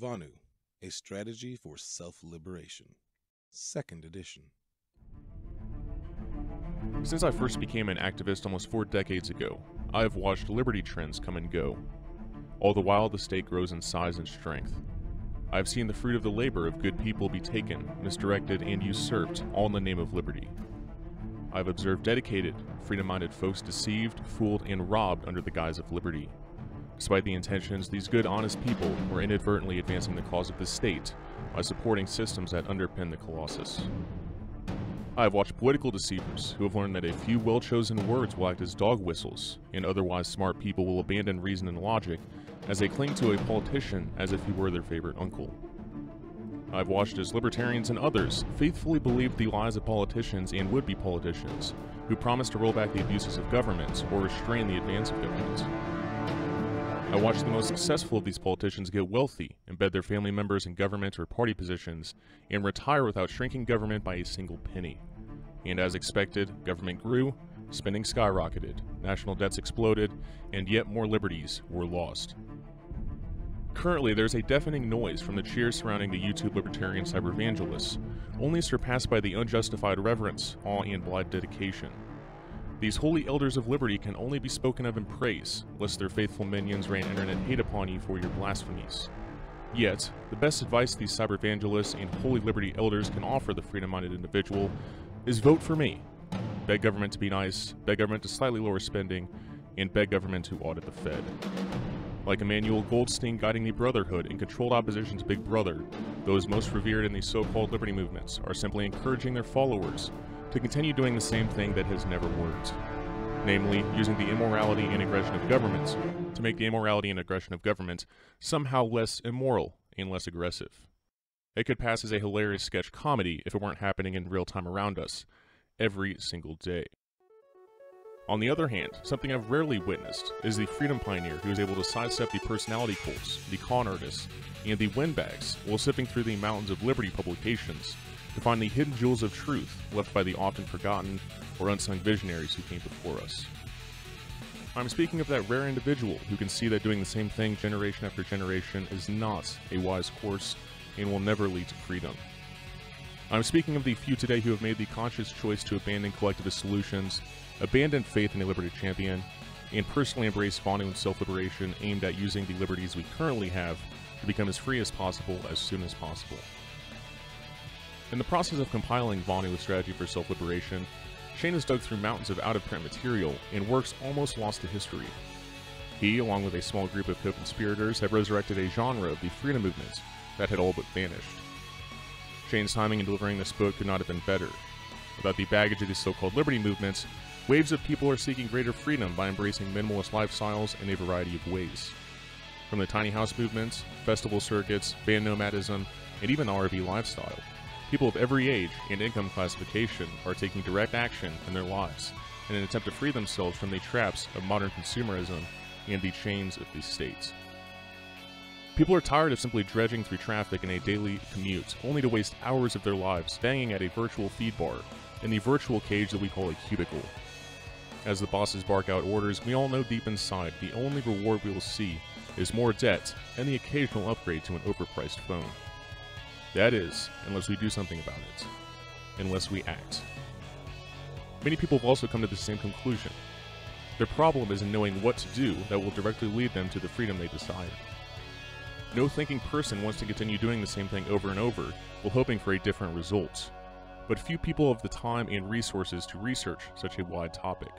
Vonu, a strategy for self liberation. Second edition. Since I first became an activist almost four decades ago, I have watched liberty trends come and go. All the while, the state grows in size and strength. I have seen the fruit of the labor of good people be taken, misdirected, and usurped, all in the name of liberty. I have observed dedicated, freedom minded folks deceived, fooled, and robbed under the guise of liberty. Despite the intentions, these good, honest people were inadvertently advancing the cause of the state by supporting systems that underpin the Colossus. I have watched political deceivers who have learned that a few well chosen words will act as dog whistles, and otherwise smart people will abandon reason and logic as they cling to a politician as if he were their favorite uncle. I've watched as libertarians and others faithfully believed the lies of politicians and would be politicians who promised to roll back the abuses of government or restrain the advance of government. I watched the most successful of these politicians get wealthy, embed their family members in government or party positions, and retire without shrinking government by a single penny. And as expected, government grew, spending skyrocketed, national debts exploded, and yet more liberties were lost. Currently, there's a deafening noise from the cheers surrounding the YouTube libertarian cyber evangelists, only surpassed by the unjustified reverence, awe, and blind dedication. These holy elders of liberty can only be spoken of in praise, lest their faithful minions rain internet hate upon you for your blasphemies. Yet, the best advice these cyber evangelists and holy liberty elders can offer the freedom-minded individual is vote for me. Beg government to be nice, beg government to slightly lower spending, and beg government to audit the Fed. Like Emmanuel Goldstein guiding the Brotherhood in controlled opposition to Big Brother, those most revered in these so-called liberty movements are simply encouraging their followers to continue doing the same thing that has never worked. Namely, using the immorality and aggression of governments to make the immorality and aggression of governments somehow less immoral and less aggressive. It could pass as a hilarious sketch comedy if it weren't happening in real time around us, every single day. On the other hand, something I've rarely witnessed is the freedom pioneer who is able to sidestep the personality cults, the con artists, and the windbags while sifting through the mountains of liberty publications to find the hidden jewels of truth left by the often forgotten or unsung visionaries who came before us. I'm speaking of that rare individual who can see that doing the same thing generation after generation is not a wise course and will never lead to freedom. I'm speaking of the few today who have made the conscious choice to abandon collectivist solutions abandon faith in a liberty champion, and personally embrace and self-liberation aimed at using the liberties we currently have to become as free as possible as soon as possible. In the process of compiling Vonu strategy for self-liberation, Shane has dug through mountains of out-of-print material and works almost lost to history. He, along with a small group of co-conspirators, have resurrected a genre of the freedom movement that had all but vanished. Shane's timing in delivering this book could not have been better. Without the baggage of the so-called liberty movements, Waves of people are seeking greater freedom by embracing minimalist lifestyles in a variety of ways. From the tiny house movements, festival circuits, van nomadism, and even RV lifestyle, people of every age and income classification are taking direct action in their lives in an attempt to free themselves from the traps of modern consumerism and the chains of the state. People are tired of simply dredging through traffic in a daily commute, only to waste hours of their lives banging at a virtual feed bar in the virtual cage that we call a cubicle. As the bosses bark out orders, we all know deep inside the only reward we will see is more debt and the occasional upgrade to an overpriced phone. That is, unless we do something about it. Unless we act. Many people have also come to the same conclusion. Their problem is in knowing what to do that will directly lead them to the freedom they desire. No thinking person wants to continue doing the same thing over and over while hoping for a different result. But few people have the time and resources to research such a wide topic.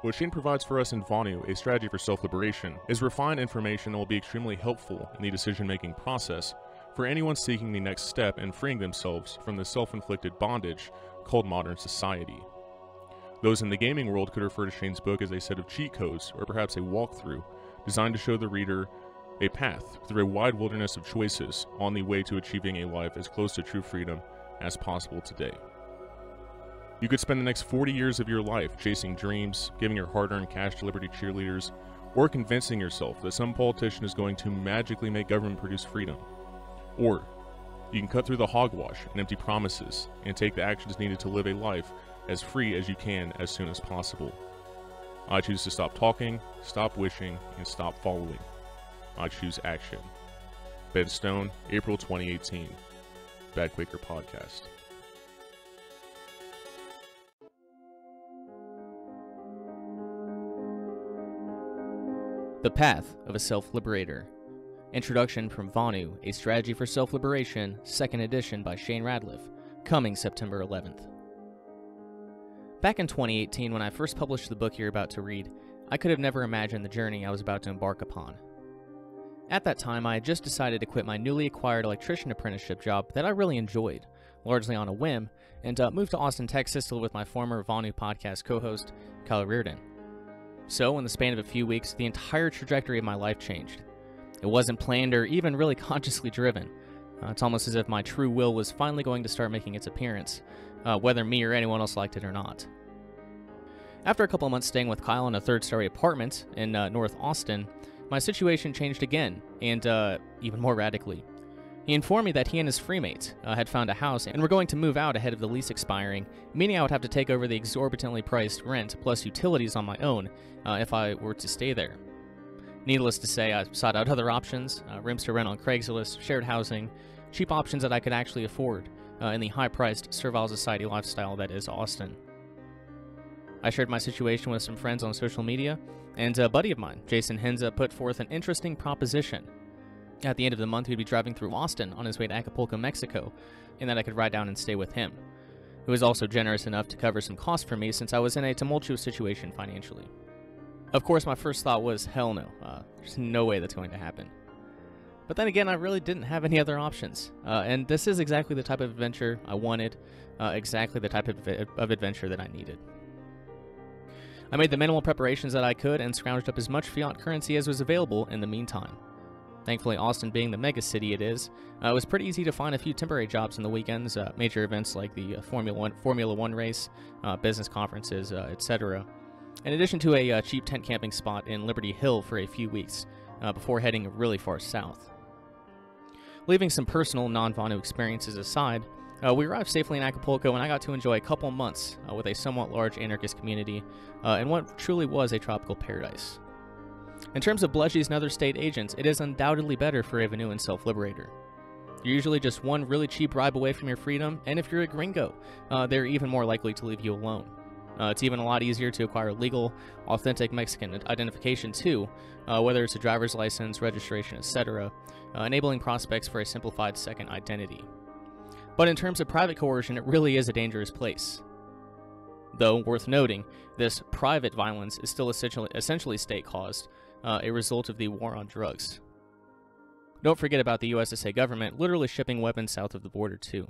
What Shane provides for us in Vonu, a strategy for self-liberation, is refined information that will be extremely helpful in the decision-making process for anyone seeking the next step in freeing themselves from the self-inflicted bondage called modern society. Those in the gaming world could refer to Shane's book as a set of cheat codes, or perhaps a walkthrough, designed to show the reader a path through a wide wilderness of choices on the way to achieving a life as close to true freedom as possible today. You could spend the next 40 years of your life chasing dreams, giving your hard-earned cash to Liberty cheerleaders, or convincing yourself that some politician is going to magically make government produce freedom. Or, you can cut through the hogwash and empty promises and take the actions needed to live a life as free as you can as soon as possible. I choose to stop talking, stop wishing, and stop following. I choose action. Ben Stone, April 2018. Bad Quaker Podcast. The Path of a Self Liberator. Introduction from Vonu, A Strategy for Self Liberation, 2nd edition by Shane Radliff, coming September 11th. Back in 2018, when I first published the book you're about to read, I could have never imagined the journey I was about to embark upon. At that time, I had just decided to quit my newly acquired electrician apprenticeship job that I really enjoyed, largely on a whim, and uh, moved to Austin, Texas to live with my former Vonu podcast co host, Kyle Rearden. So, in the span of a few weeks, the entire trajectory of my life changed. It wasn't planned or even really consciously driven. Uh, it's almost as if my true will was finally going to start making its appearance, uh, whether me or anyone else liked it or not. After a couple months staying with Kyle in a third story apartment in uh, North Austin, my situation changed again, and uh, even more radically. He informed me that he and his freemate uh, had found a house and were going to move out ahead of the lease expiring, meaning I would have to take over the exorbitantly priced rent plus utilities on my own uh, if I were to stay there. Needless to say, I sought out other options uh, rooms to rent on Craigslist, shared housing, cheap options that I could actually afford uh, in the high priced servile society lifestyle that is Austin. I shared my situation with some friends on social media, and a buddy of mine, Jason Henza, put forth an interesting proposition at the end of the month, he'd be driving through Austin on his way to Acapulco, Mexico, and that I could ride down and stay with him. He was also generous enough to cover some costs for me since I was in a tumultuous situation financially. Of course, my first thought was, hell no, uh, there's no way that's going to happen. But then again, I really didn't have any other options. Uh, and this is exactly the type of adventure I wanted, uh, exactly the type of, of adventure that I needed. I made the minimal preparations that I could and scrounged up as much fiat currency as was available in the meantime. Thankfully, Austin being the mega city it is, uh, it was pretty easy to find a few temporary jobs in the weekends, uh, major events like the uh, Formula One Formula One race, uh, business conferences, uh, etc. In addition to a uh, cheap tent camping spot in Liberty Hill for a few weeks before heading really far south. Leaving some personal non-Vonu experiences aside, we arrived safely in Acapulco, and I got to enjoy a couple months with a somewhat large anarchist community in what truly was a tropical paradise. In terms of bludgies and other state agents, it is undoubtedly better for a Vonuan self-liberator. You're usually just one really cheap bribe away from your freedom, and if you're a gringo, uh, they're even more likely to leave you alone. Uh, it's even a lot easier to acquire legal, authentic Mexican identification too, uh, whether it's a driver's license, registration, etc., uh, enabling prospects for a simplified second identity. But in terms of private coercion, it really is a dangerous place. Though, worth noting, this private violence is still essentially, essentially state caused, uh, a result of the war on drugs. Don't forget about the USSA government literally shipping weapons south of the border, too.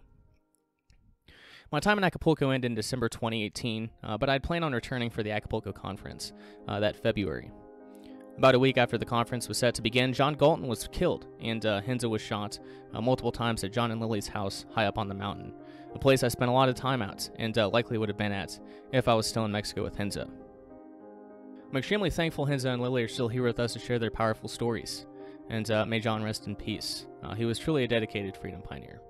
My time in Acapulco ended in December 2018, uh, but I'd planned on returning for the Acapulco conference uh, that February. About a week after the conference was set to begin, John Galton was killed, and uh, Henza was shot uh, multiple times at John and Lily's house high up on the mountain, a place I spent a lot of time at, and uh, likely would have been at if I was still in Mexico with Henza. I'm extremely thankful Henza and Lily are still here with us to share their powerful stories, and uh, may John rest in peace. He was truly a dedicated freedom pioneer.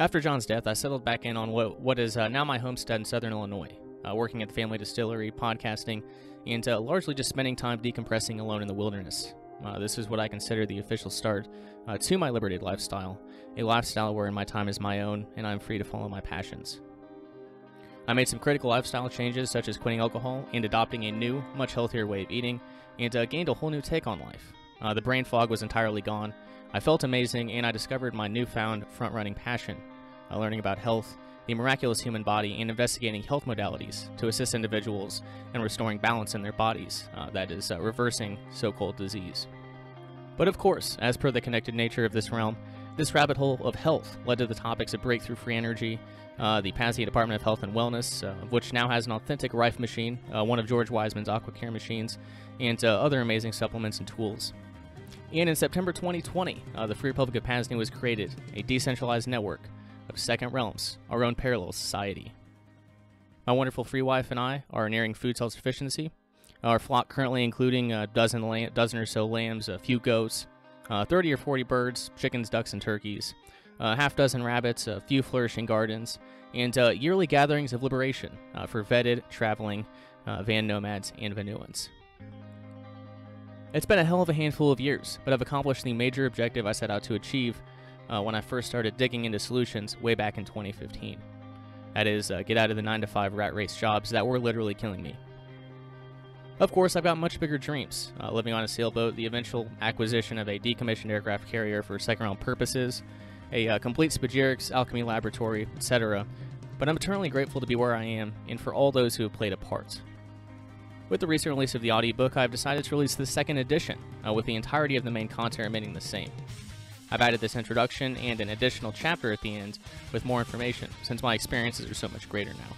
After John's death, I settled back in on what, what is uh, now my homestead in southern Illinois, uh, working at the family distillery, podcasting, and uh, largely just spending time decompressing alone in the wilderness. Uh, this is what I consider the official start to my liberated lifestyle, a lifestyle where my time is my own and I'm free to follow my passions. I made some critical lifestyle changes, such as quitting alcohol and adopting a new, much healthier way of eating, and uh, gained a whole new take on life. Uh, the brain fog was entirely gone. I felt amazing, and I discovered my newfound front running passion learning about health, the miraculous human body, and investigating health modalities to assist individuals in restoring balance in their bodies, uh, that is, uh, reversing so called disease. But of course, as per the connected nature of this realm, this rabbit hole of health led to the topics of breakthrough free energy, uh, the PAZNIA Department of Health and Wellness, uh, which now has an authentic Rife machine, uh, one of George Wiseman's AquaCure machines, and uh, other amazing supplements and tools. And in September 2020, uh, the Free Republic of PAZNIA was created, a decentralized network of second realms, our own parallel society. My wonderful free wife and I are nearing food self-sufficiency. Our flock currently including a dozen, dozen or so lambs, a few goats, uh, 30 or 40 birds, chickens, ducks, and turkeys, a half dozen rabbits, a few flourishing gardens, and uh, yearly gatherings of liberation uh, for vetted, traveling uh, van nomads and Vonuans. It's been a hell of a handful of years, but I've accomplished the major objective I set out to achieve uh, when I first started digging into solutions way back in 2015. That is, uh, get out of the 9 to 5 rat race jobs that were literally killing me. Of course, I've got much bigger dreams uh, living on a sailboat, the eventual acquisition of a decommissioned aircraft carrier for second realm purposes, a uh, complete Spagyrics alchemy laboratory, etc. But I'm eternally grateful to be where I am and for all those who have played a part. With the recent release of the audiobook, I've decided to release the second edition, uh, with the entirety of the main content remaining the same. I've added this introduction and an additional chapter at the end with more information, since my experiences are so much greater now.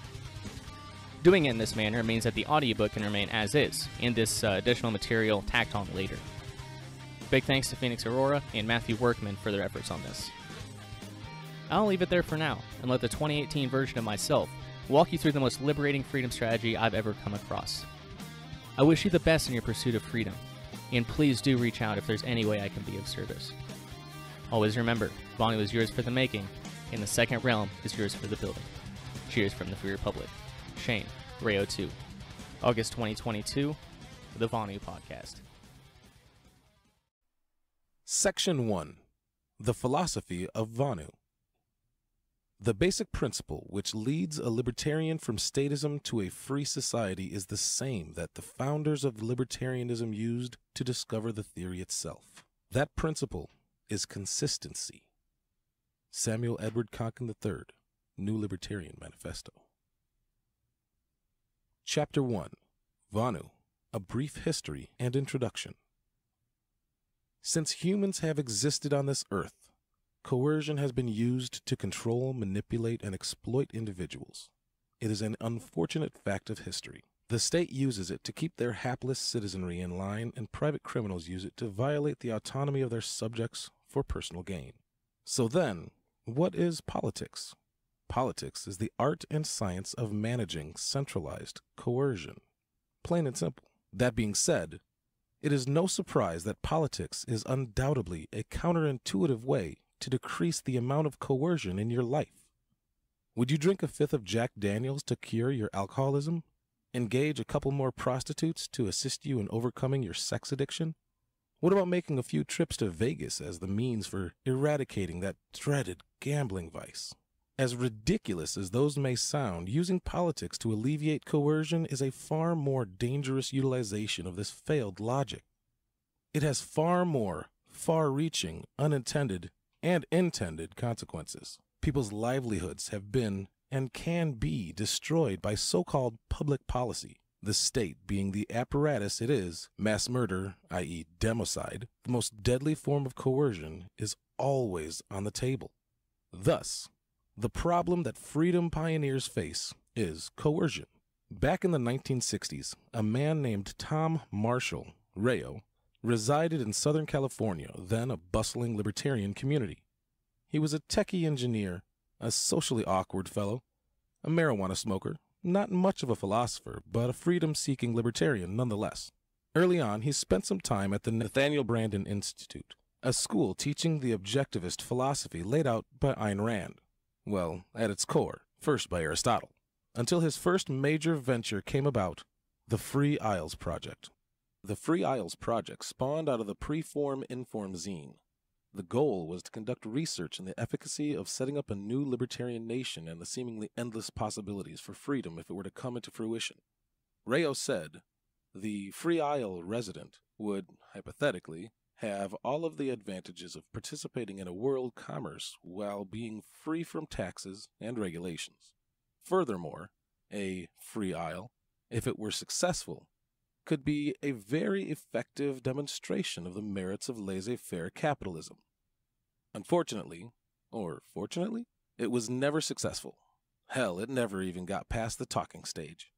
Doing it in this manner means that the audiobook can remain as is, and this uh, additional material tacked on later. Big thanks to Phoenix Aurora and Matthew Workman for their efforts on this. I'll leave it there for now, and let the 2018 version of myself walk you through the most liberating freedom strategy I've ever come across. I wish you the best in your pursuit of freedom, and please do reach out if there's any way I can be of service. Always remember, Vonu is yours for the making, and the second realm is yours for the building. Cheers from the Free Republic. Shane, Rayo 2. August 2022, the Vonu Podcast. Section 1 The Philosophy of Vonu. The basic principle which leads a libertarian from statism to a free society is the same that the founders of libertarianism used to discover the theory itself. That principle is consistency. Samuel Edward Konkin III, New Libertarian Manifesto. Chapter 1 Vonu A Brief History and Introduction. Since humans have existed on this earth, coercion has been used to control, manipulate, and exploit individuals. It is an unfortunate fact of history. The state uses it to keep their hapless citizenry in line, and private criminals use it to violate the autonomy of their subjects for personal gain. So then, what is politics? Politics is the art and science of managing centralized coercion. Plain and simple. That being said, it is no surprise that politics is undoubtedly a counterintuitive way to decrease the amount of coercion in your life. Would you drink a fifth of Jack Daniels to cure your alcoholism? Engage a couple more prostitutes to assist you in overcoming your sex addiction? What about making a few trips to Vegas as the means for eradicating that dreaded gambling vice? As ridiculous as those may sound, using politics to alleviate coercion is a far more dangerous utilization of this failed logic. It has far more far reaching, unintended, and intended consequences. People's livelihoods have been and can be destroyed by so called public policy, the state being the apparatus it is. Mass murder, i.e., democide, the most deadly form of coercion, is always on the table. Thus, the problem that freedom pioneers face is coercion. Back in the 1960s, a man named Tom Marshall, Rayo, resided in Southern California, then a bustling libertarian community. He was a techie engineer, a socially awkward fellow, a marijuana smoker, not much of a philosopher, but a freedom seeking libertarian nonetheless. Early on, he spent some time at the Nathaniel Branden Institute, a school teaching the objectivist philosophy laid out by Ayn Rand. Well, at its core, first by Aristotle, until his first major venture came about the Free Isles Project. The Free Isles Project spawned out of the Preform Inform zine. The goal was to conduct research in the efficacy of setting up a new libertarian nation and the seemingly endless possibilities for freedom if it were to come into fruition. Rayo said the Free Isle resident would, hypothetically, have all of the advantages of participating in a world commerce while being free from taxes and regulations. Furthermore, a free isle, if it were successful, could be a very effective demonstration of the merits of laissez faire capitalism. Unfortunately, or fortunately, it was never successful. Hell, it never even got past the talking stage.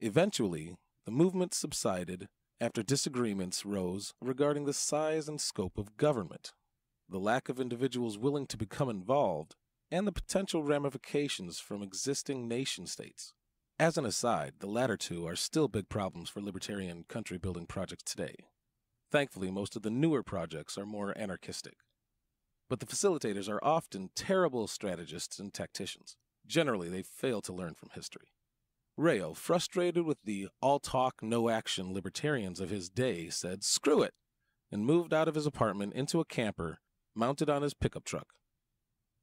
Eventually, the movement subsided after disagreements rose regarding the size and scope of government, the lack of individuals willing to become involved, and the potential ramifications from existing nation states. As an aside, the latter two are still big problems for libertarian country building projects today. Thankfully, most of the newer projects are more anarchistic. But the facilitators are often terrible strategists and tacticians. Generally, they fail to learn from history. Rayo, frustrated with the all talk, no action libertarians of his day, said, Screw it, and moved out of his apartment into a camper mounted on his pickup truck.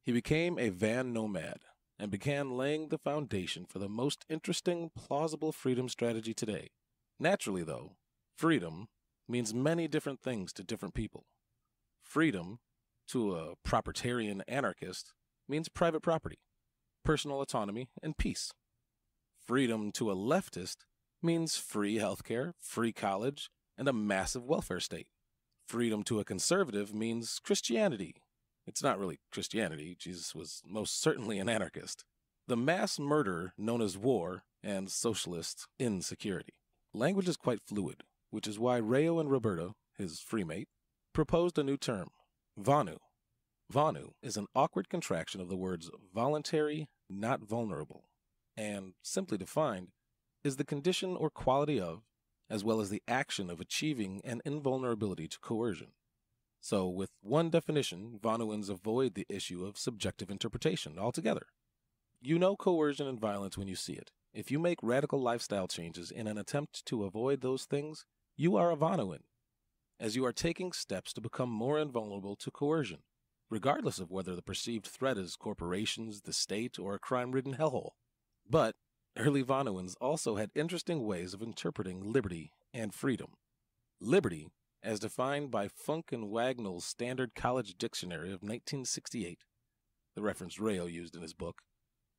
He became a van nomad and began laying the foundation for the most interesting, plausible freedom strategy today. Naturally, though, freedom means many different things to different people. Freedom, to a propertarian anarchist, means private property, personal autonomy, and peace. Freedom to a leftist means free healthcare, free college, and a massive welfare state. Freedom to a conservative means Christianity. It's not really Christianity, Jesus was most certainly an anarchist. The mass murder known as war and socialist insecurity. Language is quite fluid, which is why Rayo and Roberta, his freemate, proposed a new term, Vonu. Vonu is an awkward contraction of the words voluntary, not vulnerable, and, simply defined, is the condition or quality of, as well as the action of achieving an invulnerability to coercion. So, with one definition, Vonuans avoid the issue of subjective interpretation altogether. You know coercion and violence when you see it. If you make radical lifestyle changes in an attempt to avoid those things, you are a Vonuan, as you are taking steps to become more invulnerable to coercion, regardless of whether the perceived threat is corporations, the state, or a crime ridden hellhole. But early Vonuans also had interesting ways of interpreting liberty and freedom. Liberty, as defined by Funk and Wagnall's Standard College Dictionary of 1968, the reference Rayo used in his book,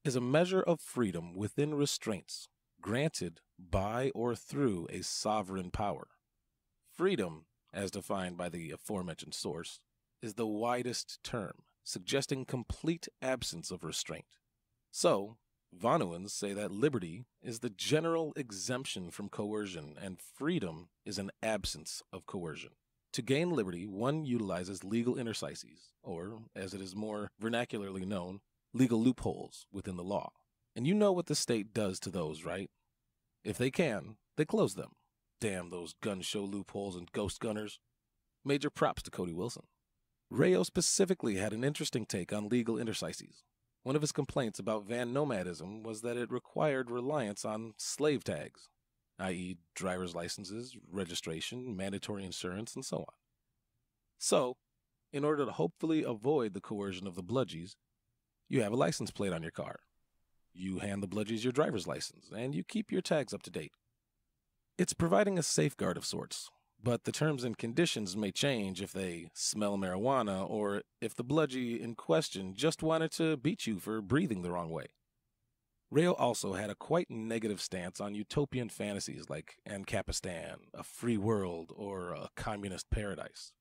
is a measure of freedom within restraints granted by or through a sovereign power. Freedom, as defined by the aforementioned source, is the widest term, suggesting complete absence of restraint. So, Vonuans say that liberty is the general exemption from coercion and freedom is an absence of coercion. To gain liberty, one utilizes legal interstices, or, as it is more vernacularly known, legal loopholes within the law. And you know what the state does to those, right? If they can, they close them. Damn those gun show loopholes and ghost gunners. Major props to Cody Wilson. Rayo specifically had an interesting take on legal interstices. One of his complaints about van nomadism was that it required reliance on slave tags, i.e., driver's licenses, registration, mandatory insurance, and so on. So, in order to hopefully avoid the coercion of the bludgies, you have a license plate on your car. You hand the bludgies your driver's license, and you keep your tags up to date. It's providing a safeguard of sorts, but the terms and conditions may change if they smell marijuana or if the bludgy in question just wanted to beat you for breathing the wrong way. Rayo also had a quite negative stance on utopian fantasies like Ancapistan, a free world, or a communist paradise.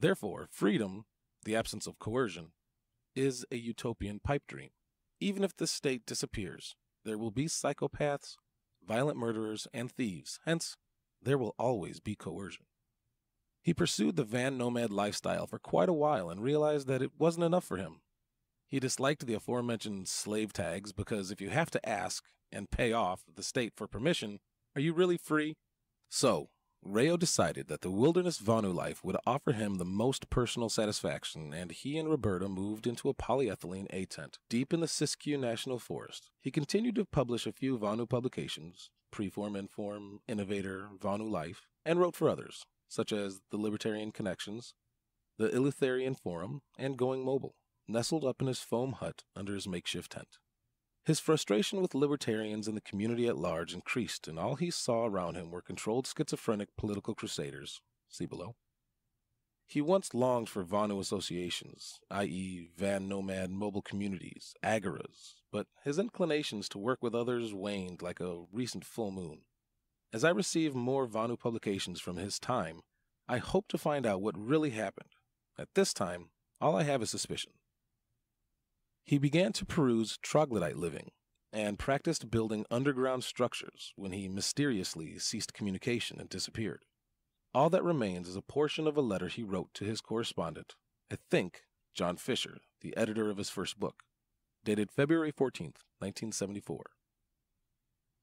Therefore, freedom, the absence of coercion, is a utopian pipe dream. Even if the state disappears, there will be psychopaths, violent murderers, and thieves. Hence, there will always be coercion. He pursued the van nomad lifestyle for quite a while and realized that it wasn't enough for him. He disliked the aforementioned slave tags because if you have to ask and pay off the state for permission, are you really free? So, Rayo decided that the wilderness Vonu life would offer him the most personal satisfaction, and he and Roberta moved into a polyethylene A tent deep in the Siskiyou National Forest. He continued to publish a few Vonu publications Preform, Inform, Innovator, Vonu Life, and wrote for others, such as the Libertarian Connections, the Eleutherian Forum, and Going Mobile, nestled up in his foam hut under his makeshift tent. His frustration with libertarians and the community at large increased, and all he saw around him were controlled schizophrenic political crusaders. See below. He once longed for Vonu associations, i.e., van nomad mobile communities, agoras, but his inclinations to work with others waned like a recent full moon. As I receive more Vonu publications from his time, I hope to find out what really happened. At this time, all I have is suspicion. He began to peruse troglodyte living and practiced building underground structures when he mysteriously ceased communication and disappeared. All that remains is a portion of a letter he wrote to his correspondent, I think John Fisher, the editor of his first book, dated February 14th, 1974.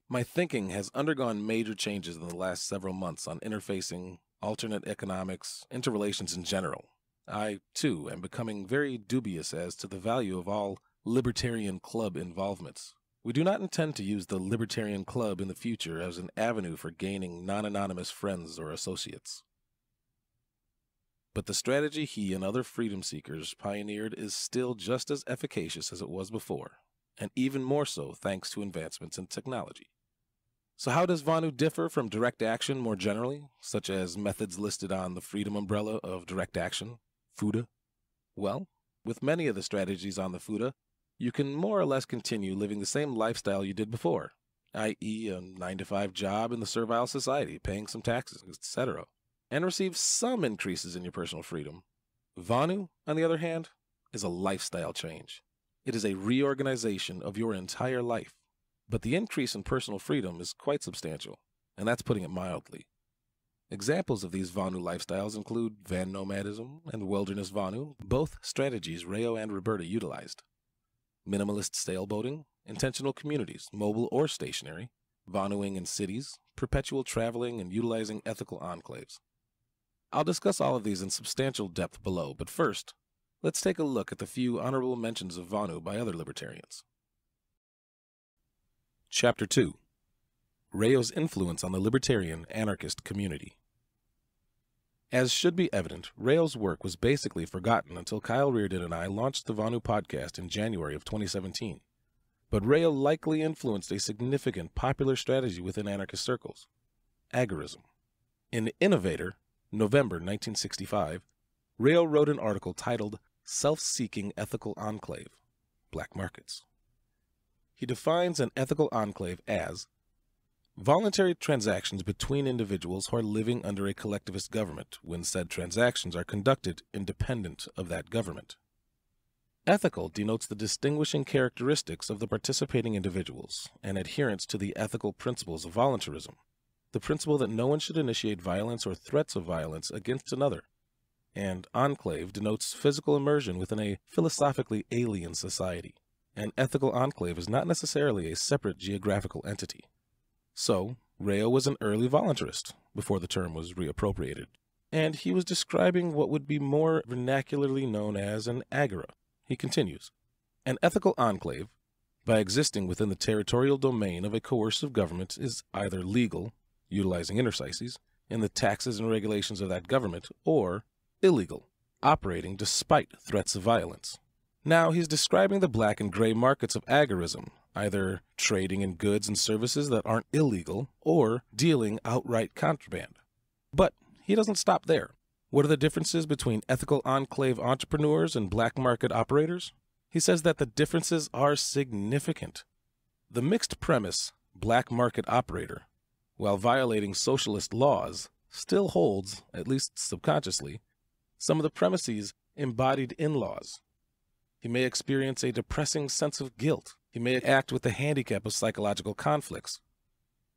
My thinking has undergone major changes in the last several months on interfacing, alternate economics, interrelations in general, I, too, am becoming very dubious as to the value of all libertarian club involvements. We do not intend to use the Libertarian Club in the future as an avenue for gaining non anonymous friends or associates. But the strategy he and other freedom seekers pioneered is still just as efficacious as it was before, and even more so thanks to advancements in technology. So, how does Vonu differ from direct action more generally, such as methods listed on the freedom umbrella of direct action, FUDA? Well, with many of the strategies on the FUDA, you can more or less continue living the same lifestyle you did before, i.e., a 9 to 5 job in the servile society, paying some taxes, etc and receive some increases in your personal freedom. Vonu, on the other hand, is a lifestyle change. It is a reorganization of your entire life. But the increase in personal freedom is quite substantial, and that's putting it mildly. Examples of these Vonu lifestyles include van nomadism and wilderness Vonu, both strategies Rayo and Roberta utilized. Minimalist sailboating, intentional communities, mobile or stationary, Vonuing in cities, perpetual traveling, and utilizing ethical enclaves. I'll discuss all of these in substantial depth below, but first, let's take a look at the few honorable mentions of Vonu by other libertarians. Chapter 2 Rayo's Influence on the Libertarian Anarchist Community. As should be evident, Rayo's work was basically forgotten until Kyle Rearden and I launched the Vonu podcast in January of 2017. But Rayo likely influenced a significant popular strategy within anarchist circles agorism. In Innovator, November 1965, Rayo wrote an article titled Self Seeking Ethical Enclave Black Markets. He defines an ethical enclave as voluntary transactions between individuals who are living under a collectivist government when said transactions are conducted independent of that government. Ethical denotes the distinguishing characteristics of the participating individuals and adherence to the ethical principles of voluntarism the principle that no one should initiate violence or threats of violence against another, and enclave denotes physical immersion within a philosophically alien society. An ethical enclave is not necessarily a separate geographical entity. So, Rayo was an early voluntarist before the term was reappropriated, and he was describing what would be more vernacularly known as an agora. He continues An ethical enclave, by existing within the territorial domain of a coercive government, is either legal utilizing interstices, in the taxes and regulations of that government, or illegal, operating despite threats of violence. Now he's describing the black and gray markets of agorism, either trading in goods and services that aren't illegal or dealing outright contraband. But he doesn't stop there. What are the differences between ethical enclave entrepreneurs and black market operators? He says that the differences are significant. The mixed premise, black market operator, while violating socialist laws, still holds, at least subconsciously, some of the premises embodied in laws. He may experience a depressing sense of guilt. He may act with the handicap of psychological conflicts.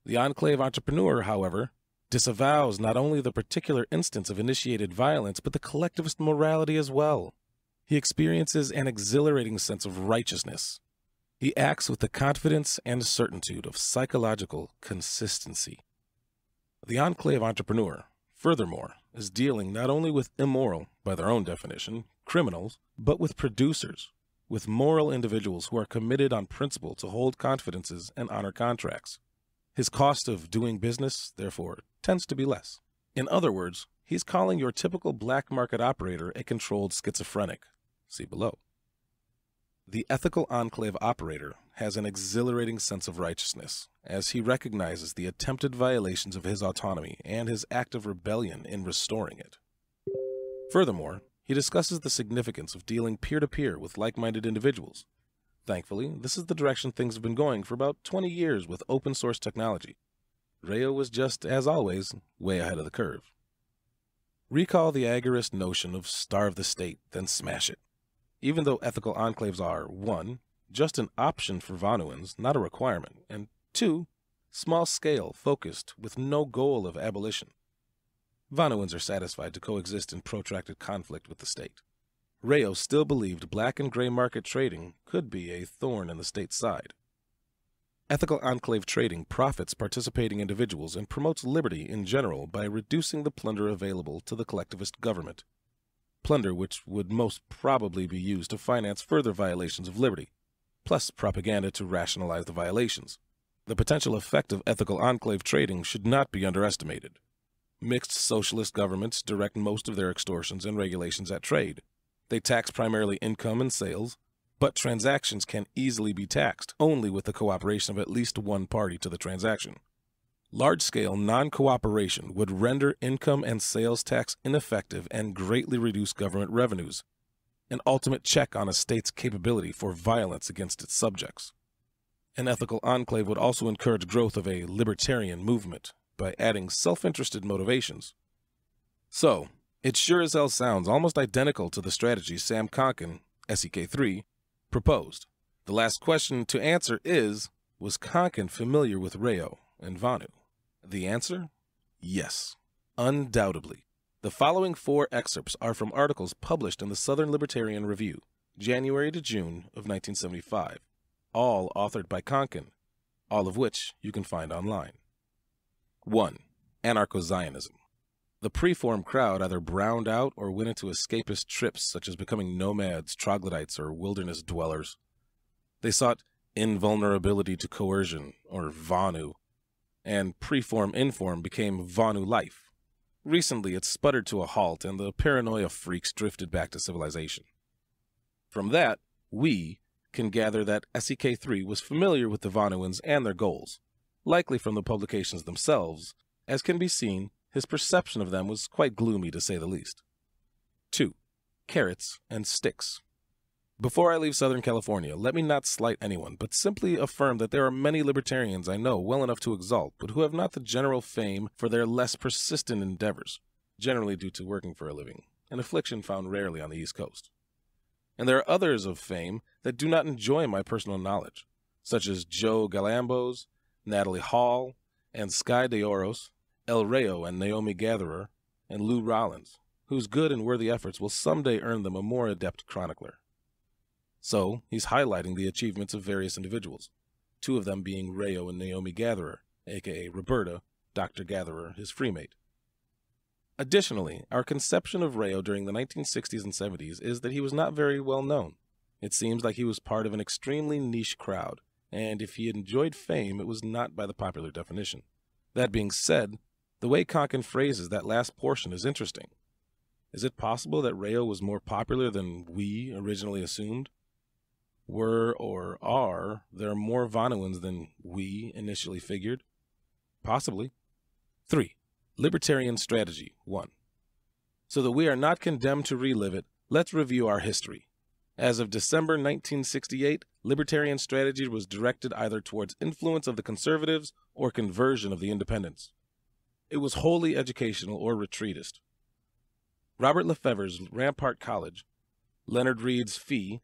The enclave entrepreneur, however, disavows not only the particular instance of initiated violence, but the collectivist morality as well. He experiences an exhilarating sense of righteousness, he acts with the confidence and certitude of psychological consistency. The enclave entrepreneur, furthermore, is dealing not only with immoral, by their own definition, criminals, but with producers, with moral individuals who are committed on principle to hold confidences and honor contracts. His cost of doing business, therefore, tends to be less. In other words, he's calling your typical black market operator a controlled schizophrenic. See below. The ethical enclave operator has an exhilarating sense of righteousness, as he recognizes the attempted violations of his autonomy and his act of rebellion in restoring it. Furthermore, he discusses the significance of dealing peer to peer with like minded individuals. Thankfully, this is the direction things have been going for about 20 years with open source technology. Rayo was just, as always, way ahead of the curve. Recall the agorist notion of starve the state, then smash it even though ethical enclaves are, one, just an option for Vonuans, not a requirement, and two, small scale, focused, with no goal of abolition. Vonuans are satisfied to coexist in protracted conflict with the state. Rayo still believed black and gray market trading could be a thorn in the state's side. Ethical enclave trading profits participating individuals and promotes liberty in general by reducing the plunder available to the collectivist government plunder which would most probably be used to finance further violations of liberty. plus propaganda to rationalize the violations. The potential effect of ethical enclave trading should not be underestimated. Mixed socialist governments direct most of their extortions and regulations at trade. They tax primarily income and sales, but transactions can easily be taxed only with the cooperation of at least one party to the transaction. Large scale non cooperation would render income and sales tax ineffective and greatly reduce government revenues, an ultimate check on a state's capability for violence against its subjects. An ethical enclave would also encourage growth of a libertarian movement by adding self interested motivations. So, it sure as hell sounds almost identical to the strategy Sam Konkin, SEK3, proposed. The last question to answer is Was Konkin familiar with Rayo and Vonu? The answer? Yes, undoubtedly. The following four excerpts are from articles published in the Southern Libertarian Review, January to June of 1975, all authored by Konkin, all of which you can find online. 1. Anarcho Zionism. The preform crowd either browned out or went into escapist trips such as becoming nomads, troglodytes, or wilderness dwellers. They sought invulnerability to coercion, or Vonu, and preform inform became Vonu life. Recently, it sputtered to a halt, and the paranoia freaks drifted back to civilization. From that, we can gather that SEK3 was familiar with the Vonuans and their goals, likely from the publications themselves. As can be seen, his perception of them was quite gloomy to say the least. 2. Carrots and Sticks. Before I leave Southern California, let me not slight anyone, but simply affirm that there are many libertarians I know well enough to exalt, but who have not the general fame for their less persistent endeavors, generally due to working for a living, an affliction found rarely on the East Coast. And there are others of fame that do not enjoy my personal knowledge, such as Joe Galambos, Natalie Hall, and Sky de Oros, El Rayo and Naomi Gatherer, and Lou Rollins, whose good and worthy efforts will someday earn them a more adept chronicler. So, he's highlighting the achievements of various individuals, two of them being Rayo and Naomi Gatherer, aka Roberta, Dr. Gatherer, his freemate. Additionally, our conception of Rayo during the 1960s and 70s is that he was not very well known. It seems like he was part of an extremely niche crowd, and if he enjoyed fame, it was not by the popular definition. That being said, the way Konkin phrases that last portion is interesting. Is it possible that Rayo was more popular than we originally assumed? Were or are there more Vonuans than we initially figured? Possibly. 3. Libertarian Strategy 1. So that we are not condemned to relive it, let's review our history. As of December 1968, libertarian strategy was directed either towards influence of the conservatives or conversion of the independents. It was wholly educational or retreatist. Robert LeFevre's Rampart College, Leonard Read's FEE,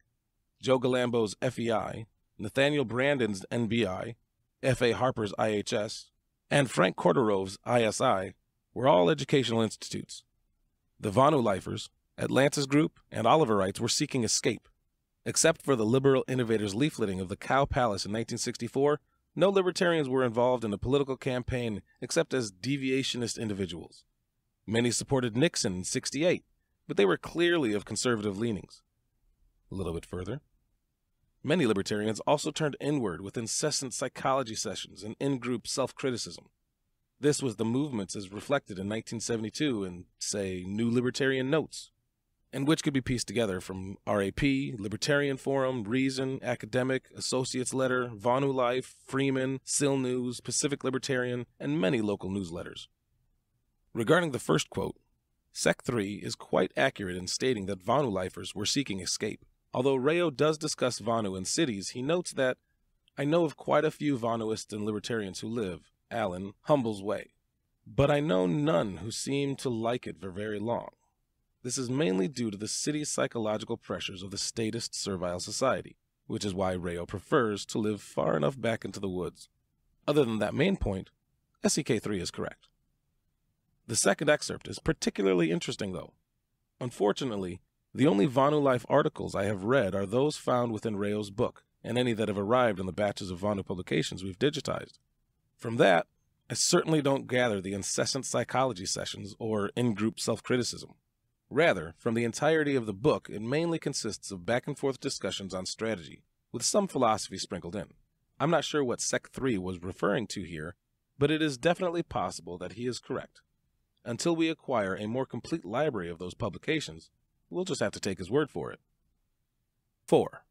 Joe Galambo's FEI, Nathaniel Branden's NBI, F.A. Harper's IHS, and Frank Chodorov's ISI were all educational institutes. The Vonu Lifers, Atlantis Group, and Oliverites were seeking escape. Except for the liberal innovators' leafleting of the Cow Palace in 1964, no libertarians were involved in the political campaign except as deviationist individuals. Many supported Nixon in 68, but they were clearly of conservative leanings. A little bit further, Many libertarians also turned inward with incessant psychology sessions and in group self criticism. This was the movements as reflected in 1972 in, say, New Libertarian Notes, and which could be pieced together from RAP, Libertarian Forum, Reason, Academic, Associates Letter, Vonu Life, Freeman, SIL News, Pacific Libertarian, and many local newsletters. Regarding the first quote, SEK3 is quite accurate in stating that Vonu lifers were seeking escape. Although Rayo does discuss Vonu in cities, he notes that I know of quite a few Vonuists and libertarians who live, Allen, Humble's way, but I know none who seem to like it for very long. This is mainly due to the city's psychological pressures of the statist servile society, which is why Rayo prefers to live far enough back into the woods. Other than that main point, SEK3 is correct. The second excerpt is particularly interesting, though. Unfortunately, the only Vonu Life articles I have read are those found within Rayo's book, and any that have arrived in the batches of Vonu publications we've digitized. From that, I certainly don't gather the incessant psychology sessions or in group self criticism. Rather, from the entirety of the book, it mainly consists of back and forth discussions on strategy, with some philosophy sprinkled in. I'm not sure what SEK3 was referring to here, but it is definitely possible that he is correct. Until we acquire a more complete library of those publications, we'll just have to take his word for it. 4.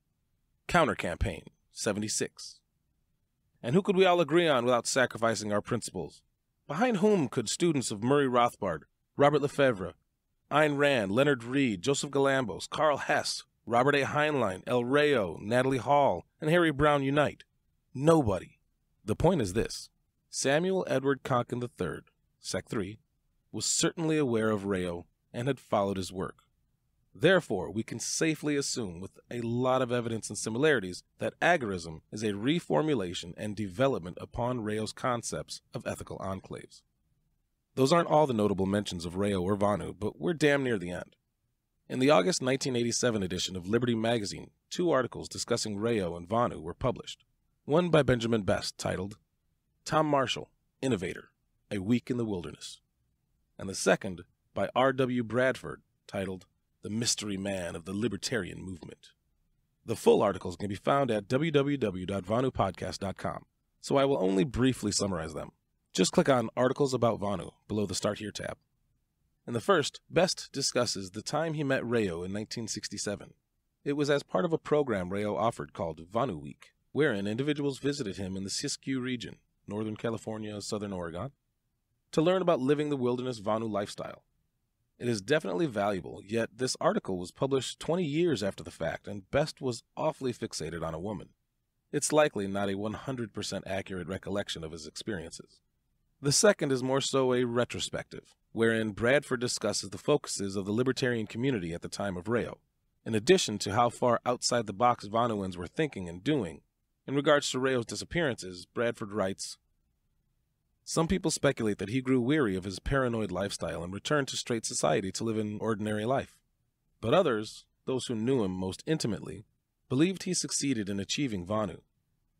Counter Campaign 76. And who could we all agree on without sacrificing our principles? Behind whom could students of Murray Rothbard, Robert LeFevre, Ayn Rand, Leonard Read, Joseph Galambos, Karl Hess, Robert A. Heinlein, El Rayo, Natalie Hall, and Harry Browne unite? Nobody. The point is this Samuel Edward Konkin III, SEK3, was certainly aware of Rayo and had followed his work. Therefore, we can safely assume, with a lot of evidence and similarities, that agorism is a reformulation and development upon Rayo's concepts of ethical enclaves. Those aren't all the notable mentions of Rayo or Vonu, but we're damn near the end. In the August 1987 edition of Liberty magazine, two articles discussing Rayo and Vonu were published. One by Benjamin Best, titled Tom Marshall, Innovator, A Week in the Wilderness, and the second by R.W. Bradford, titled The Mystery Man of the Libertarian Movement. The full articles can be found at www.vonupodcast.com, so I will only briefly summarize them. Just click on Articles About Vonu below the Start Here tab. In the first, Best discusses the time he met Rayo in 1967. It was as part of a program Rayo offered called Vonu Week, wherein individuals visited him in the Siskiyou region, Northern California, Southern Oregon, to learn about living the wilderness Vonu lifestyle. It is definitely valuable, yet this article was published 20 years after the fact, and Best was awfully fixated on a woman. It's likely not a 100% accurate recollection of his experiences. The second is more so a retrospective, wherein Bradford discusses the focuses of the libertarian community at the time of Rayo, in addition to how far outside the box Vonuans were thinking and doing. In regards to Rayo's disappearances, Bradford writes Some people speculate that he grew weary of his paranoid lifestyle and returned to straight society to live an ordinary life. But others, those who knew him most intimately, believed he succeeded in achieving Vonu,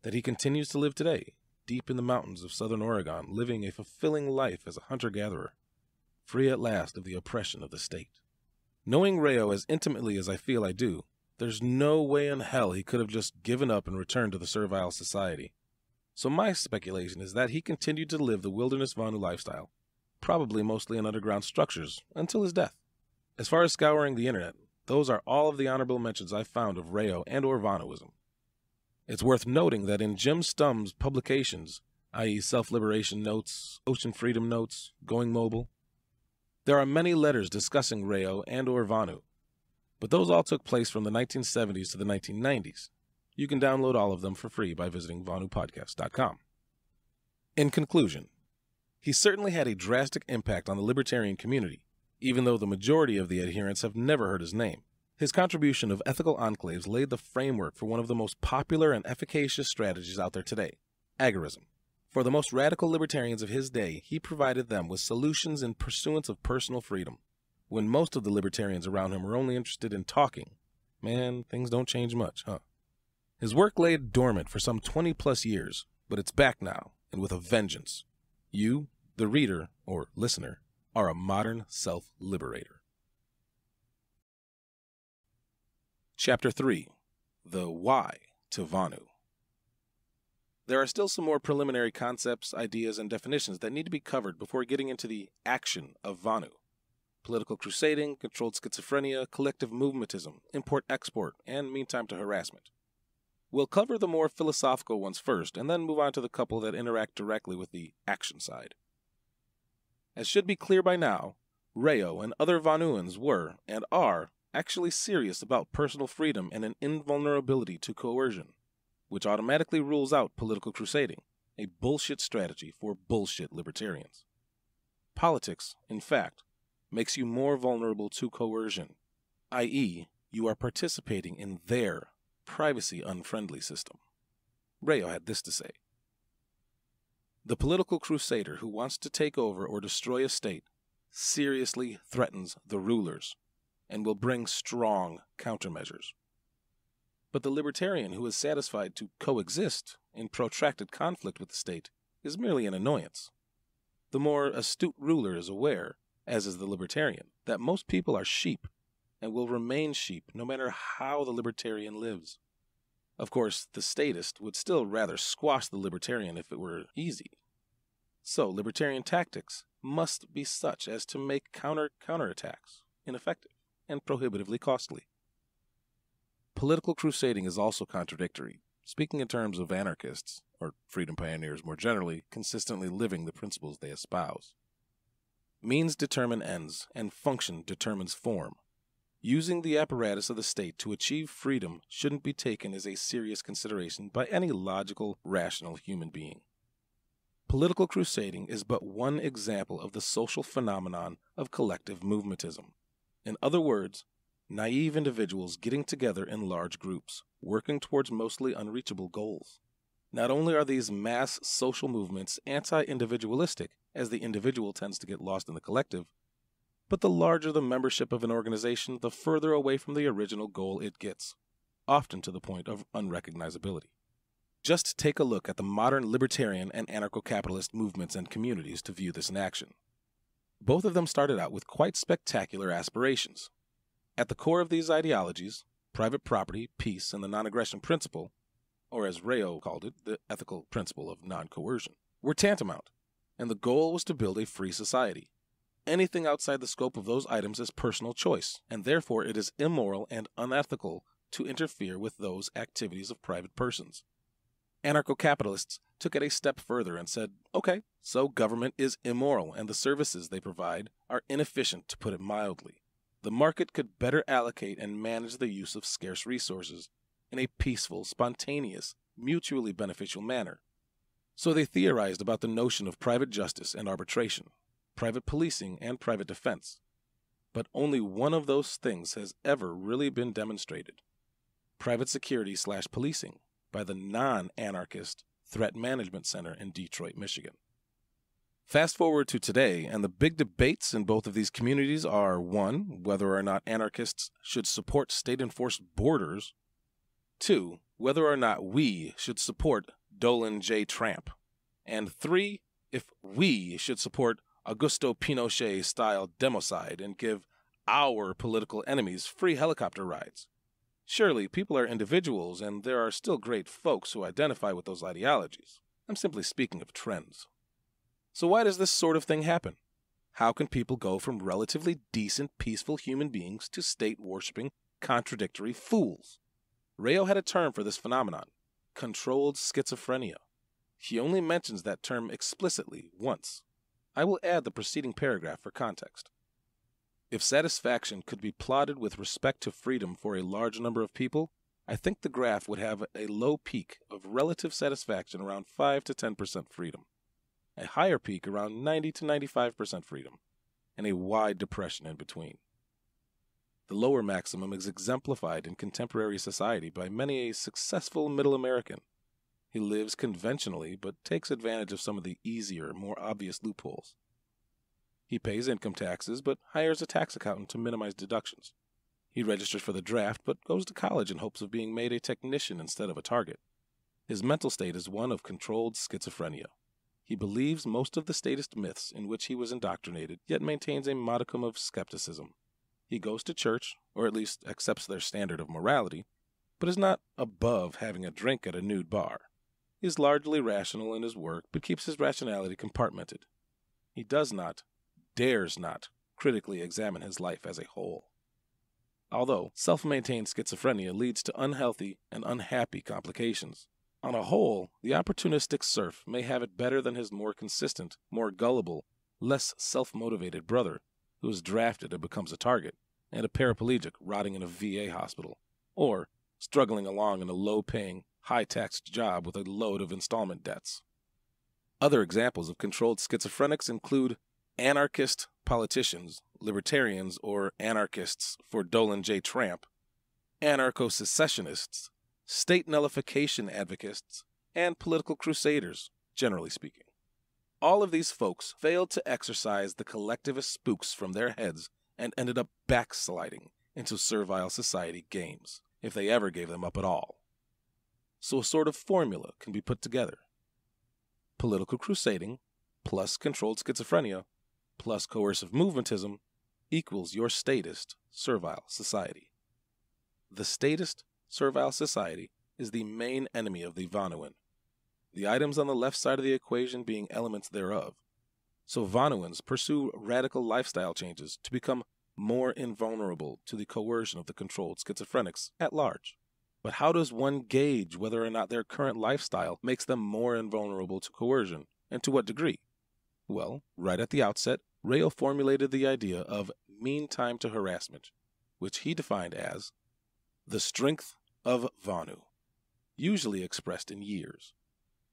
that he continues to live today, deep in the mountains of southern Oregon, living a fulfilling life as a hunter gatherer, free at last of the oppression of the state. Knowing Rayo as intimately as I feel I do, there's no way in hell he could have just given up and returned to the servile society. So my speculation is that he continued to live the wilderness Vonu lifestyle, probably mostly in underground structures, until his death. As far as scouring the internet, those are all of the honorable mentions I've found of Rayo and or Vonuism. It's worth noting that in Jim Stumm's publications, i.e., Self Liberation Notes, Ocean Freedom Notes, Going Mobile, there are many letters discussing Rayo and or Vonu, but those all took place from the 1970s to the 1990s. You can download all of them for free by visiting vonupodcast.com. In conclusion, he certainly had a drastic impact on the libertarian community, even though the majority of the adherents have never heard his name. His contribution of ethical enclaves laid the framework for one of the most popular and efficacious strategies out there today agorism. For the most radical libertarians of his day, he provided them with solutions in pursuance of personal freedom. When most of the libertarians around him were only interested in talking, man, things don't change much, huh? His work lay dormant for some 20 plus years, but it's back now, and with a vengeance. You, the reader, or listener, are a modern self liberator. Chapter 3 The Why to Vonu. There are still some more preliminary concepts, ideas, and definitions that need to be covered before getting into the action of Vonu. Political crusading, controlled schizophrenia, collective movementism, import export, and meantime to harassment. We'll cover the more philosophical ones first, and then move on to the couple that interact directly with the action side. As should be clear by now, Rayo and other Vonuans were, and are, actually serious about personal freedom and an invulnerability to coercion, which automatically rules out political crusading, a bullshit strategy for bullshit libertarians. Politics, in fact, makes you more vulnerable to coercion, i.e., you are participating in their privacy unfriendly system. Rayo had this to say The political crusader who wants to take over or destroy a state seriously threatens the rulers and will bring strong countermeasures. But the libertarian who is satisfied to coexist in protracted conflict with the state is merely an annoyance. The more astute ruler is aware, as is the libertarian, that most people are sheep and will remain sheep no matter how the libertarian lives. Of course, the statist would still rather squash the libertarian if it were easy. So, libertarian tactics must be such as to make counter counterattacks ineffective and prohibitively costly. Political crusading is also contradictory, speaking in terms of anarchists, or freedom pioneers more generally, consistently living the principles they espouse. Means determine ends, and function determines form. Using the apparatus of the state to achieve freedom shouldn't be taken as a serious consideration by any logical, rational human being. Political crusading is but one example of the social phenomenon of collective movementism. In other words, naive individuals getting together in large groups, working towards mostly unreachable goals. Not only are these mass social movements anti individualistic, as the individual tends to get lost in the collective, but the larger the membership of an organization, the further away from the original goal it gets, often to the point of unrecognizability. Just take a look at the modern libertarian and anarcho capitalist movements and communities to view this in action. Both of them started out with quite spectacular aspirations. At the core of these ideologies, private property, peace, and the non aggression principle, or as Rayo called it, the ethical principle of non coercion, were tantamount, and the goal was to build a free society. Anything outside the scope of those items is personal choice, and therefore it is immoral and unethical to interfere with those activities of private persons. Anarcho capitalists took it a step further and said, okay, so government is immoral and the services they provide are inefficient, to put it mildly. The market could better allocate and manage the use of scarce resources in a peaceful, spontaneous, mutually beneficial manner. So they theorized about the notion of private justice and arbitration, private policing and private defense. But only one of those things has ever really been demonstrated private security slash policing by the non anarchist Threat Management Center in Detroit, Michigan. Fast forward to today, and the big debates in both of these communities are one, whether or not anarchists should support state enforced borders, two, whether or not we should support Dolan J. Tramp, and three, if we should support Augusto Pinochet style democide and give our political enemies free helicopter rides. Surely people are individuals, and there are still great folks who identify with those ideologies. I'm simply speaking of trends. So, why does this sort of thing happen? How can people go from relatively decent, peaceful human beings to state worshipping, contradictory fools? Rayo had a term for this phenomenon controlled schizophrenia. He only mentions that term explicitly once. I will add the preceding paragraph for context. If satisfaction could be plotted with respect to freedom for a large number of people, I think the graph would have a low peak of relative satisfaction around 5 to 10% freedom, a higher peak around 90 to 95% freedom, and a wide depression in between. The lower maximum is exemplified in contemporary society by many a successful middle American. He lives conventionally but takes advantage of some of the easier, more obvious loopholes. He pays income taxes, but hires a tax accountant to minimize deductions. He registers for the draft, but goes to college in hopes of being made a technician instead of a target. His mental state is one of controlled schizophrenia. He believes most of the statist myths in which he was indoctrinated, yet maintains a modicum of skepticism. He goes to church, or at least accepts their standard of morality, but is not above having a drink at a nude bar. He is largely rational in his work, but keeps his rationality compartmented. He does not, dares not critically examine his life as a whole. Although self maintained schizophrenia leads to unhealthy and unhappy complications, on a whole, the opportunistic serf may have it better than his more consistent, more gullible, less self motivated brother, who is drafted and becomes a target, and a paraplegic rotting in a VA hospital, or struggling along in a low paying, high taxed job with a load of installment debts. Other examples of controlled schizophrenics include anarchist politicians, libertarians, or anarchists for Dolan J. Tramp, anarcho secessionists, state nullification advocates, and political crusaders, generally speaking. All of these folks failed to exercise the collectivist spooks from their heads and ended up backsliding into servile society games, if they ever gave them up at all. So a sort of formula can be put together. Political crusading plus controlled schizophrenia plus coercive movementism equals your statist servile society. The statist servile society is the main enemy of the Vonuan, the items on the left side of the equation being elements thereof. So Vonuans pursue radical lifestyle changes to become more invulnerable to the coercion of the controlled schizophrenics at large. But how does one gauge whether or not their current lifestyle makes them more invulnerable to coercion, and to what degree? Well, right at the outset, Rayo formulated the idea of mean time to harassment, which he defined as the strength of Vonu, usually expressed in years.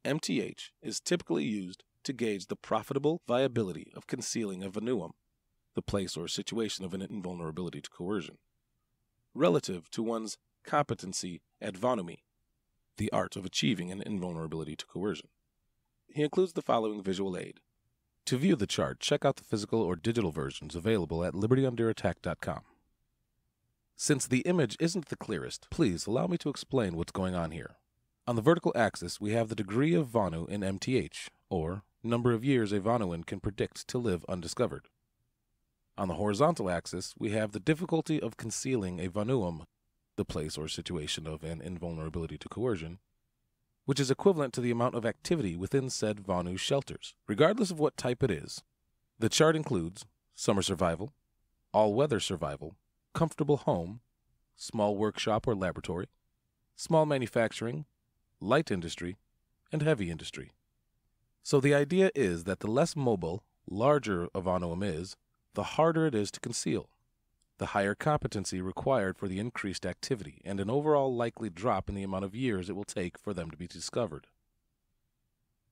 MTH is typically used to gauge the profitable viability of concealing a Vonuum, the place or situation of an invulnerability to coercion, relative to one's competency at Vonumi, the art of achieving an invulnerability to coercion. He includes the following visual aid. To view the chart, check out the physical or digital versions available at libertyunderattack.com. Since the image isn't the clearest, please allow me to explain what's going on here. On the vertical axis, we have the degree of Vonu in MTH, or number of years a Vonuan can predict to live undiscovered. On the horizontal axis, we have the difficulty of concealing a Vonuum the place or situation of an invulnerability to coercion, which is equivalent to the amount of activity within said Vonu shelters, regardless of what type it is. The chart includes summer survival, all weather survival, comfortable home, small workshop or laboratory, small manufacturing, light industry, and heavy industry. So the idea is that the less mobile, larger a Vonuum is, the harder it is to conceal the higher competency required for the increased activity, and an overall likely drop in the amount of years it will take for them to be discovered.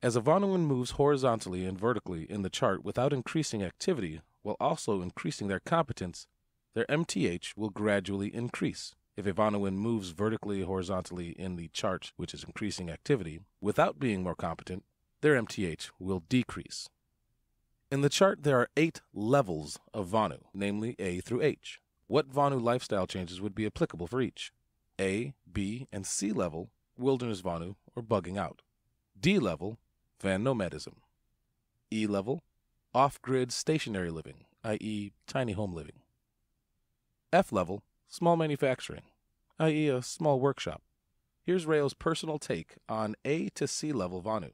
As a moves horizontally and vertically in the chart without increasing activity, while also increasing their competence, their MTH will gradually increase. If Vonuan moves vertically horizontally in the chart, which is increasing activity, without being more competent, their MTH will decrease. In the chart, there are eight levels of Vonu, namely A through H. What Vonu lifestyle changes would be applicable for each? A, B, and C level, wilderness Vonu or bugging out. D level, van nomadism. E level, off grid stationary living, i.e., tiny home living. F level, small manufacturing, i.e., a small workshop. Here's Rayo's personal take on A to C level Vonu.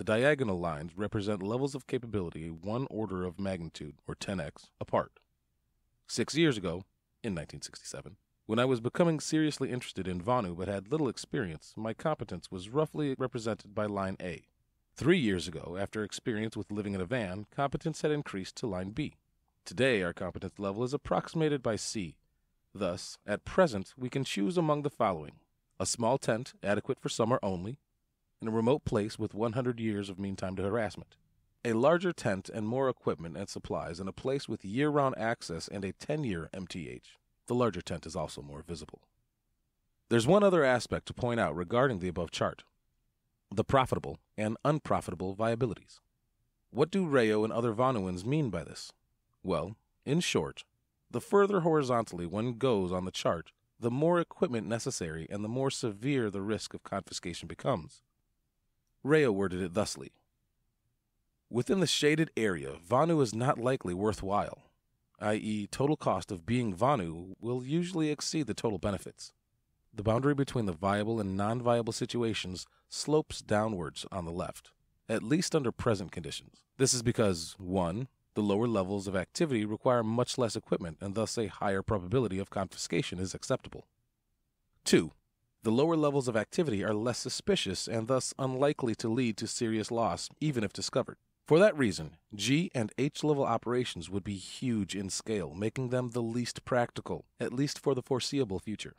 The diagonal lines represent levels of capability one order of magnitude, or 10x, apart. Six years ago, in 1967, when I was becoming seriously interested in Vonu but had little experience, my competence was roughly represented by line A. Three years ago, after experience with living in a van, competence had increased to line B. Today, our competence level is approximated by C. Thus, at present, we can choose among the following a small tent adequate for summer only, in a remote place with 100 years of mean time to harassment. A larger tent and more equipment and supplies in a place with year round access and a 10 year MTH. The larger tent is also more visible. There's one other aspect to point out regarding the above chart the profitable and unprofitable viabilities. What do Rayo and other Vonuans mean by this? Well, in short, the further horizontally one goes on the chart, the more equipment necessary and the more severe the risk of confiscation becomes. Rayo worded it thusly Within the shaded area, Vonu is not likely worthwhile, i.e., total cost of being Vonu will usually exceed the total benefits. The boundary between the viable and non viable situations slopes downwards on the left, at least under present conditions. This is because 1. The lower levels of activity require much less equipment and thus a higher probability of confiscation is acceptable. 2. The lower levels of activity are less suspicious and thus unlikely to lead to serious loss, even if discovered. For that reason, G and H level operations would be huge in scale, making them the least practical, at least for the foreseeable future.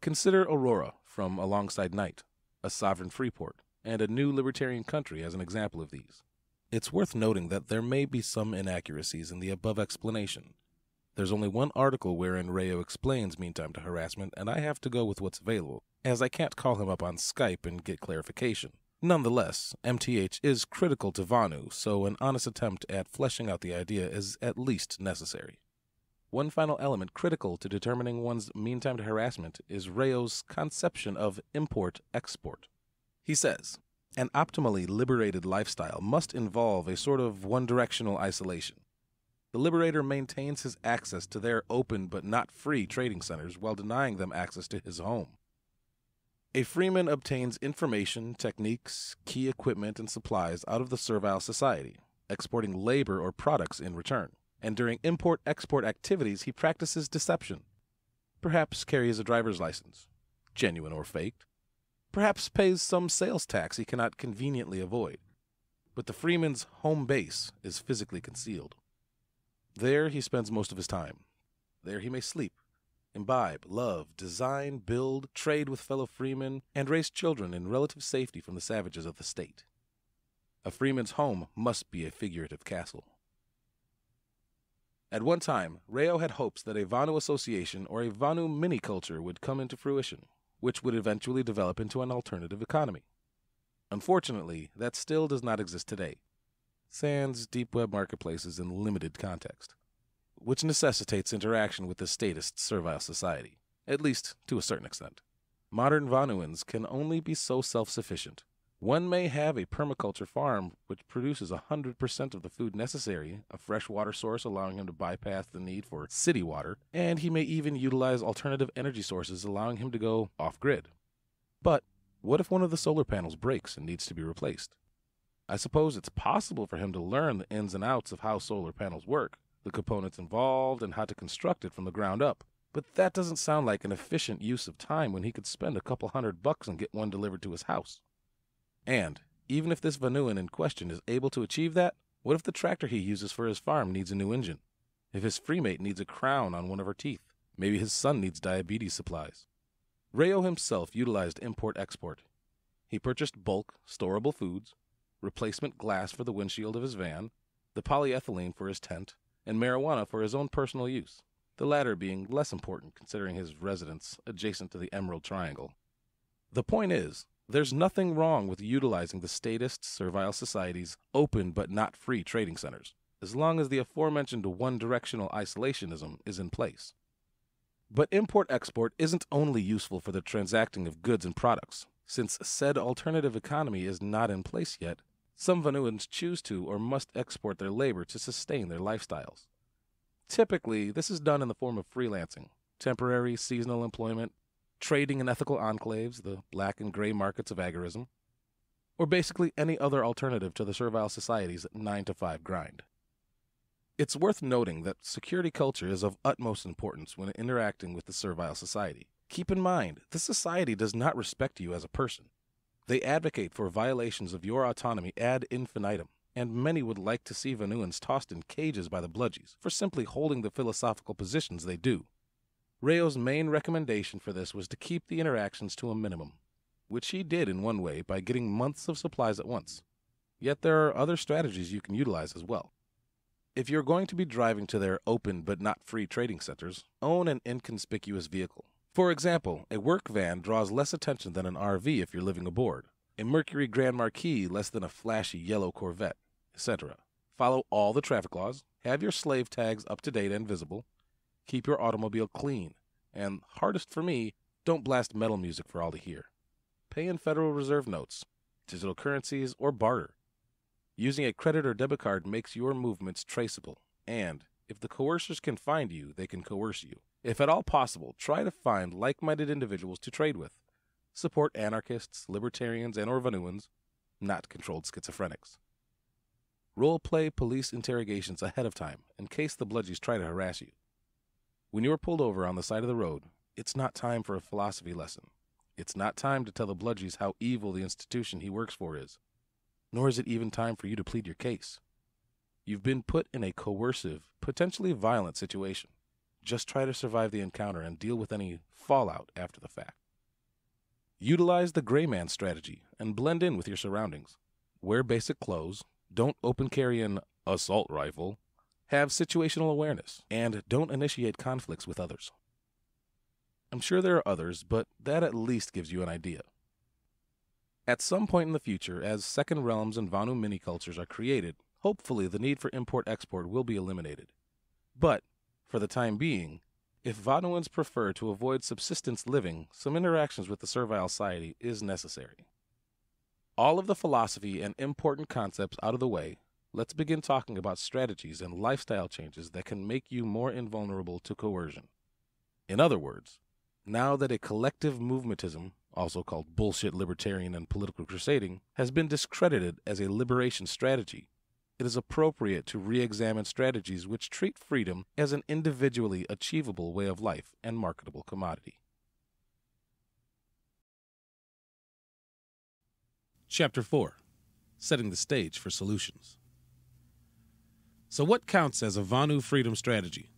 Consider Aurora from Alongside Night, a sovereign free port, and a new libertarian country as an example of these. It's worth noting that there may be some inaccuracies in the above explanation, there's only one article wherein Rayo explains mean time to harassment, and I have to go with what's available, as I can't call him up on Skype and get clarification. Nonetheless, MTH is critical to Vonu, so an honest attempt at fleshing out the idea is at least necessary. One final element critical to determining one's mean time to harassment is Rayo's conception of import export. He says, an optimally liberated lifestyle must involve a sort of one directional isolation the Liberator maintains his access to their open but not free trading centers while denying them access to his home. A freeman obtains information, techniques, key equipment, and supplies out of the servile society, exporting labor or products in return. And during import export activities, he practices deception. Perhaps carries a driver's license, genuine or faked. Perhaps pays some sales tax he cannot conveniently avoid. But the freeman's home base is physically concealed. There he spends most of his time. There he may sleep, imbibe, love, design, build, trade with fellow freemen, and raise children in relative safety from the savages of the state. A freeman's home must be a figurative castle. At one time, Rayo had hopes that a Vonu association or a Vonu mini culture would come into fruition, which would eventually develop into an alternative economy. Unfortunately, that still does not exist today. Sans deep web marketplaces in limited context, which necessitates interaction with the statist servile society, at least to a certain extent. Modern Vonuans can only be so self sufficient, one may have a permaculture farm which produces 100% of the food necessary, a fresh water source allowing him to bypass the need for city water, and he may even utilize alternative energy sources allowing him to go off grid. But what if one of the solar panels breaks and needs to be replaced? I suppose it's possible for him to learn the ins and outs of how solar panels work, the components involved, and how to construct it from the ground up. But that doesn't sound like an efficient use of time when he could spend a couple hundred bucks and get one delivered to his house. And even if this Vonuan in question is able to achieve that, what if the tractor he uses for his farm needs a new engine? If his freemate needs a crown on one of her teeth? Maybe his son needs diabetes supplies. Rayo himself utilized import export. He purchased bulk, storable foods, replacement glass for the windshield of his van, the polyethylene for his tent, and marijuana for his own personal use, the latter being less important considering his residence adjacent to the Emerald Triangle. The point is, there's nothing wrong with utilizing the statist servile society's open but not free trading centers, as long as the aforementioned one directional isolationism is in place. But import export isn't only useful for the transacting of goods and products. Since said alternative economy is not in place yet, some Vonuans choose to or must export their labor to sustain their lifestyles. Typically, this is done in the form of freelancing, temporary seasonal employment, trading in ethical enclaves, the black and gray markets of agorism, or basically any other alternative to the servile society's 9 to 5 grind. It's worth noting that security culture is of utmost importance when interacting with the servile society. Keep in mind, this society does not respect you as a person. They advocate for violations of your autonomy ad infinitum, and many would like to see Vonuans tossed in cages by the bludgies for simply holding the philosophical positions they do. Rayo's main recommendation for this was to keep the interactions to a minimum, which he did in one way by getting months of supplies at once. Yet there are other strategies you can utilize as well. If you're going to be driving to their open but not free trading centers, own an inconspicuous vehicle. For example, a work van draws less attention than an RV if you're living aboard, a Mercury Grand Marquis less than a flashy yellow Corvette, etc. Follow all the traffic laws, have your slave tags up to date and visible, Keep your automobile clean. And hardest for me, don't blast metal music for all to hear. Pay in Federal Reserve notes, digital currencies, or barter. Using a credit or debit card makes your movements traceable, and if the coercers can find you, they can coerce you. If at all possible, try to find like minded individuals to trade with. Support anarchists, libertarians, and or Vonuans, not controlled schizophrenics. Role play police interrogations ahead of time in case the bludgies try to harass you. When you are pulled over on the side of the road, it's not time for a philosophy lesson. It's not time to tell the bludgies how evil the institution he works for is. Nor is it even time for you to plead your case. You've been put in a coercive, potentially violent situation. Just try to survive the encounter and deal with any fallout after the fact. Utilize the gray man strategy and blend in with your surroundings. Wear basic clothes, don't open carry an assault rifle, have situational awareness, and don't initiate conflicts with others. I'm sure there are others, but that at least gives you an idea. At some point in the future, as second realms and Vonu mini cultures are created, hopefully the need for import export will be eliminated. But, for the time being, if Vonuans prefer to avoid subsistence living, some interactions with the servile society is necessary. All of the philosophy and important concepts out of the way, let's begin talking about strategies and lifestyle changes that can make you more invulnerable to coercion. In other words, now that a collective movementism, also called bullshit libertarian and political crusading, has been discredited as a liberation strategy. It is appropriate to re examine strategies which treat freedom as an individually achievable way of life and marketable commodity. Chapter 4 Setting the Stage for Solutions. So, what counts as a Vonu freedom strategy?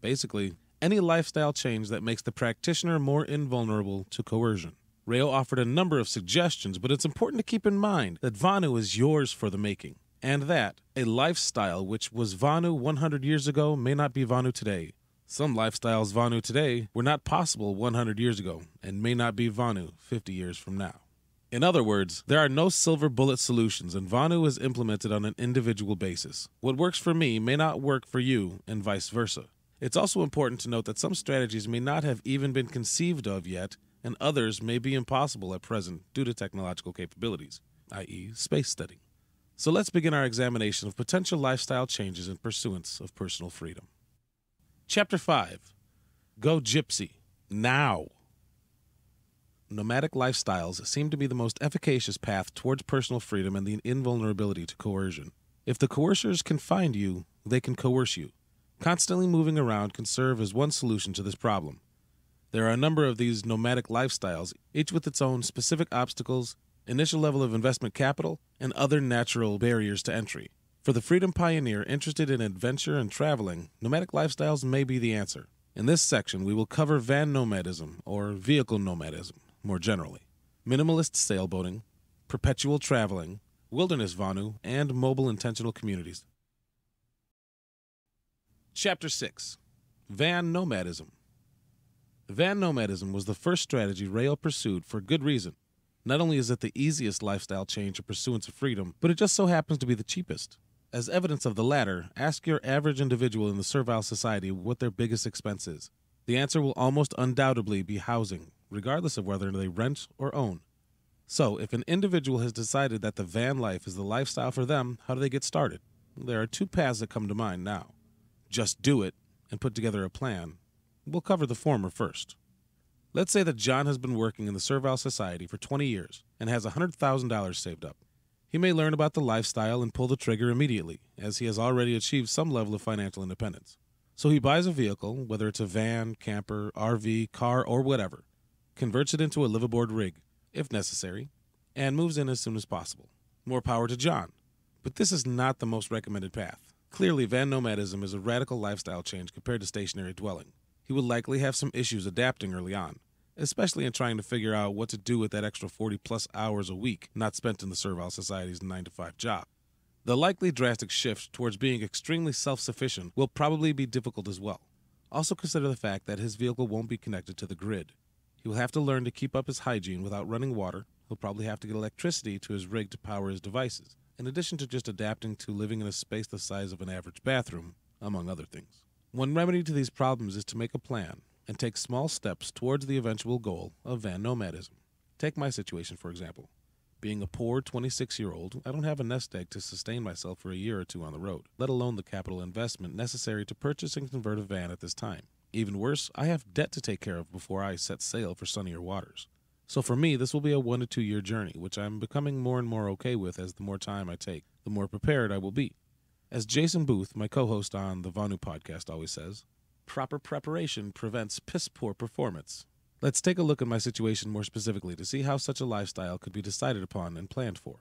Basically, any lifestyle change that makes the practitioner more invulnerable to coercion. Rayo offered a number of suggestions, but it's important to keep in mind that Vonu is yours for the making, and that a lifestyle which was Vonu 100 years ago may not be Vonu today. Some lifestyles Vonu today were not possible 100 years ago and may not be Vonu 50 years from now. In other words, there are no silver bullet solutions, and Vonu is implemented on an individual basis. What works for me may not work for you, and vice versa. It's also important to note that some strategies may not have even been conceived of yet, and others may be impossible at present due to technological capabilities, i.e., space studying. So let's begin our examination of potential lifestyle changes in pursuance of personal freedom. Chapter 5 Go Gypsy Now! nomadic lifestyles seem to be the most efficacious path towards personal freedom and the invulnerability to coercion. If the coercers can find you, they can coerce you. Constantly moving around can serve as one solution to this problem. There are a number of these nomadic lifestyles, each with its own specific obstacles, initial level of investment capital, and other natural barriers to entry. For the freedom pioneer interested in adventure and traveling, nomadic lifestyles may be the answer. In this section, we will cover van nomadism, or vehicle nomadism, more generally, minimalist sailboating, perpetual traveling, wilderness vonu, and mobile intentional communities. Chapter 6 Van Nomadism Van nomadism was the first strategy Rayo pursued for good reason. Not only is it the easiest lifestyle change in pursuance of freedom, but it just so happens to be the cheapest. As evidence of the latter, ask your average individual in the servile society what their biggest expense is. The answer will almost undoubtedly be housing, regardless of whether they rent or own. So, if an individual has decided that the van life is the lifestyle for them, how do they get started? There are two paths that come to mind now. Just do it and put together a plan. We'll cover the former first. Let's say that John has been working in the Servile Society for 20 years and has $100,000 saved up. He may learn about the lifestyle and pull the trigger immediately, as he has already achieved some level of financial independence. So he buys a vehicle, whether it's a van, camper, RV, car, or whatever, converts it into a liveaboard rig, if necessary, and moves in as soon as possible. More power to John. But this is not the most recommended path. Clearly, van nomadism is a radical lifestyle change compared to stationary dwelling. He will likely have some issues adapting early on, especially in trying to figure out what to do with that extra 40 plus hours a week not spent in the Servile Society's 9 to 5 job. The likely drastic shift towards being extremely self sufficient will probably be difficult as well. Also, consider the fact that his vehicle won't be connected to the grid. He will have to learn to keep up his hygiene without running water. He'll probably have to get electricity to his rig to power his devices, in addition to just adapting to living in a space the size of an average bathroom, among other things. One remedy to these problems is to make a plan and take small steps towards the eventual goal of van nomadism. Take my situation, for example. Being a poor 26 year old, I don't have a nest egg to sustain myself for a year or two on the road, let alone the capital investment necessary to purchase and convert a van at this time. Even worse, I have debt to take care of before I set sail for sunnier waters. So for me, this will be a one to two year journey, which I'm becoming more and more okay with as the more time I take, the more prepared I will be. As Jason Booth, my co host on the Vonu podcast, always says, proper preparation prevents piss poor performance. Let's take a look at my situation more specifically to see how such a lifestyle could be decided upon and planned for.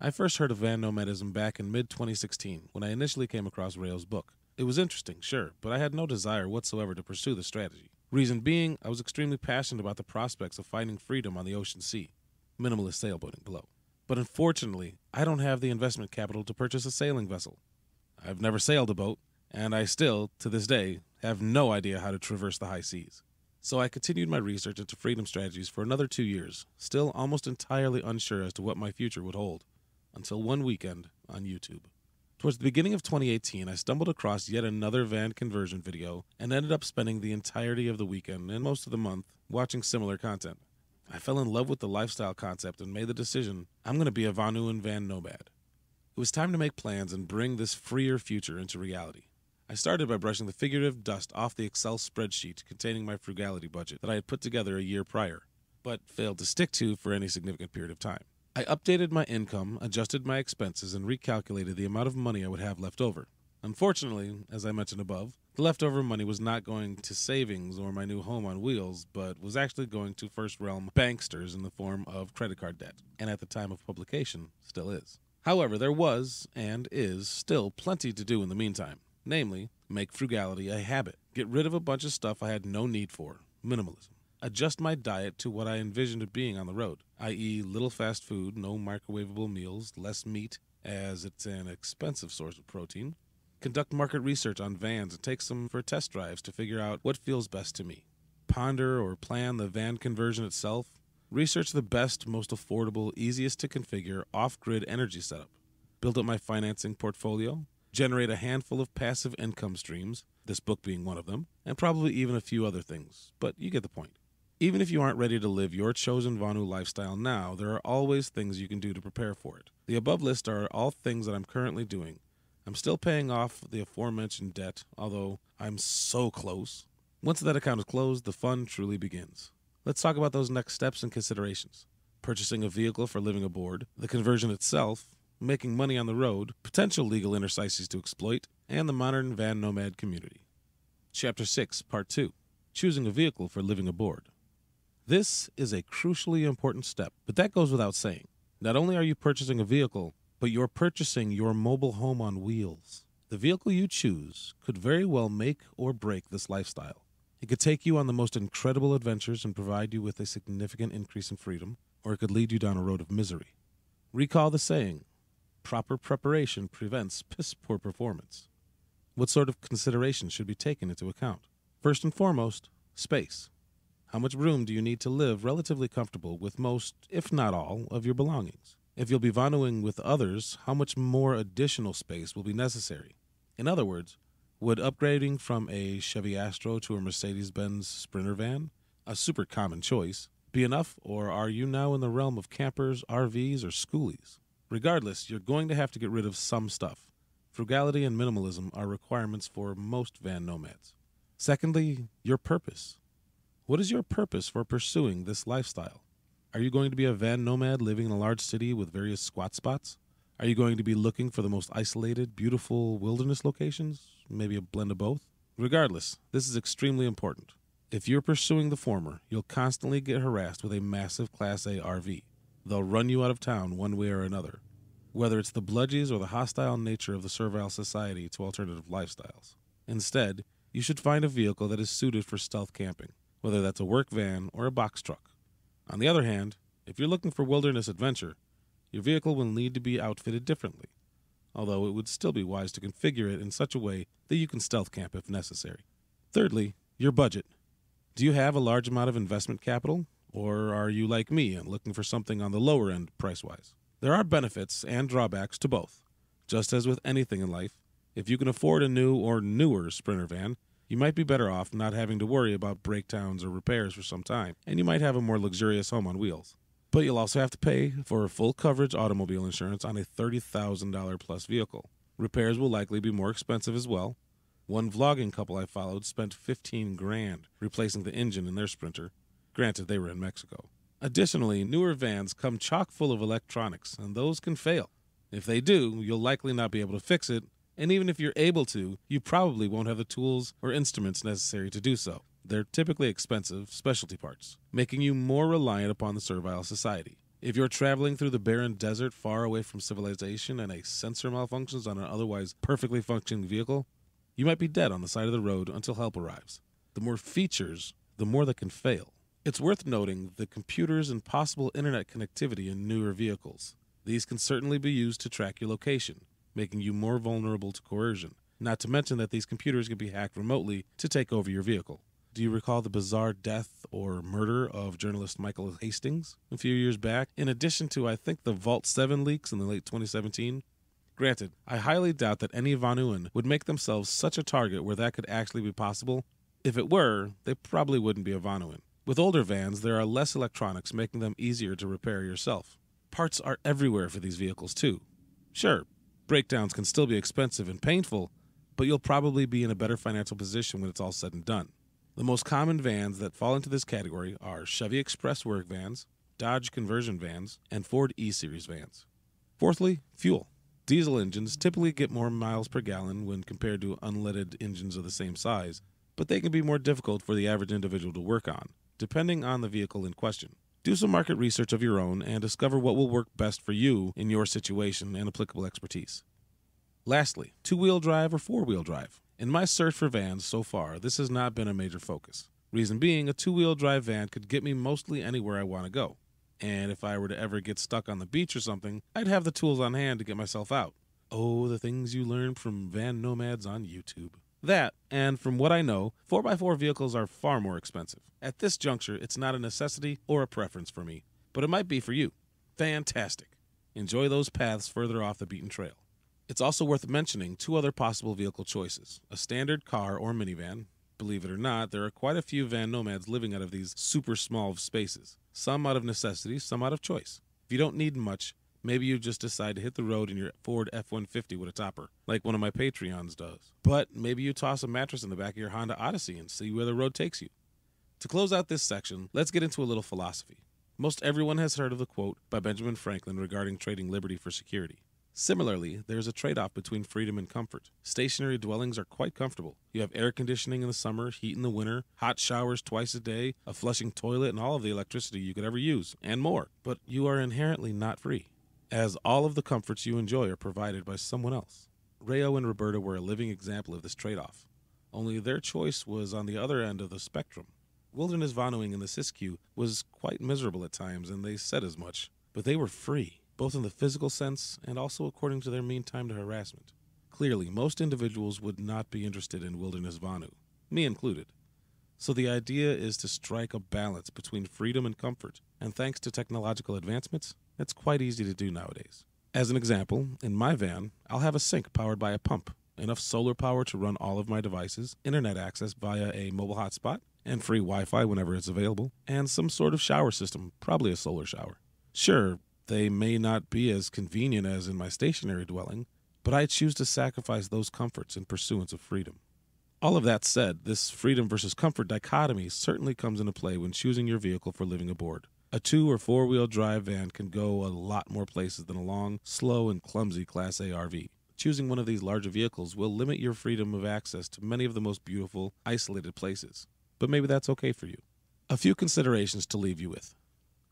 I first heard of van nomadism back in mid 2016 when I initially came across Rayo's book. It was interesting, sure, but I had no desire whatsoever to pursue the strategy. Reason being, I was extremely passionate about the prospects of finding freedom on the ocean sea. Minimalist sailboating below. But unfortunately, I don't have the investment capital to purchase a sailing vessel. I've never sailed a boat, and I still, to this day, have no idea how to traverse the high seas. So I continued my research into freedom strategies for another two years, still almost entirely unsure as to what my future would hold, until one weekend on YouTube. Towards the beginning of 2018, I stumbled across yet another van conversion video and ended up spending the entirety of the weekend and most of the month watching similar content. I fell in love with the lifestyle concept and made the decision I'm going to be a Vonu and van nomad. It was time to make plans and bring this freer future into reality. I started by brushing the figurative dust off the Excel spreadsheet containing my frugality budget that I had put together a year prior. but failed to stick to for any significant period of time. I updated my income, adjusted my expenses, and recalculated the amount of money I would have left over. Unfortunately, as I mentioned above, the leftover money was not going to savings or my new home on wheels, but was actually going to first realm banksters in the form of credit card debt, and at the time of publication, still is. However, there was, and is, still plenty to do in the meantime. Namely, make frugality a habit. Get rid of a bunch of stuff I had no need for. Minimalism. Adjust my diet to what I envisioned it being on the road, i.e., little fast food, no microwavable meals, less meat, as it's an expensive source of protein. Conduct market research on vans and take some for test drives to figure out what feels best to me. Ponder or plan the van conversion itself. Research the best, most affordable, easiest to configure off grid energy setup. Build up my financing portfolio. Generate a handful of passive income streams, this book being one of them, and probably even a few other things, but you get the point. Even if you aren't ready to live your chosen Vonu lifestyle now, there are always things you can do to prepare for it. The above list are all things that I'm currently doing. I'm still paying off the aforementioned debt, although I'm so close. Once that account is closed, the fun truly begins. Let's talk about those next steps and considerations. Purchasing a vehicle for living aboard, the conversion itself, making money on the road, potential legal interstices to exploit, and the modern van nomad community. Chapter 6, Part 2 Choosing a vehicle for living aboard. This is a crucially important step, but that goes without saying. Not only are you purchasing a vehicle, but you're purchasing your mobile home on wheels. The vehicle you choose could very well make or break this lifestyle. It could take you on the most incredible adventures and provide you with a significant increase in freedom, or it could lead you down a road of misery. Recall the saying proper preparation prevents piss poor performance. What sort of considerations should be taken into account? First and foremost, space. How much room do you need to live relatively comfortable with most, if not all, of your belongings? If you'll be vonuing with others, how much more additional space will be necessary? In other words, would upgrading from a Chevy Astro to a Mercedes Benz Sprinter van, a super common choice, be enough, or are you now in the realm of campers, RVs, or schoolies? Regardless, you're going to have to get rid of some stuff. Frugality and minimalism are requirements for most van nomads. Secondly, your purpose. What is your purpose for pursuing this lifestyle? Are you going to be a van nomad living in a large city with various squat spots? Are you going to be looking for the most isolated, beautiful wilderness locations? Maybe a blend of both? Regardless, this is extremely important. If you're pursuing the former, you'll constantly get harassed with a massive Class A RV. They'll run you out of town one way or another, whether it's the bludgies or the hostile nature of the servile society to alternative lifestyles. Instead, you should find a vehicle that is suited for stealth camping whether that's a work van or a box truck. On the other hand, if you're looking for wilderness adventure, your vehicle will need to be outfitted differently, although it would still be wise to configure it in such a way that you can stealth camp if necessary. Thirdly, your budget. Do you have a large amount of investment capital, or are you like me and looking for something on the lower end price wise? There are benefits and drawbacks to both. Just as with anything in life, if you can afford a new or newer Sprinter van, you might be better off not having to worry about breakdowns or repairs for some time, and you might have a more luxurious home on wheels. But you'll also have to pay for full coverage automobile insurance on a $30,000 plus vehicle. Repairs will likely be more expensive as well. One vlogging couple I followed spent 15 grand replacing the engine in their Sprinter. Granted, they were in Mexico. Additionally, newer vans come chock full of electronics, and those can fail. If they do, you'll likely not be able to fix it and even if you're able to, you probably won't have the tools or instruments necessary to do so. They're typically expensive specialty parts, making you more reliant upon the servile society. If you're traveling through the barren desert far away from civilization and a sensor malfunctions on an otherwise perfectly functioning vehicle, you might be dead on the side of the road until help arrives. The more features, the more that can fail. It's worth noting the computers and possible internet connectivity in newer vehicles. These can certainly be used to track your location, making you more vulnerable to coercion. Not to mention that these computers can be hacked remotely to take over your vehicle. Do you recall the bizarre death or murder of journalist Michael Hastings a few years back? In addition to, I think, the Vault 7 leaks in the late 2017? Granted, I highly doubt that any Vonuan would make themselves such a target where that could actually be possible. If it were, they probably wouldn't be a Vonuan. With older vans, there are less electronics, making them easier to repair yourself. Parts are everywhere for these vehicles, too. Sure, breakdowns can still be expensive and painful, but you'll probably be in a better financial position when it's all said and done. The most common vans that fall into this category are Chevy Express work vans, Dodge conversion vans, and Ford E Series vans. Fourthly, fuel. Diesel engines typically get more miles per gallon when compared to unleaded engines of the same size, but they can be more difficult for the average individual to work on, depending on the vehicle in question. Do some market research of your own and discover what will work best for you in your situation and applicable expertise. Lastly, two wheel drive or four wheel drive. In my search for vans so far, this has not been a major focus. Reason being, a two wheel drive van could get me mostly anywhere I want to go. And if I were to ever get stuck on the beach or something, I'd have the tools on hand to get myself out. Oh, the things you learn from van nomads on YouTube. That, and from what I know, 4x4 vehicles are far more expensive. At this juncture, it's not a necessity or a preference for me, but it might be for you. Fantastic. Enjoy those paths further off the beaten trail. It's also worth mentioning two other possible vehicle choices a standard car or minivan. Believe it or not, there are quite a few van nomads living out of these super small spaces, some out of necessity, some out of choice. If you don't need much, maybe you just decide to hit the road in your Ford F 150 with a topper, like one of my Patreons does. But maybe you toss a mattress in the back of your Honda Odyssey and see where the road takes you. To close out this section, let's get into a little philosophy. Most everyone has heard of the quote by Benjamin Franklin regarding trading liberty for security. Similarly, there is a trade off between freedom and comfort. Stationary dwellings are quite comfortable. You have air conditioning in the summer, heat in the winter, hot showers twice a day, a flushing toilet, and all of the electricity you could ever use, and more. But you are inherently not free, as all of the comforts you enjoy are provided by someone else. Rayo and Roberta were a living example of this trade off, only their choice was on the other end of the spectrum. Wilderness Vonuing in the Siskiyou was quite miserable at times, and they said as much, but they were free both in the physical sense and also according to their mean time to harassment. Clearly, most individuals would not be interested in wilderness Vonu, me included. So the idea is to strike a balance between freedom and comfort, and thanks to technological advancements, it's quite easy to do nowadays. As an example, in my van, I'll have a sink powered by a pump, enough solar power to run all of my devices, internet access via a mobile hotspot, and free Wi Fi whenever it's available, and some sort of shower system, probably a solar shower. Sure, they may not be as convenient as in my stationary dwelling, but I choose to sacrifice those comforts in pursuance of freedom. All of that said, this freedom versus comfort dichotomy certainly comes into play when choosing your vehicle for living aboard. A two or four wheel drive van can go a lot more places than a long, slow, and clumsy Class A RV. Choosing one of these larger vehicles will limit your freedom of access to many of the most beautiful, isolated places. But maybe that's okay for you. A few considerations to leave you with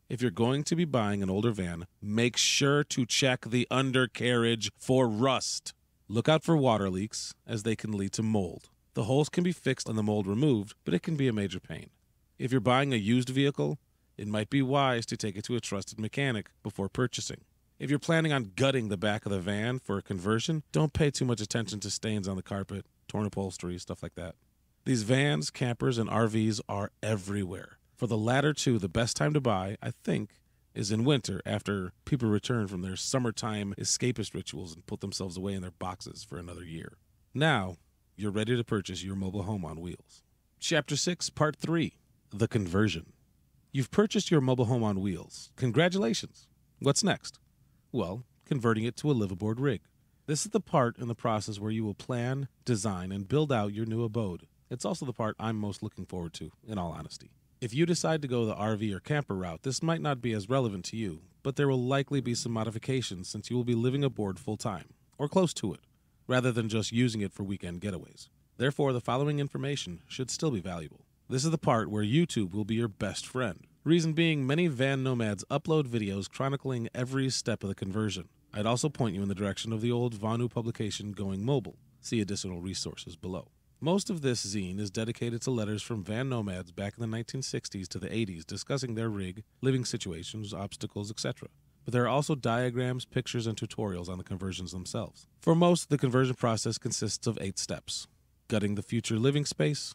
if you're going to be buying an older van, make sure to check the undercarriage for rust. Look out for water leaks, as they can lead to mold. The holes can be fixed and the mold removed, but it can be a major pain. If you're buying a used vehicle, it might be wise to take it to a trusted mechanic before purchasing. If you're planning on gutting the back of the van for a conversion, don't pay too much attention to stains on the carpet, torn upholstery, stuff like that. These vans, campers, and RVs are everywhere. For the latter two, the best time to buy, I think, is in winter after people return from their summertime escapist rituals and put themselves away in their boxes for another year. Now, you're ready to purchase your mobile home on wheels. Chapter 6, Part 3 The Conversion. You've purchased your mobile home on wheels. Congratulations. What's next? Well, converting it to a liveaboard rig. This is the part in the process where you will plan, design, and build out your new abode. It's also the part I'm most looking forward to, in all honesty. If you decide to go the RV or camper route, this might not be as relevant to you, but there will likely be some modifications since you will be living aboard full time, or close to it, rather than just using it for weekend getaways. Therefore, the following information should still be valuable. This is the part where YouTube will be your best friend. Reason being, many van nomads upload videos chronicling every step of the conversion. I'd also point you in the direction of the old Vonu publication Going Mobile. See additional resources below. Most of this zine is dedicated to letters from van nomads back in the 1960s to the 80s discussing their rig, living situations, obstacles, etc. But there are also diagrams, pictures, and tutorials on the conversions themselves. For most, the conversion process consists of eight steps gutting the future living space,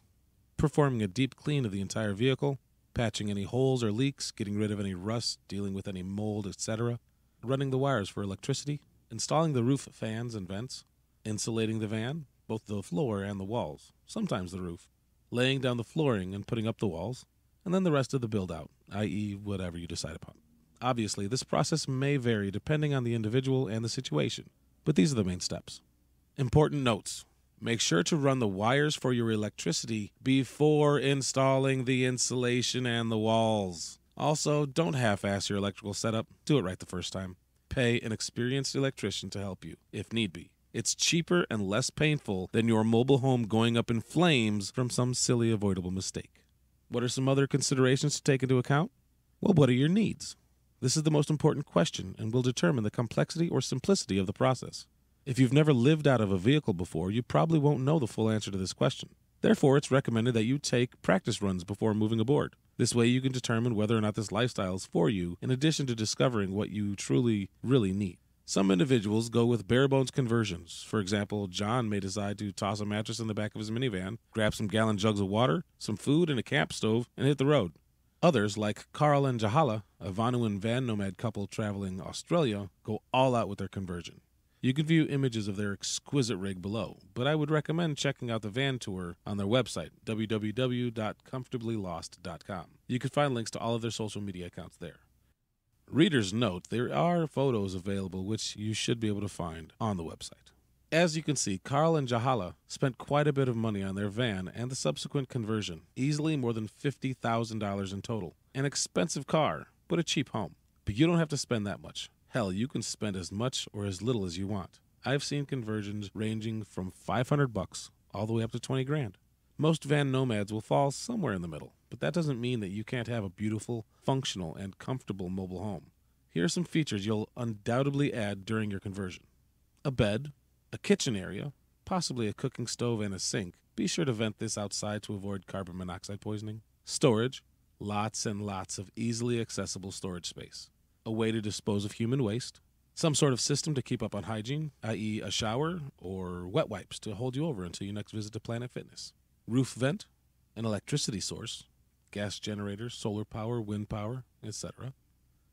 performing a deep clean of the entire vehicle, patching any holes or leaks, getting rid of any rust, dealing with any mold, etc., running the wires for electricity, installing the roof fans and vents, insulating the van, both the floor and the walls, sometimes the roof, laying down the flooring and putting up the walls, and then the rest of the build out, i.e., whatever you decide upon. Obviously, this process may vary depending on the individual and the situation, but these are the main steps. Important notes Make sure to run the wires for your electricity before installing the insulation and the walls. Also, don't half ass your electrical setup, do it right the first time. Pay an experienced electrician to help you, if need be. It's cheaper and less painful than your mobile home going up in flames from some silly avoidable mistake. What are some other considerations to take into account? Well, what are your needs? This is the most important question and will determine the complexity or simplicity of the process. If you've never lived out of a vehicle before, you probably won't know the full answer to this question. Therefore, it's recommended that you take practice runs before moving aboard. This way, you can determine whether or not this lifestyle is for you, in addition to discovering what you truly, really need. Some individuals go with bare bones conversions. For example, John may decide to toss a mattress in the back of his minivan, grab some gallon jugs of water, some food, and a camp stove, and hit the road. Others, like Carl and Jahala, a Vonuan van nomad couple traveling Australia, go all out with their conversion. You can view images of their exquisite rig below, but I would recommend checking out the van tour on their website, www.comfortablylost.com. You can find links to all of their social media accounts there. Readers note there are photos available which you should be able to find on the website. As you can see, Carl and Jahala spent quite a bit of money on their van and the subsequent conversion, easily more than $50,000 in total. An expensive car, but a cheap home. But you don't have to spend that much. Hell, you can spend as much or as little as you want. I've seen conversions ranging from 500 bucks all the way up to 20 grand. Most van nomads will fall somewhere in the middle, but that doesn't mean that you can't have a beautiful, functional, and comfortable mobile home. Here are some features you'll undoubtedly add during your conversion a bed, a kitchen area, possibly a cooking stove and a sink. Be sure to vent this outside to avoid carbon monoxide poisoning. Storage, lots and lots of easily accessible storage space a way to dispose of human waste, some sort of system to keep up on hygiene, i.e., a shower or wet wipes to hold you over until you next visit to Planet Fitness, roof vent, an electricity source, gas generators, solar power, wind power, etc.,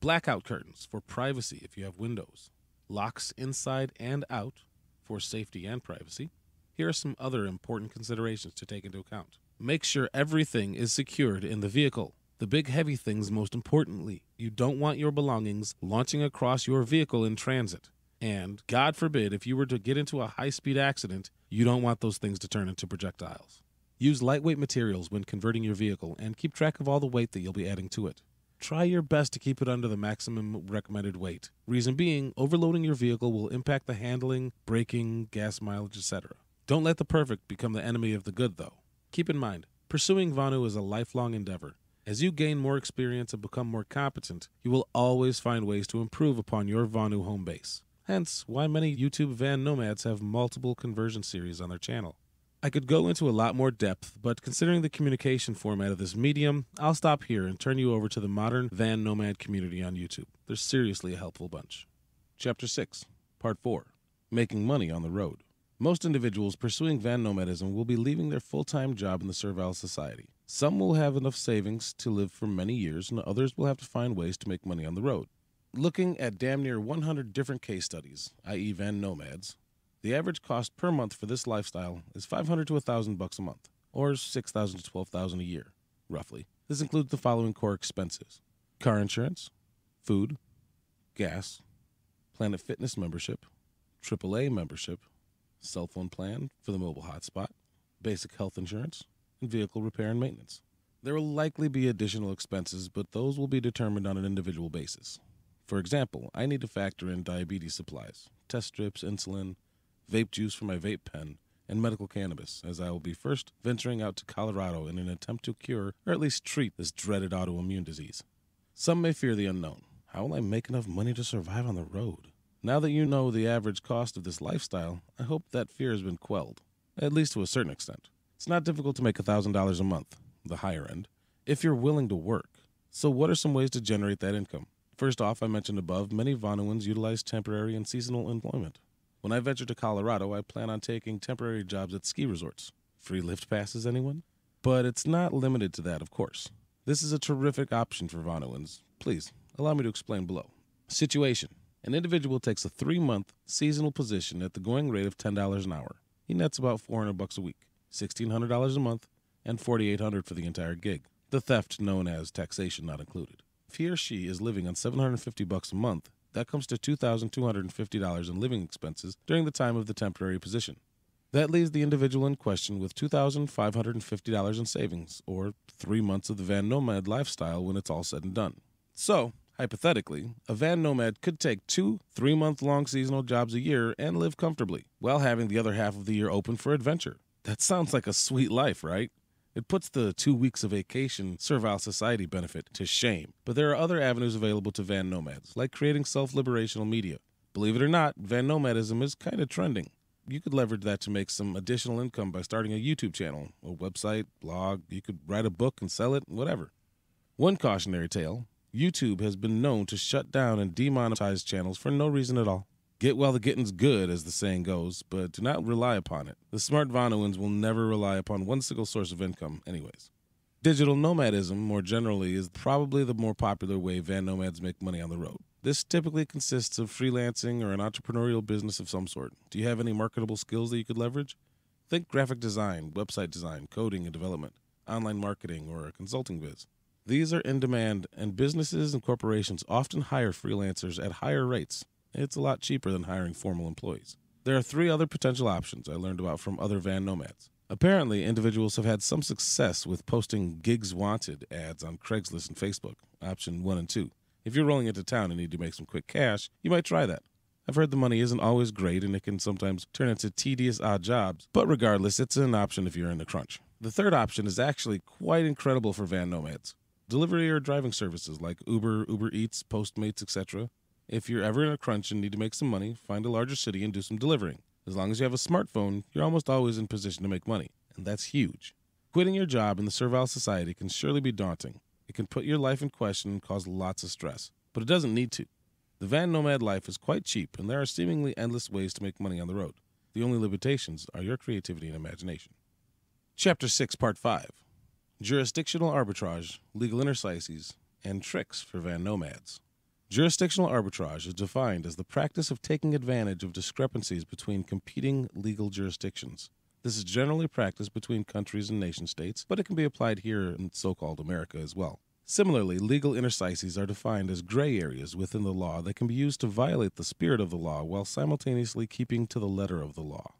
blackout curtains for privacy if you have windows, locks inside and out for safety and privacy. Here are some other important considerations to take into account. Make sure everything is secured in the vehicle. The big heavy things, most importantly. You don't want your belongings launching across your vehicle in transit. And, God forbid, if you were to get into a high speed accident, you don't want those things to turn into projectiles. Use lightweight materials when converting your vehicle and keep track of all the weight that you'll be adding to it. Try your best to keep it under the maximum recommended weight. Reason being, overloading your vehicle will impact the handling, braking, gas mileage, etc. Don't let the perfect become the enemy of the good, though. Keep in mind, pursuing Vonu is a lifelong endeavor. As you gain more experience and become more competent, you will always find ways to improve upon your Vonu home base. Hence, why many YouTube van nomads have multiple conversion series on their channel. I could go into a lot more depth, but considering the communication format of this medium, I'll stop here and turn you over to the modern van nomad community on YouTube. They're seriously a helpful bunch. Chapter 6, Part 4 Making Money on the Road. Most individuals pursuing van nomadism will be leaving their full time job in the servile society. Some will have enough savings to live for many years, and others will have to find ways to make money on the road. Looking at damn near 100 different case studies, i.e., van nomads, the average cost per month for this lifestyle is 500 to 1000 bucks a month, or 6000 to 12000 a year, roughly. This includes the following core expenses: car insurance, food, gas, Planet Fitness membership, AAA membership, cell phone plan for the mobile hotspot, basic health insurance, and vehicle repair and maintenance. There will likely be additional expenses, but those will be determined on an individual basis. For example, I need to factor in diabetes supplies, test strips, insulin, vape juice for my vape pen, and medical cannabis, as I will be first venturing out to Colorado in an attempt to cure or at least treat this dreaded autoimmune disease. Some may fear the unknown. How will I make enough money to survive on the road? Now that you know the average cost of this lifestyle, I hope that fear has been quelled, at least to a certain extent. It's not difficult to make $1,000 a month, the higher end, if you're willing to work. So, what are some ways to generate that income? First off, I mentioned above, many Vonuans utilize temporary and seasonal employment. When I venture to Colorado, I plan on taking temporary jobs at ski resorts. Free lift passes, anyone? But it's not limited to that, of course. This is a terrific option for Vonuans. Please, allow me to explain below. Situation An individual takes a three month seasonal position at the going rate of $10 an hour. He nets about 400 bucks a week. $1,600 a month, and $4,800 for the entire gig. The theft known as taxation not included. If he or she is living on 750 bucks a month, that comes to $2,250 in living expenses during the time of the temporary position. That leaves the individual in question with $2,550 in savings, or three months of the van nomad lifestyle when it's all said and done. So, hypothetically, a van nomad could take two three month long seasonal jobs a year and live comfortably, while having the other half of the year open for adventure. That sounds like a sweet life, right? It puts the two weeks of vacation servile society benefit to shame. But there are other avenues available to van nomads, like creating self liberational media. Believe it or not, van nomadism is kind of trending. You could leverage that to make some additional income by starting a YouTube channel, a website, blog. You could write a book and sell it, whatever. One cautionary tale YouTube has been known to shut down and demonetize channels for no reason at all. Get while the getting's good, as the saying goes, but do not rely upon it. The smart Vonuans will never rely upon one single source of income, anyways. Digital nomadism, more generally, is probably the more popular way van nomads make money on the road. This typically consists of freelancing or an entrepreneurial business of some sort. Do you have any marketable skills that you could leverage? Think graphic design, website design, coding and development, online marketing, or a consulting biz. These are in demand, and businesses and corporations often hire freelancers at higher rates. It's a lot cheaper than hiring formal employees. There are three other potential options I learned about from other van nomads. Apparently, individuals have had some success with posting gigs wanted ads on Craigslist and Facebook, option one and two. If you're rolling into town and need to make some quick cash, you might try that. I've heard the money isn't always great and it can sometimes turn into tedious odd jobs, but regardless, it's an option if you're in the crunch. The third option is actually quite incredible for van nomads delivery or driving services like Uber, Uber Eats, Postmates, etc. If you're ever in a crunch and need to make some money, find a larger city and do some delivering. As long as you have a smartphone, you're almost always in position to make money, and that's huge. Quitting your job in the servile society can surely be daunting. It can put your life in question and cause lots of stress, but it doesn't need to. The van nomad life is quite cheap, and there are seemingly endless ways to make money on the road. The only limitations are your creativity and imagination. Chapter 6, Part 5 Jurisdictional arbitrage, legal interstices, and tricks for van nomads. Jurisdictional arbitrage is defined as the practice of taking advantage of discrepancies between competing legal jurisdictions. This is generally practiced between countries and nation states, but it can be applied here in so called America as well. Similarly, legal interstices are defined as gray areas within the law that can be used to violate the spirit of the law while simultaneously keeping to the letter of the law.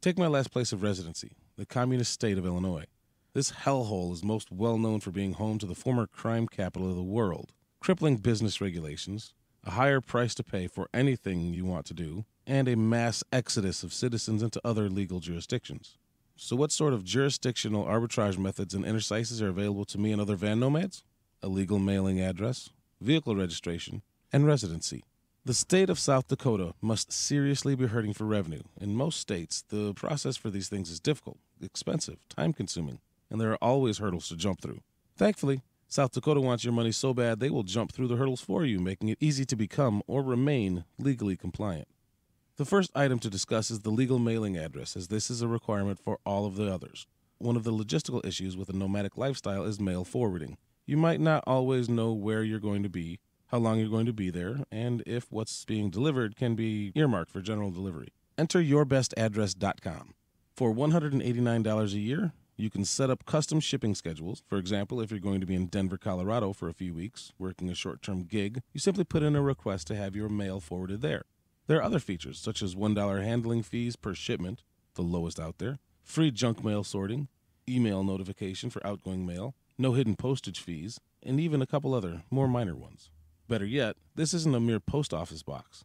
Take my last place of residency, the communist state of Illinois. This hellhole is most well known for being home to the former crime capital of the world, crippling business regulations, a higher price to pay for anything you want to do, and a mass exodus of citizens into other legal jurisdictions. So, what sort of jurisdictional arbitrage methods and interstices are available to me and other van nomads? A legal mailing address, vehicle registration, and residency. The state of South Dakota must seriously be hurting for revenue. In most states, the process for these things is difficult, expensive, time consuming, and there are always hurdles to jump through. Thankfully, South Dakota wants your money so bad they will jump through the hurdles for you, making it easy to become or remain legally compliant. The first item to discuss is the legal mailing address, as this is a requirement for all of the others. One of the logistical issues with a nomadic lifestyle is mail forwarding. You might not always know where you're going to be, how long you're going to be there, and if what's being delivered can be earmarked for general delivery. Enter yourbestaddress.com. For $189 a year, you can set up custom shipping schedules. For example, if you're going to be in Denver, Colorado for a few weeks, working a short term gig, you simply put in a request to have your mail forwarded there. There are other features, such as $1 handling fees per shipment, the lowest out there, free junk mail sorting, email notification for outgoing mail, no hidden postage fees, and even a couple other, more minor ones. Better yet, this isn't a mere post office box.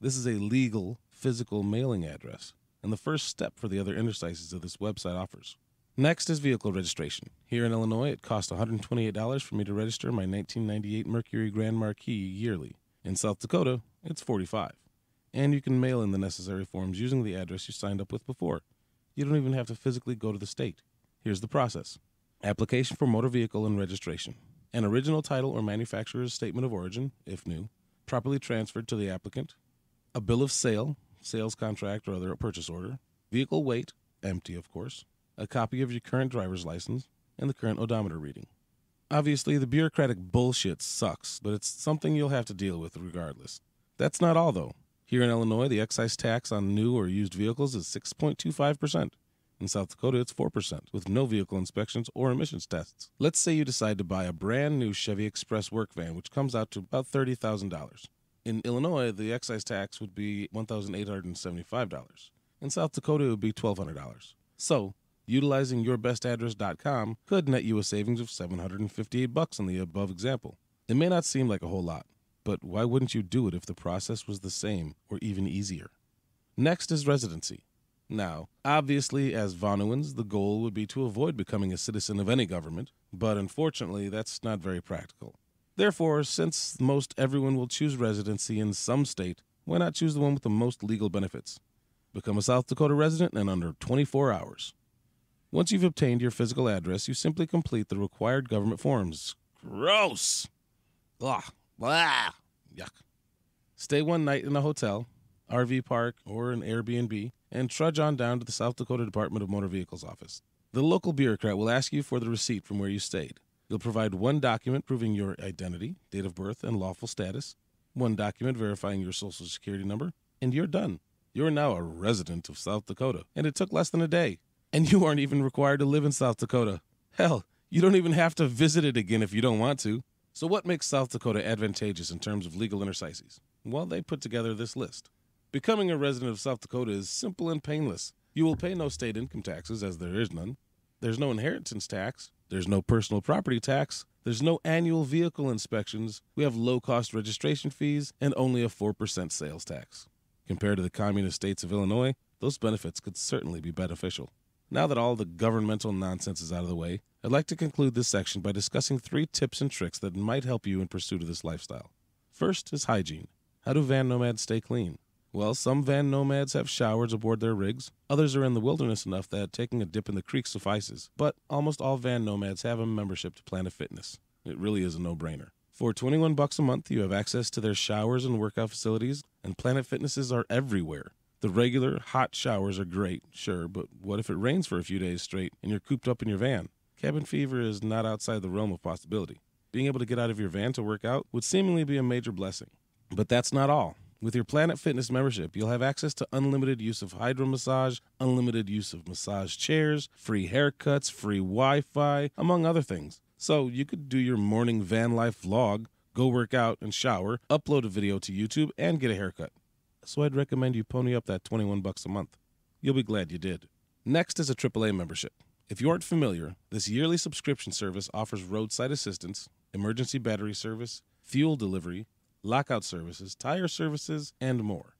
This is a legal, physical mailing address, and the first step for the other interstices that this website offers. Next is vehicle registration. Here in Illinois, it costs $128 for me to register my 1998 Mercury Grand Marquis yearly. In South Dakota, it's 45, And you can mail in the necessary forms using the address you signed up with before. You don't even have to physically go to the state. Here's the process application for motor vehicle and registration, an original title or manufacturer's statement of origin, if new, properly transferred to the applicant, a bill of sale, sales contract, or other purchase order, vehicle weight, empty, of course a copy of your current driver's license, and the current odometer reading. Obviously, the bureaucratic bullshit sucks, but it's something you'll have to deal with regardless. That's not all, though. Here in Illinois, the excise tax on new or used vehicles is 6.25%. In South Dakota, it's 4%, with no vehicle inspections or emissions tests. Let's say you decide to buy a brand new Chevy Express work van, which comes out to about $30,000. In Illinois, the excise tax would be $1,875. In South Dakota, it would be $1,200. So, utilizing yourbestaddress.com could net you a savings of 758 bucks in the above example. It may not seem like a whole lot, but why wouldn't you do it if the process was the same or even easier? Next is residency. Now, obviously, as Vonuans, the goal would be to avoid becoming a citizen of any government, but unfortunately, that's not very practical. Therefore, since most everyone will choose residency in some state, why not choose the one with the most legal benefits? Become a South Dakota resident in under 24 hours. Once you've obtained your physical address, you simply complete the required government forms. Gross! Ugh. Blah. Yuck. Stay one night in a hotel, RV park, or an Airbnb, and trudge on down to the South Dakota Department of Motor Vehicles office. The local bureaucrat will ask you for the receipt from where you stayed. You'll provide one document proving your identity, date of birth, and lawful status, one document verifying your social security number, and you're done. You're now a resident of South Dakota, and it took less than a day. And you aren't even required to live in South Dakota. Hell, you don't even have to visit it again if you don't want to. So, what makes South Dakota advantageous in terms of legal interstices? Well, they put together this list. Becoming a resident of South Dakota is simple and painless. You will pay no state income taxes, as there is none. There's no inheritance tax. There's no personal property tax. There's no annual vehicle inspections. We have low cost registration fees and only a 4% sales tax. Compared to the communist states of Illinois, those benefits could certainly be beneficial. Now that all the governmental nonsense is out of the way, I'd like to conclude this section by discussing three tips and tricks that might help you in pursuit of this lifestyle. First is hygiene. How do van nomads stay clean? Well, some van nomads have showers aboard their rigs. Others are in the wilderness enough that taking a dip in the creek suffices. But almost all van nomads have a membership to Planet Fitness. It really is a no-brainer. For 21 bucks a month, you have access to their showers and workout facilities, and Planet Fitnesses are everywhere. The regular hot showers are great, sure, but what if it rains for a few days straight and you're cooped up in your van? Cabin fever is not outside the realm of possibility. Being able to get out of your van to work out would seemingly be a major blessing. But that's not all. With your Planet Fitness membership, you'll have access to unlimited use of hydro massage, unlimited use of massage chairs, free haircuts, free Wi Fi, among other things. So you could do your morning van life vlog, go work out and shower, upload a video to YouTube, and get a haircut so I'd recommend you pony up that 21 bucks a month. You'll be glad you did. Next is a AAA membership. If you aren't familiar, this yearly subscription service offers roadside assistance, emergency battery service, fuel delivery, lockout services, tire services, and more.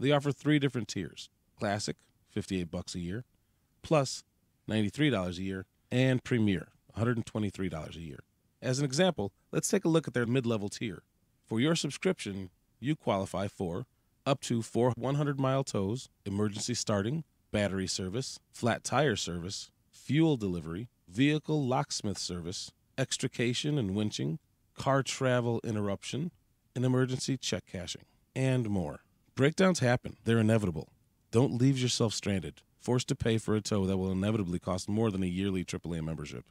They offer three different tiers: Classic, 58 bucks a year, Plus, $93 a year, and Premier, $123 a year. As an example, let's take a look at their mid-level tier. For your subscription, you qualify for up to four 100 mile tows, emergency starting, battery service, flat tire service, fuel delivery, vehicle locksmith service, extrication and winching, car travel interruption, and emergency check cashing, and more. Breakdowns happen, they're inevitable. Don't leave yourself stranded, forced to pay for a tow that will inevitably cost more than a yearly AAA membership.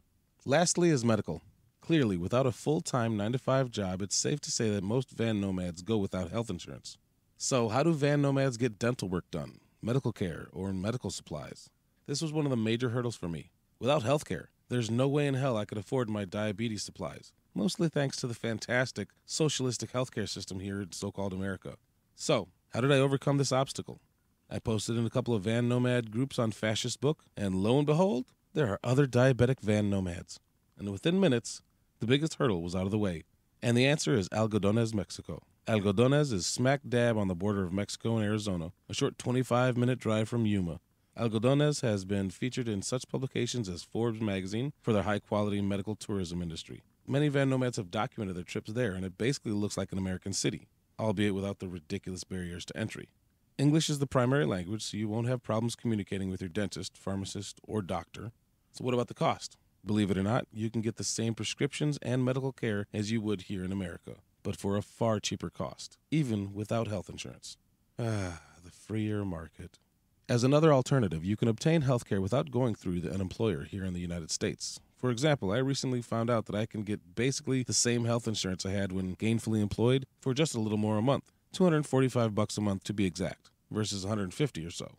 Lastly, is medical. Clearly, without a full time 9 to 5 job, it's safe to say that most van nomads go without health insurance. So, how do van nomads get dental work done, medical care, or medical supplies? This was one of the major hurdles for me. Without health care, there's no way in hell I could afford my diabetes supplies, mostly thanks to the fantastic socialistic healthcare system here in so called America. So, how did I overcome this obstacle? I posted in a couple of van nomad groups on Fascist Book, and lo and behold, there are other diabetic van nomads. And within minutes, the biggest hurdle was out of the way. And the answer is Algodones, Mexico. Algodones is smack dab on the border of Mexico and Arizona, a short 25 minute drive from Yuma. Algodones has been featured in such publications as Forbes magazine for their high quality medical tourism industry. Many van nomads have documented their trips there, and it basically looks like an American city, albeit without the ridiculous barriers to entry. English is the primary language, so you won't have problems communicating with your dentist, pharmacist, or doctor. So, what about the cost? Believe it or not, you can get the same prescriptions and medical care as you would here in America but for a far cheaper cost, even without health insurance. Ah, the freer market. As another alternative, you can obtain health care without going through an employer here in the United States. For example, I recently found out that I can get basically the same health insurance I had when gainfully employed for just a little more a month, 245 bucks a month to be exact, versus 150 or so.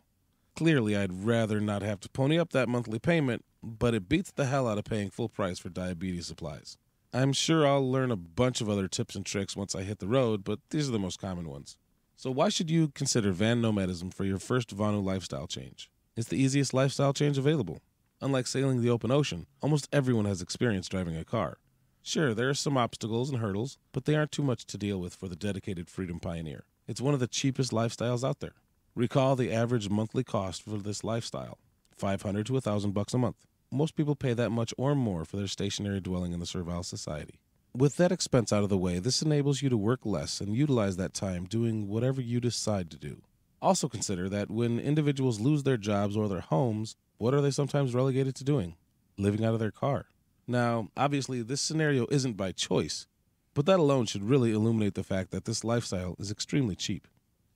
Clearly, I'd rather not have to pony up that monthly payment, but it beats the hell out of paying full price for diabetes supplies. I'm sure I'll learn a bunch of other tips and tricks once I hit the road, but these are the most common ones. So, why should you consider van nomadism for your first Vonu lifestyle change? It's the easiest lifestyle change available. Unlike sailing the open ocean, almost everyone has experience driving a car. Sure, there are some obstacles and hurdles, but they aren't too much to deal with for the dedicated freedom pioneer. It's one of the cheapest lifestyles out there. Recall the average monthly cost for this lifestyle 500 to 1000 bucks a month. Most people pay that much or more for their stationary dwelling in the Servile Society. With that expense out of the way, this enables you to work less and utilize that time doing whatever you decide to do. Also consider that when individuals lose their jobs or their homes, what are they sometimes relegated to doing? Living out of their car. Now, obviously, this scenario isn't by choice, but that alone should really illuminate the fact that this lifestyle is extremely cheap.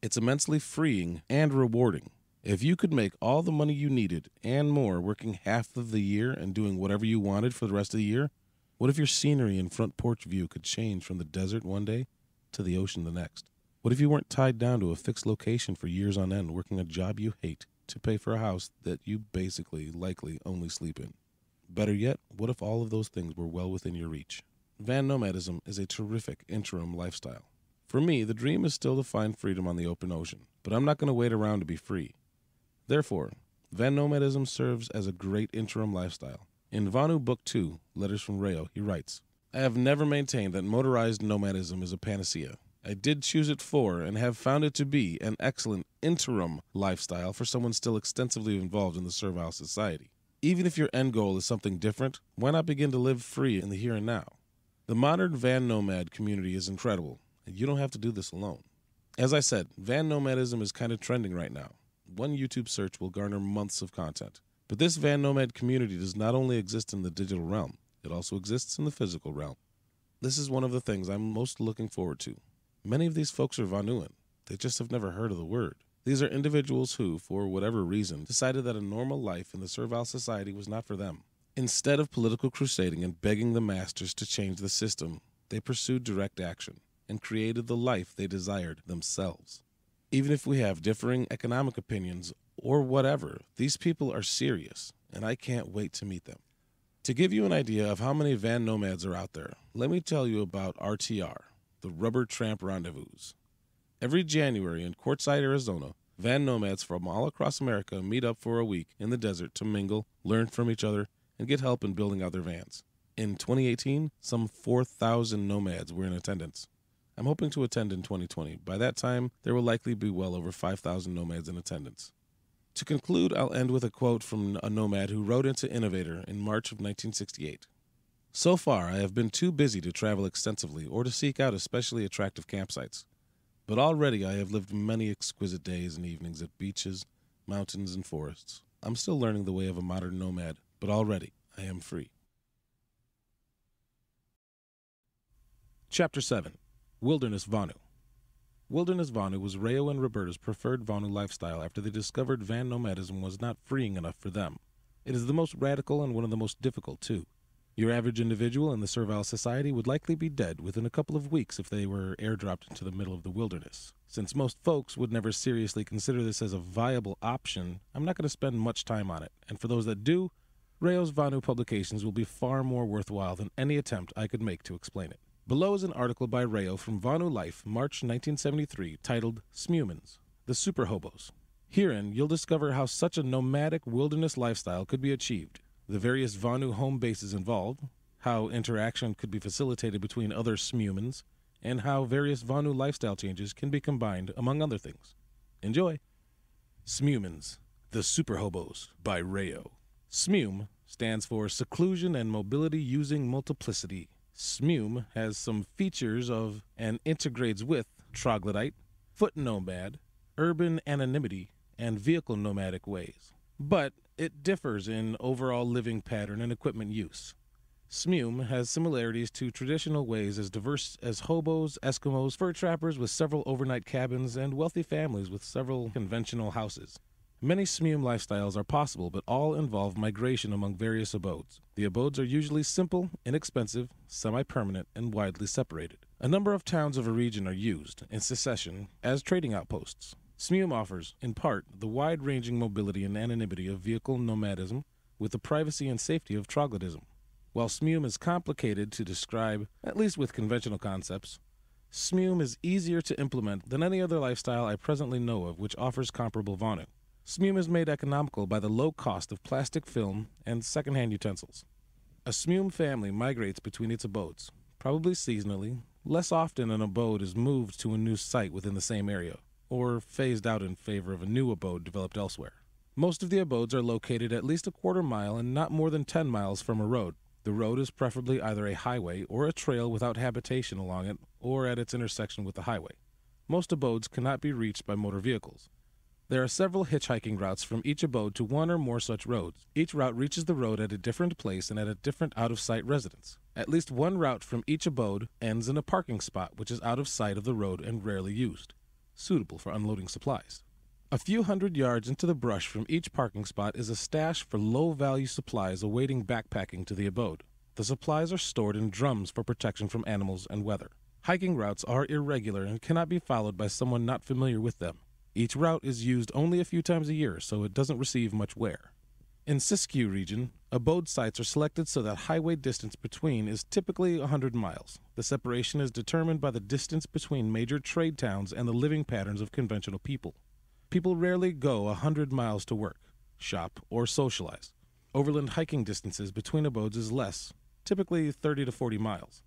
It's immensely freeing and rewarding. If you could make all the money you needed and more working half of the year and doing whatever you wanted for the rest of the year, what if your scenery and front porch view could change from the desert one day to the ocean the next? What if you weren't tied down to a fixed location for years on end working a job you hate to pay for a house that you basically likely only sleep in? Better yet, what if all of those things were well within your reach? Van nomadism is a terrific interim lifestyle. For me, the dream is still to find freedom on the open ocean, but I'm not going to wait around to be free. Therefore, van nomadism serves as a great interim lifestyle. In Vonu Book 2, Letters from Rayo, he writes I have never maintained that motorized nomadism is a panacea. I did choose it for and have found it to be an excellent interim lifestyle for someone still extensively involved in the servile society. Even if your end goal is something different, why not begin to live free in the here and now? The modern van nomad community is incredible, and you don't have to do this alone. As I said, van nomadism is kind of trending right now. One YouTube search will garner months of content. But this van nomad community does not only exist in the digital realm, it also exists in the physical realm. This is one of the things I'm most looking forward to. Many of these folks are Vonuan. They just have never heard of the word. These are individuals who, for whatever reason, decided that a normal life in the servile society was not for them. Instead of political crusading and begging the masters to change the system, they pursued direct action and created the life they desired themselves. Even if we have differing economic opinions or whatever, these people are serious, and I can't wait to meet them. To give you an idea of how many van nomads are out there, let me tell you about RTR, the Rubber Tramp Rendezvous. Every January in Quartzsite, Arizona, van nomads from all across America meet up for a week in the desert to mingle, learn from each other, and get help in building out their vans. In 2018, some 4,000 nomads were in attendance. I'm hoping to attend in 2020. By that time, there will likely be well over 5,000 nomads in attendance. To conclude, I'll end with a quote from a nomad who wrote into Innovator in March of 1968. So far, I have been too busy to travel extensively or to seek out especially attractive campsites. But already I have lived many exquisite days and evenings at beaches, mountains, and forests. I'm still learning the way of a modern nomad, but already I am free. Chapter 7 Wilderness Vonu Wilderness Vonu was Rayo and Roberta's preferred Vonu lifestyle after they discovered van nomadism was not freeing enough for them. It is the most radical and one of the most difficult, too. Your average individual in the servile society would likely be dead within a couple of weeks if they were airdropped into the middle of the wilderness. Since most folks would never seriously consider this as a viable option, I'm not going to spend much time on it, and for those that do, Rayo's Vonu publications will be far more worthwhile than any attempt I could make to explain it. Below is an article by Rayo from Vonu Life, March 1973, titled Smumans, the Super Hobos. Herein, you'll discover how such a nomadic wilderness lifestyle could be achieved, the various Vonu home bases involved, how interaction could be facilitated between other Smumans, and how various Vonu lifestyle changes can be combined, among other things. Enjoy! Smumans, the Super Hobos, by Rayo. SMUME stands for Seclusion and Mobility Using Multiplicity. SMUME has some features of and integrates with troglodyte, foot nomad, urban anonymity, and vehicle nomadic ways. But it differs in overall living pattern and equipment use. SMUME has similarities to traditional ways as diverse as hobos, Eskimos, fur trappers with several overnight cabins, and wealthy families with several conventional houses. Many SMUME lifestyles are possible, but all involve migration among various abodes. The abodes are usually simple, inexpensive, semi permanent, and widely separated. A number of towns of a region are used, in succession, as trading outposts. SMUME offers, in part, the wide ranging mobility and anonymity of vehicle nomadism with the privacy and safety of troglodytism. While SMUME is complicated to describe, at least with conventional concepts, Smume is easier to implement than any other lifestyle I presently know of which offers comparable Vonu. Smume is made economical by the low cost of plastic film and secondhand utensils. A Smume family migrates between its abodes, probably seasonally. Less often an abode is moved to a new site within the same area, or phased out in favor of a new abode developed elsewhere. Most of the abodes are located at least a quarter mile and not more than 10 miles from a road. The road is preferably either a highway or a trail without habitation along it or at its intersection with the highway. Most abodes cannot be reached by motor vehicles. There are several hitchhiking routes from each abode to one or more such roads. Each route reaches the road at a different place and at a different out of sight residence. At least one route from each abode ends in a parking spot which is out of sight of the road and rarely used, suitable for unloading supplies. A few hundred yards into the brush from each parking spot is a stash for low value supplies awaiting backpacking to the abode. The supplies are stored in drums for protection from animals and weather. Hiking routes are irregular and cannot be followed by someone not familiar with them. Each route is used only a few times a year, so it doesn't receive much wear. In Siskiyou region, abode sites are selected so that highway distance between is typically 100 miles. The separation is determined by the distance between major trade towns and the living patterns of conventional people. People rarely go a hundred miles to work, shop, or socialize. Overland hiking distances between abodes is less, typically 30 to 40 miles.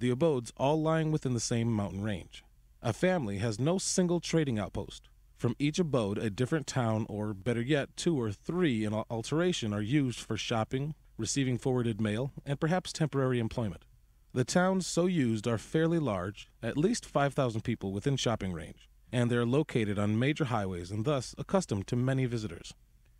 The abodes all lying within the same mountain range. A family has no single trading outpost. From each abode, a different town, or better yet, two or three in alteration, are used for shopping, receiving forwarded mail, and perhaps temporary employment. The towns so used are fairly large, at least 5,000 people within shopping range and they are located on major highways and thus accustomed to many visitors.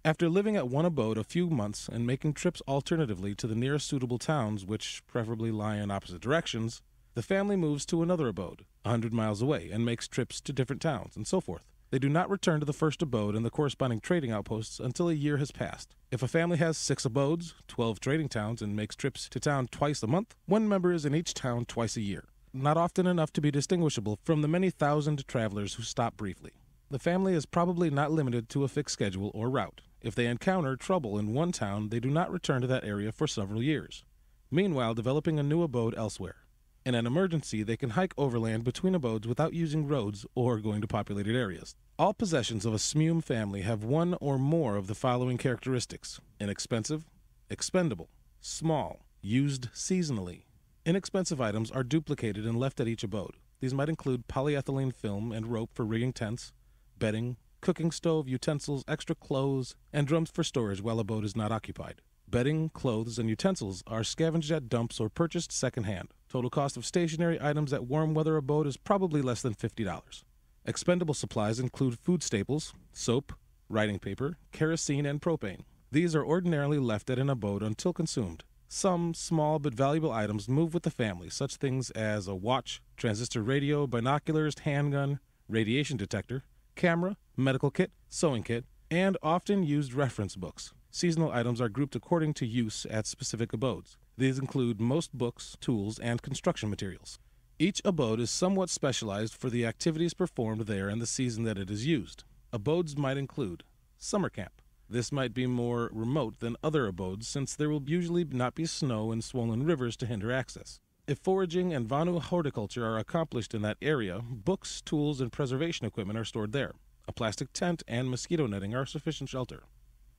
After living at one abode a few months and making trips alternatively to the nearest suitable towns, which preferably lie in opposite directions, the family moves to another abode, a hundred miles away, and makes trips to different towns, and so forth. They do not return to the first abode and the corresponding trading outposts until a year has passed. If a family has six abodes, 12 trading towns, and makes trips to town twice a month, one member is in each town twice a year not often enough to be distinguishable from the many thousand travelers who stop briefly. The family is probably not limited to a fixed schedule or route. If they encounter trouble in one town, they do not return to that area for several years, meanwhile developing a new abode elsewhere. In an emergency, they can hike overland between abodes without using roads or going to populated areas. All possessions of a Smume family have one or more of the following characteristics inexpensive, expendable, small, used seasonally, Inexpensive items are duplicated and left at each abode. These might include polyethylene film and rope for rigging tents, bedding, cooking stove, utensils, extra clothes, and drums for storage while abode is not occupied. Bedding, clothes, and utensils are scavenged at dumps or purchased secondhand. Total cost of stationary items at warm weather abode is probably less than $50. Expendable supplies include food staples, soap, writing paper, kerosene, and propane. These are ordinarily left at an abode until consumed. Some small but valuable items move with the family, such things as a watch, transistor radio, binoculars, handgun, radiation detector, camera, medical kit, sewing kit, and often used reference books. Seasonal items are grouped according to use at specific abodes. These include most books, tools, and construction materials. Each abode is somewhat specialized for the activities performed there and the season that it is used. Abodes might include summer camp, this might be more remote than other abodes since there will usually not be snow and swollen rivers to hinder access. If foraging and Vonu horticulture are accomplished in that area, books, tools, and preservation equipment are stored there. A plastic tent and mosquito netting are sufficient shelter.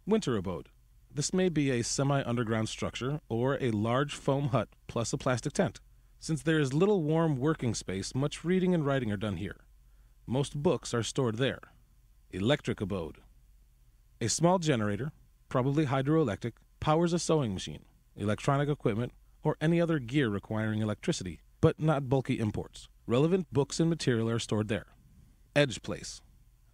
Winter abode. This may be a semi underground structure or a large foam hut plus a plastic tent. Since there is little warm working space, much reading and writing are done here. Most books are stored there. Electric abode. A small generator, probably hydroelectric, powers a sewing machine, electronic equipment, or any other gear requiring electricity, but not bulky imports. Relevant books and material are stored there. Edge place.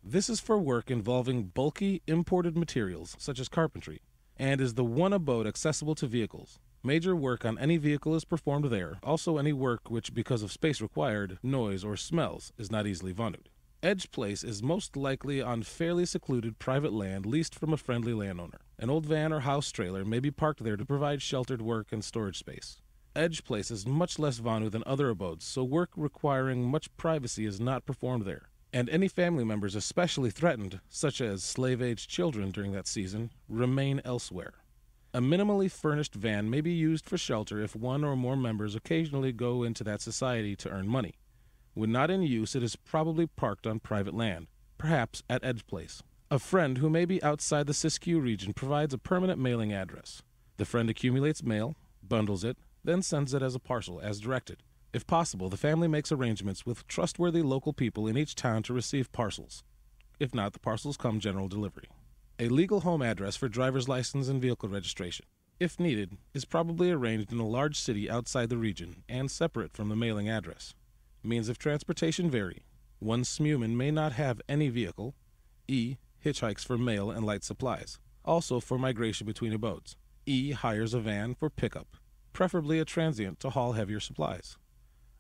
This is for work involving bulky imported materials such as carpentry, and is the one abode accessible to vehicles. Major work on any vehicle is performed there, also any work which, because of space required, noise, or smells, is not easily vonued. Edge Place is most likely on fairly secluded private land leased from a friendly landowner. An old van or house trailer may be parked there to provide sheltered work and storage space. Edge Place is much less Vonu than other abodes, so work requiring much privacy is not performed there. And any family members especially threatened, such as slave aged children during that season, remain elsewhere. A minimally furnished van may be used for shelter if one or more members occasionally go into that society to earn money. When not in use, it is probably parked on private land, perhaps at Edge Place. A friend who may be outside the Siskiyou region provides a permanent mailing address. The friend accumulates mail, bundles it, then sends it as a parcel as directed. If possible, the family makes arrangements with trustworthy local people in each town to receive parcels. If not, the parcels come general delivery. A legal home address for driver's license and vehicle registration, if needed, is probably arranged in a large city outside the region and separate from the mailing address. Means of transportation vary. One SMUman may not have any vehicle. E. Hitchhikes for mail and light supplies. Also for migration between abodes. E. Hires a van for pickup, preferably a transient to haul heavier supplies.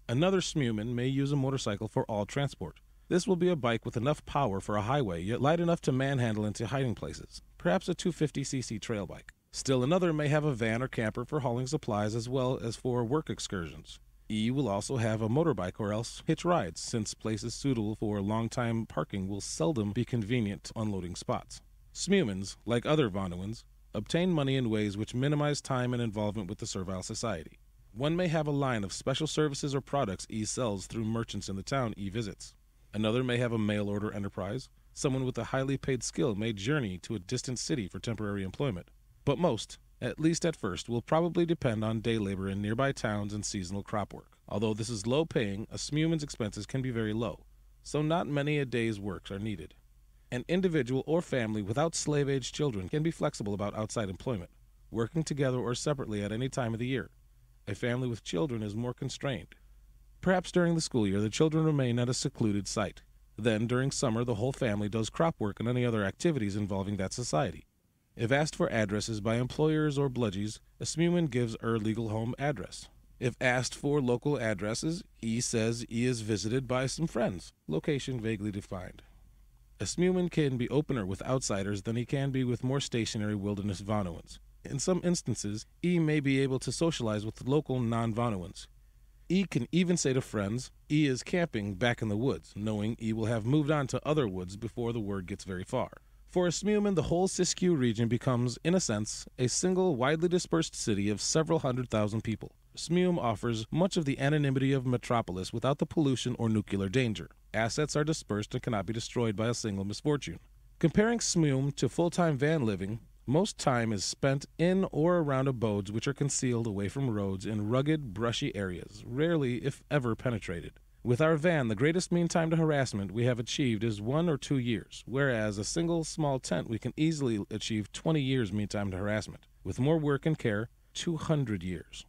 Another SMUman may use a motorcycle for all transport. This will be a bike with enough power for a highway, yet light enough to manhandle into hiding places, perhaps a 250cc trail bike. Still another may have a van or camper for hauling supplies as well as for work excursions. E will also have a motorbike or else hitch rides, since places suitable for long time parking will seldom be convenient unloading spots. Smumans, like other Vonuans, obtain money in ways which minimize time and involvement with the servile society. One may have a line of special services or products E sells through merchants in the town E visits. Another may have a mail order enterprise. Someone with a highly paid skill may journey to a distant city for temporary employment. But most, at least at first, will probably depend on day labor in nearby towns and seasonal crop work. Although this is low paying, a SMUman's expenses can be very low, so not many a day's works are needed. An individual or family without slave age children can be flexible about outside employment, working together or separately at any time of the year. A family with children is more constrained. Perhaps during the school year, the children remain at a secluded site. Then, during summer, the whole family does crop work and any other activities involving that society. If asked for addresses by employers or bludgies, a SMUman gives her legal home address. If asked for local addresses, E says E is visited by some friends, location vaguely defined. A SMUman can be opener with outsiders than he can be with more stationary wilderness Vonuans. In some instances, E may be able to socialize with local non Vonuans. E can even say to friends, E is camping back in the woods, knowing E will have moved on to other woods before the word gets very far. For a SMUman, the whole Siskiyou region becomes, in a sense, a single widely dispersed city of several hundred thousand people. SMUM offers much of the anonymity of metropolis without the pollution or nuclear danger. Assets are dispersed and cannot be destroyed by a single misfortune. Comparing SMUM to full time van living, most time is spent in or around abodes which are concealed away from roads in rugged, brushy areas, rarely, if ever, penetrated. With our van, the greatest mean time to harassment we have achieved is one or two years, whereas a single small tent we can easily achieve 20 years mean time to harassment. With more work and care, 200 years.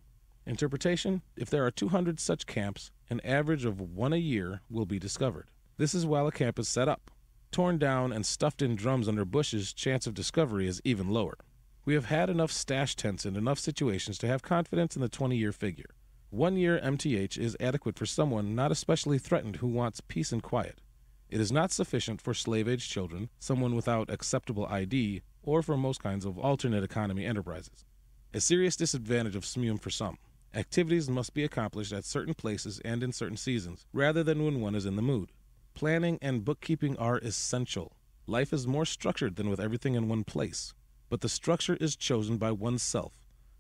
Interpretation If there are 200 such camps, an average of one a year will be discovered. This is while a camp is set up. Torn down and stuffed in drums under bushes, chance of discovery is even lower. We have had enough stash tents in enough situations to have confidence in the 20 year figure. One year MTH is adequate for someone not especially threatened who wants peace and quiet. It is not sufficient for slave age children, someone without acceptable ID, or for most kinds of alternate economy enterprises. A serious disadvantage of SMUM for some. Activities must be accomplished at certain places and in certain seasons, rather than when one is in the mood. Planning and bookkeeping are essential. Life is more structured than with everything in one place, but the structure is chosen by oneself,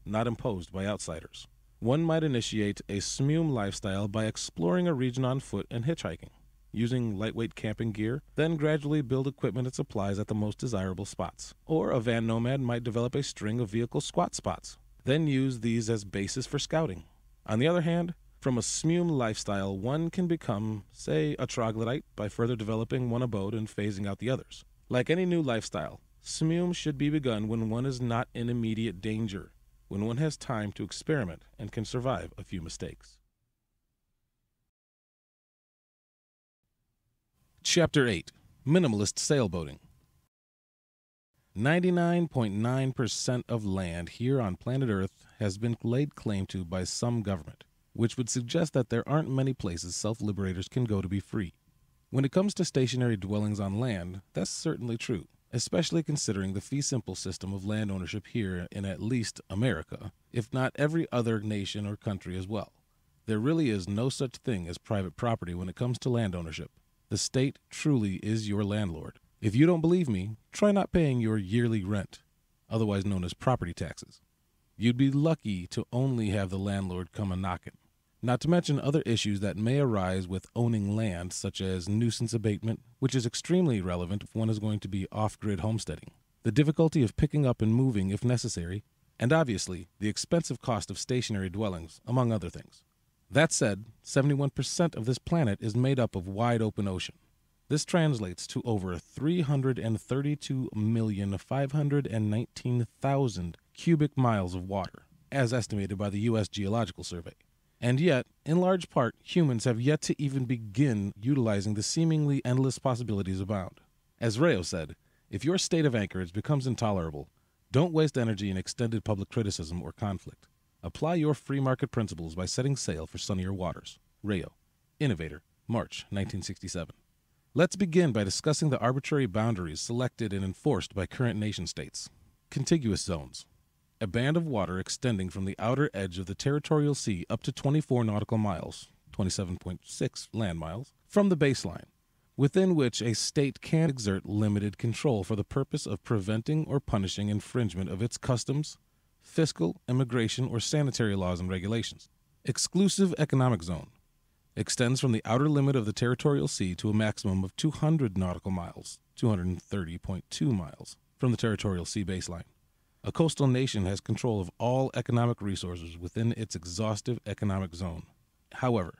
not imposed by outsiders. One might initiate a SMUM lifestyle by exploring a region on foot and hitchhiking, using lightweight camping gear, then gradually build equipment and supplies at the most desirable spots. Or a van nomad might develop a string of vehicle squat spots, then use these as bases for scouting. On the other hand, from a SMUM lifestyle, one can become, say, a troglodyte by further developing one abode and phasing out the others. Like any new lifestyle, SMUM should be begun when one is not in immediate danger, when one has time to experiment and can survive a few mistakes. Chapter 8 Minimalist Sailboating 99.9% of land here on planet Earth has been laid claim to by some government which would suggest that there aren't many places self liberators can go to be free. When it comes to stationary dwellings on land, that's certainly true, especially considering the fee simple system of land ownership here in at least America, if not every other nation or country as well. There really is no such thing as private property when it comes to land ownership. The state truly is your landlord. If you don't believe me, try not paying your yearly rent, otherwise known as property taxes. You'd be lucky to only have the landlord come a knocking. Not to mention other issues that may arise with owning land, such as nuisance abatement, which is extremely relevant if one is going to be off grid homesteading, the difficulty of picking up and moving if necessary, and obviously the expensive cost of stationary dwellings, among other things. That said, 71% of this planet is made up of wide open ocean. This translates to over 332,519,000 cubic miles of water, as estimated by the U.S. Geological Survey. And yet, in large part, humans have yet to even begin utilizing the seemingly endless possibilities abound. As Rayo said, if your state of anchorage becomes intolerable, don't waste energy in extended public criticism or conflict. Apply your free market principles by setting sail for sunnier waters. Rayo, Innovator, March 1967. Let's begin by discussing the arbitrary boundaries selected and enforced by current nation states. Contiguous zones. A band of water extending from the outer edge of the territorial sea up to 24 nautical miles, 27.6 land miles, from the baseline, within which a state can exert limited control for the purpose of preventing or punishing infringement of its customs, fiscal, immigration, or sanitary laws and regulations. Exclusive Economic Zone extends from the outer limit of the territorial sea to a maximum of 200 nautical miles, 230.2 miles, from the territorial sea baseline. A coastal nation has control of all economic resources within its exhaustive economic zone. However,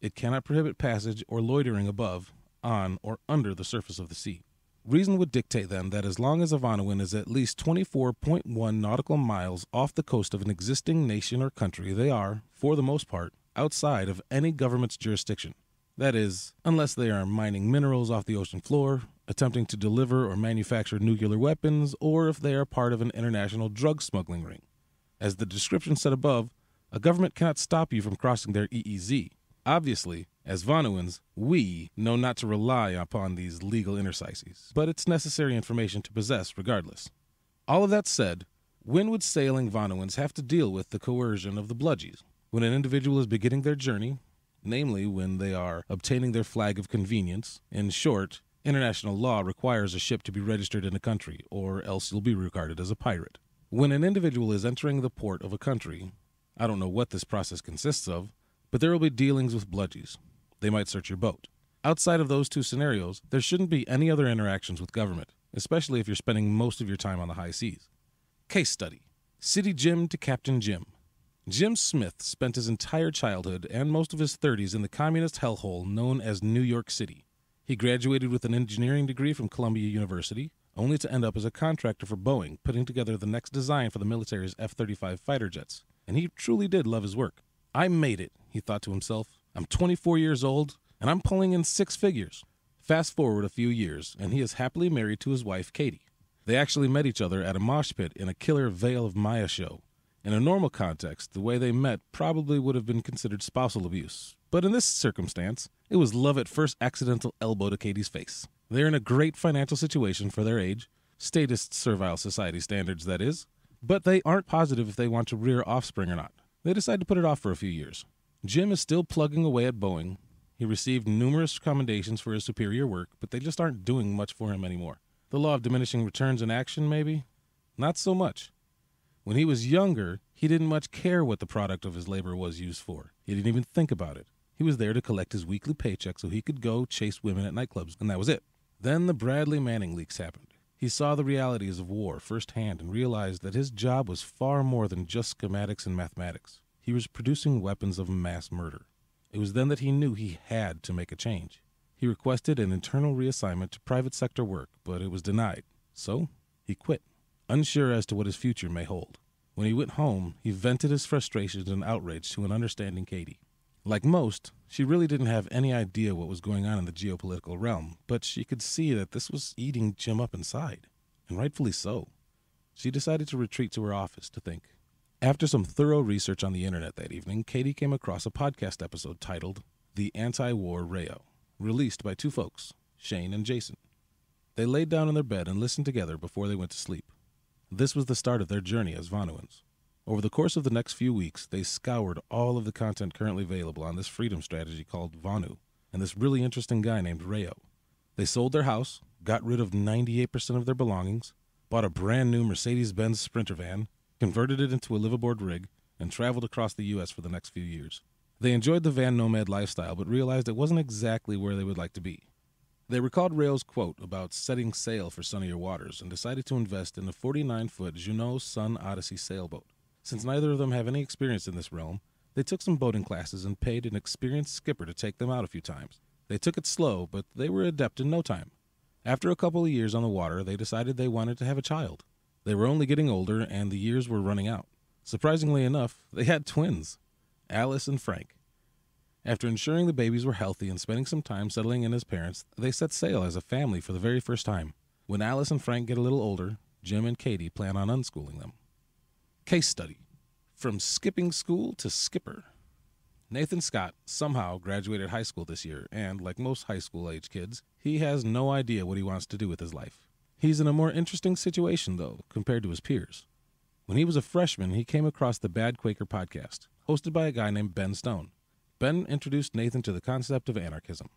it cannot prohibit passage or loitering above, on, or under the surface of the sea. Reason would dictate then that as long as a Vonuan is at least 24.1 nautical miles off the coast of an existing nation or country, they are, for the most part, outside of any government's jurisdiction. That is, unless they are mining minerals off the ocean floor, attempting to deliver or manufacture nuclear weapons, or if they are part of an international drug smuggling ring. As the description said above, a government cannot stop you from crossing their EEZ. Obviously, as Vonuans, we know not to rely upon these legal interstices, but it's necessary information to possess regardless. All of that said, when would sailing Vonuans have to deal with the coercion of the bludgies? When an individual is beginning their journey, namely when they are obtaining their flag of convenience. In short, international law requires a ship to be registered in a country, or else you'll be regarded as a pirate. When an individual is entering the port of a country, I don't know what this process consists of, but there will be dealings with bludgies. They might search your boat. Outside of those two scenarios, there shouldn't be any other interactions with government, especially if you're spending most of your time on the high seas. Case study City Jim to Captain Jim. Jim Smith spent his entire childhood and most of his 30s in the communist hellhole known as New York City. He graduated with an engineering degree from Columbia University, only to end up as a contractor for Boeing, putting together the next design for the military's F 35 fighter jets. And he truly did love his work. I made it, he thought to himself. I'm 24 years old, and I'm pulling in six figures. Fast forward a few years, and he is happily married to his wife, Katie. They actually met each other at a mosh pit in a killer Veil of Maya show. In a normal context, the way they met probably would have been considered spousal abuse. But in this circumstance, it was love at first accidental elbow to Katie's face. They're in a great financial situation for their age, statist servile society standards, that is, but they aren't positive if they want to rear offspring or not. They decide to put it off for a few years. Jim is still plugging away at Boeing. He received numerous commendations for his superior work, but they just aren't doing much for him anymore. The law of diminishing returns in action, maybe? Not so much. When he was younger, he didn't much care what the product of his labor was used for. He didn't even think about it. He was there to collect his weekly paycheck so he could go chase women at nightclubs, and that was it. Then the Bradley Manning leaks happened. He saw the realities of war firsthand and realized that his job was far more than just schematics and mathematics. He was producing weapons of mass murder. It was then that he knew he had to make a change. He requested an internal reassignment to private sector work, but it was denied. So he quit, unsure as to what his future may hold. When he went home, he vented his frustrations and outrage to an understanding Katie. Like most, she really didn't have any idea what was going on in the geopolitical realm, but she could see that this was eating Jim up inside, and rightfully so. She decided to retreat to her office to think. After some thorough research on the internet that evening, Katie came across a podcast episode titled The Anti War Rayo, released by two folks, Shane and Jason. They laid down in their bed and listened together before they went to sleep. This was the start of their journey as Vonuans. Over the course of the next few weeks, they scoured all of the content currently available on this freedom strategy called Vonu and this really interesting guy named Rayo. They sold their house, got rid of 98% of their belongings, bought a brand new Mercedes Benz Sprinter van, converted it into a liveaboard rig, and traveled across the U.S. for the next few years. They enjoyed the van nomad lifestyle, but realized it wasn't exactly where they would like to be. They recalled Rayo's quote about setting sail for sunnier waters and decided to invest in a 49 foot Jeanneau Sun Odyssey sailboat. Since neither of them have any experience in this realm, they took some boating classes and paid an experienced skipper to take them out a few times. They took it slow, but they were adept in no time. After a couple of years on the water, they decided they wanted to have a child. They were only getting older and the years were running out. Surprisingly enough, they had twins Alice and Frank. After ensuring the babies were healthy and spending some time settling in as parents, they set sail as a family for the very first time. When Alice and Frank get a little older, Jim and Katie plan on unschooling them. Case study From skipping school to skipper. Nathan Scott somehow graduated high school this year, and like most high school age kids, he has no idea what he wants to do with his life. He's in a more interesting situation, though, compared to his peers. When he was a freshman, he came across the Bad Quaker podcast, hosted by a guy named Ben Stone. Ben introduced Nathan to the concept of anarchism,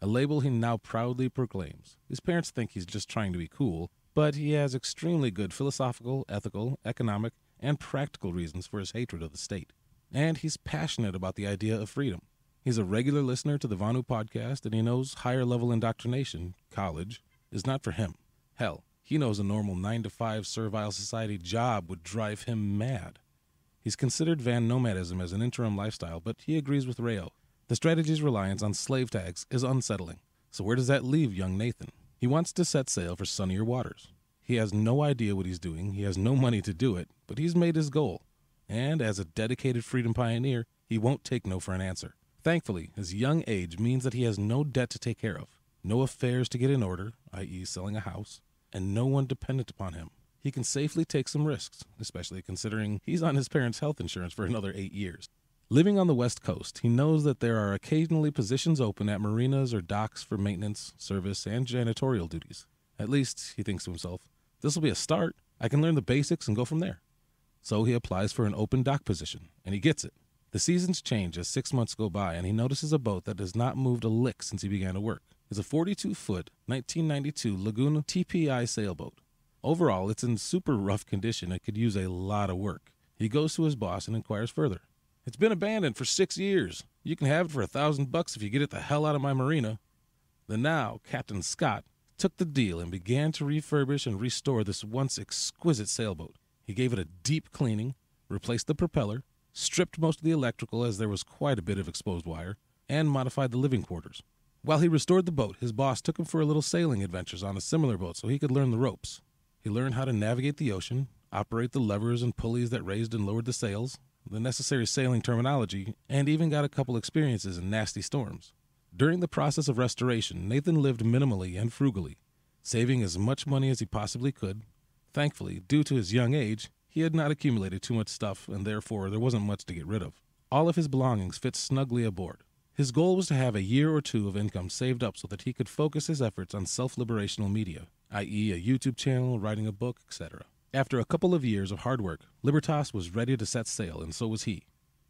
a label he now proudly proclaims. His parents think he's just trying to be cool, but he has extremely good philosophical, ethical, economic, and practical reasons for his hatred of the state. And he's passionate about the idea of freedom. He's a regular listener to the Vonu podcast, and he knows higher level indoctrination, college, is not for him. Hell, he knows a normal 9 to 5 servile society job would drive him mad. He's considered van nomadism as an interim lifestyle, but he agrees with Rayo. The strategy's reliance on slave tags is unsettling. So where does that leave young Nathan? He wants to set sail for sunnier waters. He has no idea what he's doing, he has no money to do it, but he's made his goal. And as a dedicated freedom pioneer, he won't take no for an answer. Thankfully, his young age means that he has no debt to take care of, no affairs to get in order, i.e., selling a house, and no one dependent upon him he can safely take some risks, especially considering he's on his parents' health insurance for another eight years. Living on the West Coast, he knows that there are occasionally positions open at marinas or docks for maintenance, service, and janitorial duties. At least, he thinks to himself, this will be a start. I can learn the basics and go from there. So he applies for an open dock position, and he gets it. The seasons change as six months go by, and he notices a boat that has not moved a lick since he began to work. It's a 42 foot, 1992 Laguna TPI sailboat. Overall, it's in super rough condition and could use a lot of work. He goes to his boss and inquires further. It's been abandoned for six years. You can have it for a thousand bucks if you get it the hell out of my marina. The now Captain Scott took the deal and began to refurbish and restore this once exquisite sailboat. He gave it a deep cleaning, replaced the propeller, stripped most of the electrical as there was quite a bit of exposed wire, and modified the living quarters. While he restored the boat, his boss took him for a little sailing adventures on a similar boat so he could learn the ropes. He learned how to navigate the ocean, operate the levers and pulleys that raised and lowered the sails, the necessary sailing terminology, and even got a couple experiences in nasty storms. During the process of restoration, Nathan lived minimally and frugally, saving as much money as he possibly could. Thankfully, due to his young age, he had not accumulated too much stuff, and therefore there wasn't much to get rid of. All of his belongings fit snugly aboard. His goal was to have a year or two of income saved up so that he could focus his efforts on self liberational media, i.e., a YouTube channel, writing a book, etc. After a couple of years of hard work, Libertas was ready to set sail, and so was he.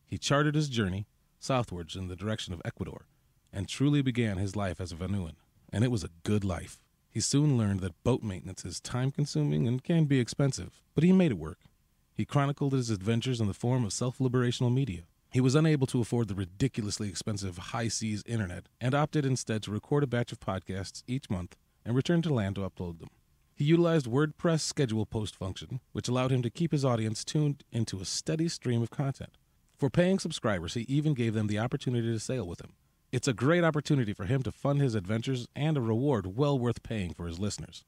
He charted his journey southwards in the direction of Ecuador and truly began his life as a Vonuan, and it was a good life. He soon learned that boat maintenance is time consuming and can be expensive, but he made it work. He chronicled his adventures in the form of self liberational media. He was unable to afford the ridiculously expensive high seas internet and opted instead to record a batch of podcasts each month and return to land to upload them. He utilized WordPress schedule post function, which allowed him to keep his audience tuned into a steady stream of content. For paying subscribers, he even gave them the opportunity to sail with him. It's a great opportunity for him to fund his adventures and a reward well worth paying for his listeners.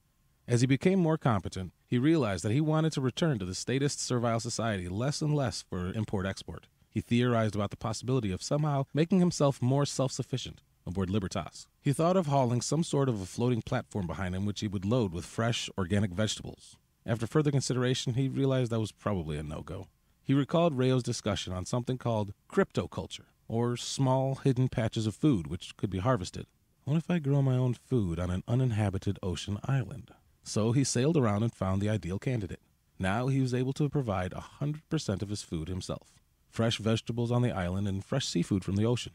As he became more competent, he realized that he wanted to return to the statist servile society less and less for import export. He theorized about the possibility of somehow making himself more self sufficient aboard Libertas. He thought of hauling some sort of a floating platform behind him which he would load with fresh, organic vegetables. After further consideration, he realized that was probably a no go. He recalled Rayo's discussion on something called cryptoculture, or small hidden patches of food which could be harvested. What if I grow my own food on an uninhabited ocean island? So he sailed around and found the ideal candidate. Now he was able to provide 100% of his food himself fresh vegetables on the island and fresh seafood from the ocean.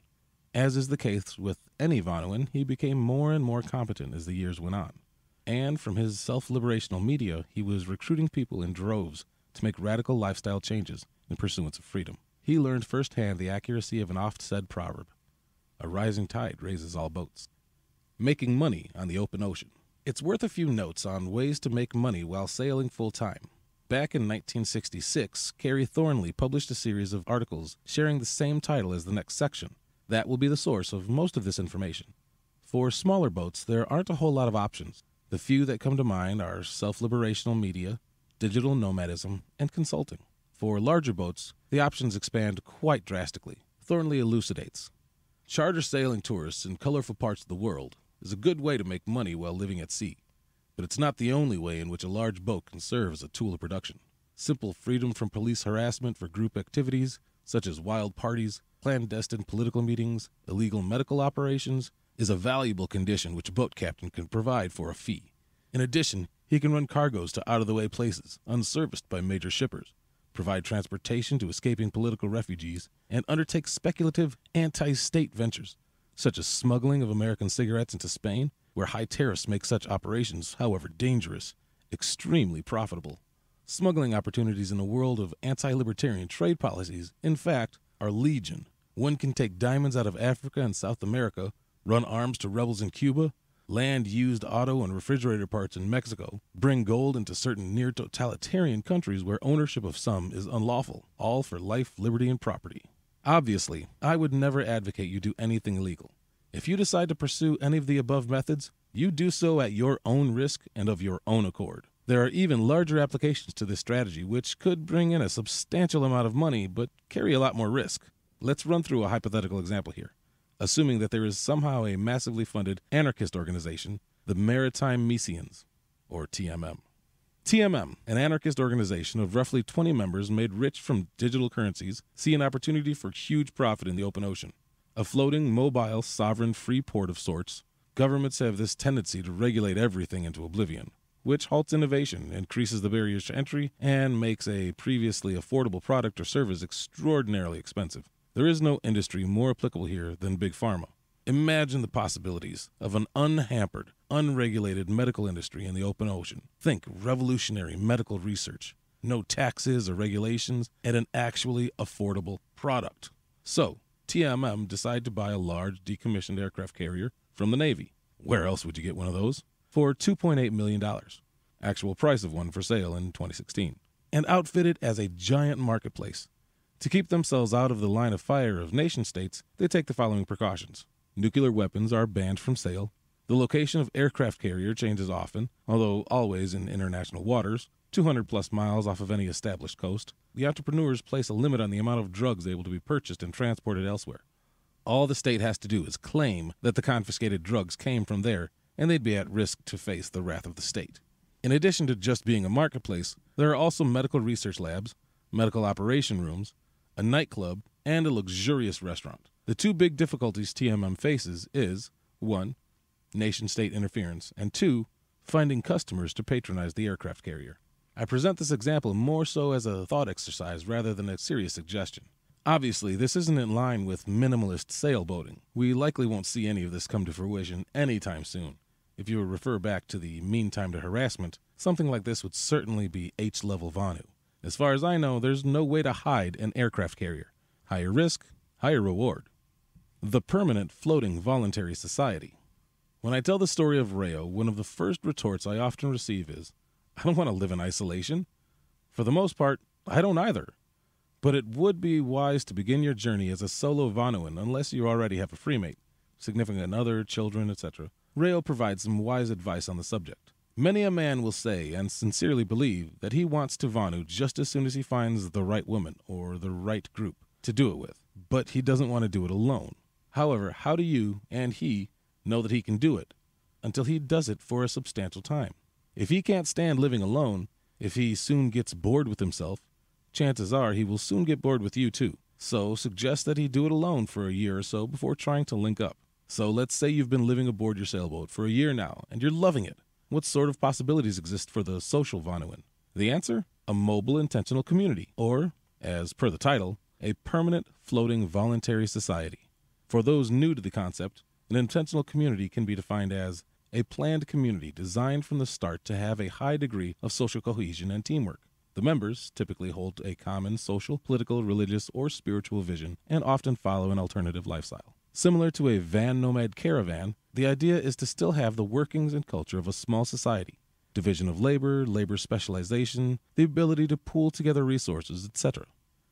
As is the case with any Vonuan, he became more and more competent as the years went on. And from his self liberational media, he was recruiting people in droves to make radical lifestyle changes in pursuance of freedom. He learned firsthand the accuracy of an oft said proverb A rising tide raises all boats. Making money on the open ocean. It's worth a few notes on ways to make money while sailing full time. Back in 1966, Kerry Thornley published a series of articles sharing the same title as the next section. That will be the source of most of this information. For smaller boats, there aren't a whole lot of options. The few that come to mind are self liberational media, digital nomadism, and consulting. For larger boats, the options expand quite drastically. Thornley elucidates. Charter sailing tourists in colorful parts of the world is a good way to make money while living at sea, but it's not the only way in which a large boat can serve as a tool of production. Simple freedom from police harassment for group activities, such as wild parties, clandestine political meetings, illegal medical operations, is a valuable condition which a boat captain can provide for a fee. In addition, he can run cargoes to out of the way places, unserviced by major shippers, provide transportation to escaping political refugees, and undertake speculative anti state ventures, such as smuggling of American cigarettes into Spain, where high tariffs make such operations, however dangerous, extremely profitable. Smuggling opportunities in a world of anti libertarian trade policies, in fact, are legion. One can take diamonds out of Africa and South America, run arms to rebels in Cuba, land used auto and refrigerator parts in Mexico, bring gold into certain near totalitarian countries where ownership of some is unlawful, all for life, liberty, and property. Obviously, I would never advocate you do anything illegal. If you decide to pursue any of the above methods, you do so at your own risk and of your own accord. There are even larger applications to this strategy, which could bring in a substantial amount of money but carry a lot more risk. Let's run through a hypothetical example here assuming that there is somehow a massively funded anarchist organization, the Maritime Messians, or TMM. TMM, an anarchist organization of roughly 20 members made rich from digital currencies, see an opportunity for huge profit in the open ocean. A floating, mobile, sovereign, free port of sorts, governments have this tendency to regulate everything into oblivion, which halts innovation, increases the barriers to entry, and makes a previously affordable product or service extraordinarily expensive. There is no industry more applicable here than Big Pharma. Imagine the possibilities of an unhampered, unregulated medical industry in the open ocean. Think revolutionary medical research, no taxes or regulations, and an actually affordable product. So, TMM decided to buy a large decommissioned aircraft carrier from the Navy. Where else would you get one of those? For $2.8 million, actual price of one for sale in 2016, and outfit it as a giant marketplace to keep themselves out of the line of fire of nation states, they take the following precautions. Nuclear weapons are banned from sale. The location of aircraft carrier changes often, although always in international waters, 200 plus miles off of any established coast. The entrepreneurs place a limit on the amount of drugs able to be purchased and transported elsewhere. All the state has to do is claim that the confiscated drugs came from there, and they'd be at risk to face the wrath of the state. In addition to just being a marketplace, there are also medical research labs, medical operation rooms, a nightclub, and a luxurious restaurant. The two big difficulties TMM faces is 1. Nation state interference, and 2. Finding customers to patronize the aircraft carrier. I present this example more so as a thought exercise rather than a serious suggestion. Obviously, this isn't in line with minimalist sailboating. We likely won't see any of this come to fruition anytime soon. If you refer back to the mean time to harassment, something like this would certainly be H level Vonu. As far as I know, there's no way to hide an aircraft carrier. Higher risk, higher reward. The Permanent Floating Voluntary Society. When I tell the story of Rayo, one of the first retorts I often receive is, I don't want to live in isolation. For the most part, I don't either. But it would be wise to begin your journey as a solo Vonuan unless you already have a freemate, significant other, children, etc. Rayo provides some wise advice on the subject. Many a man will say and sincerely believe that he wants to Vonu just as soon as he finds the right woman or the right group to do it with, but he doesn't want to do it alone. However, how do you and he know that he can do it until he does it for a substantial time? If he can't stand living alone, if he soon gets bored with himself, chances are he will soon get bored with you too. So suggest that he do it alone for a year or so before trying to link up. So let's say you've been living aboard your sailboat for a year now and you're loving it. What sort of possibilities exist for the social Vonuan? The answer? A mobile intentional community, or, as per the title, a permanent floating voluntary society. For those new to the concept, an intentional community can be defined as a planned community designed from the start to have a high degree of social cohesion and teamwork. The members typically hold a common social, political, religious, or spiritual vision and often follow an alternative lifestyle. Similar to a van nomad caravan, the idea is to still have the workings and culture of a small society division of labor, labor specialization, the ability to pool together resources, etc.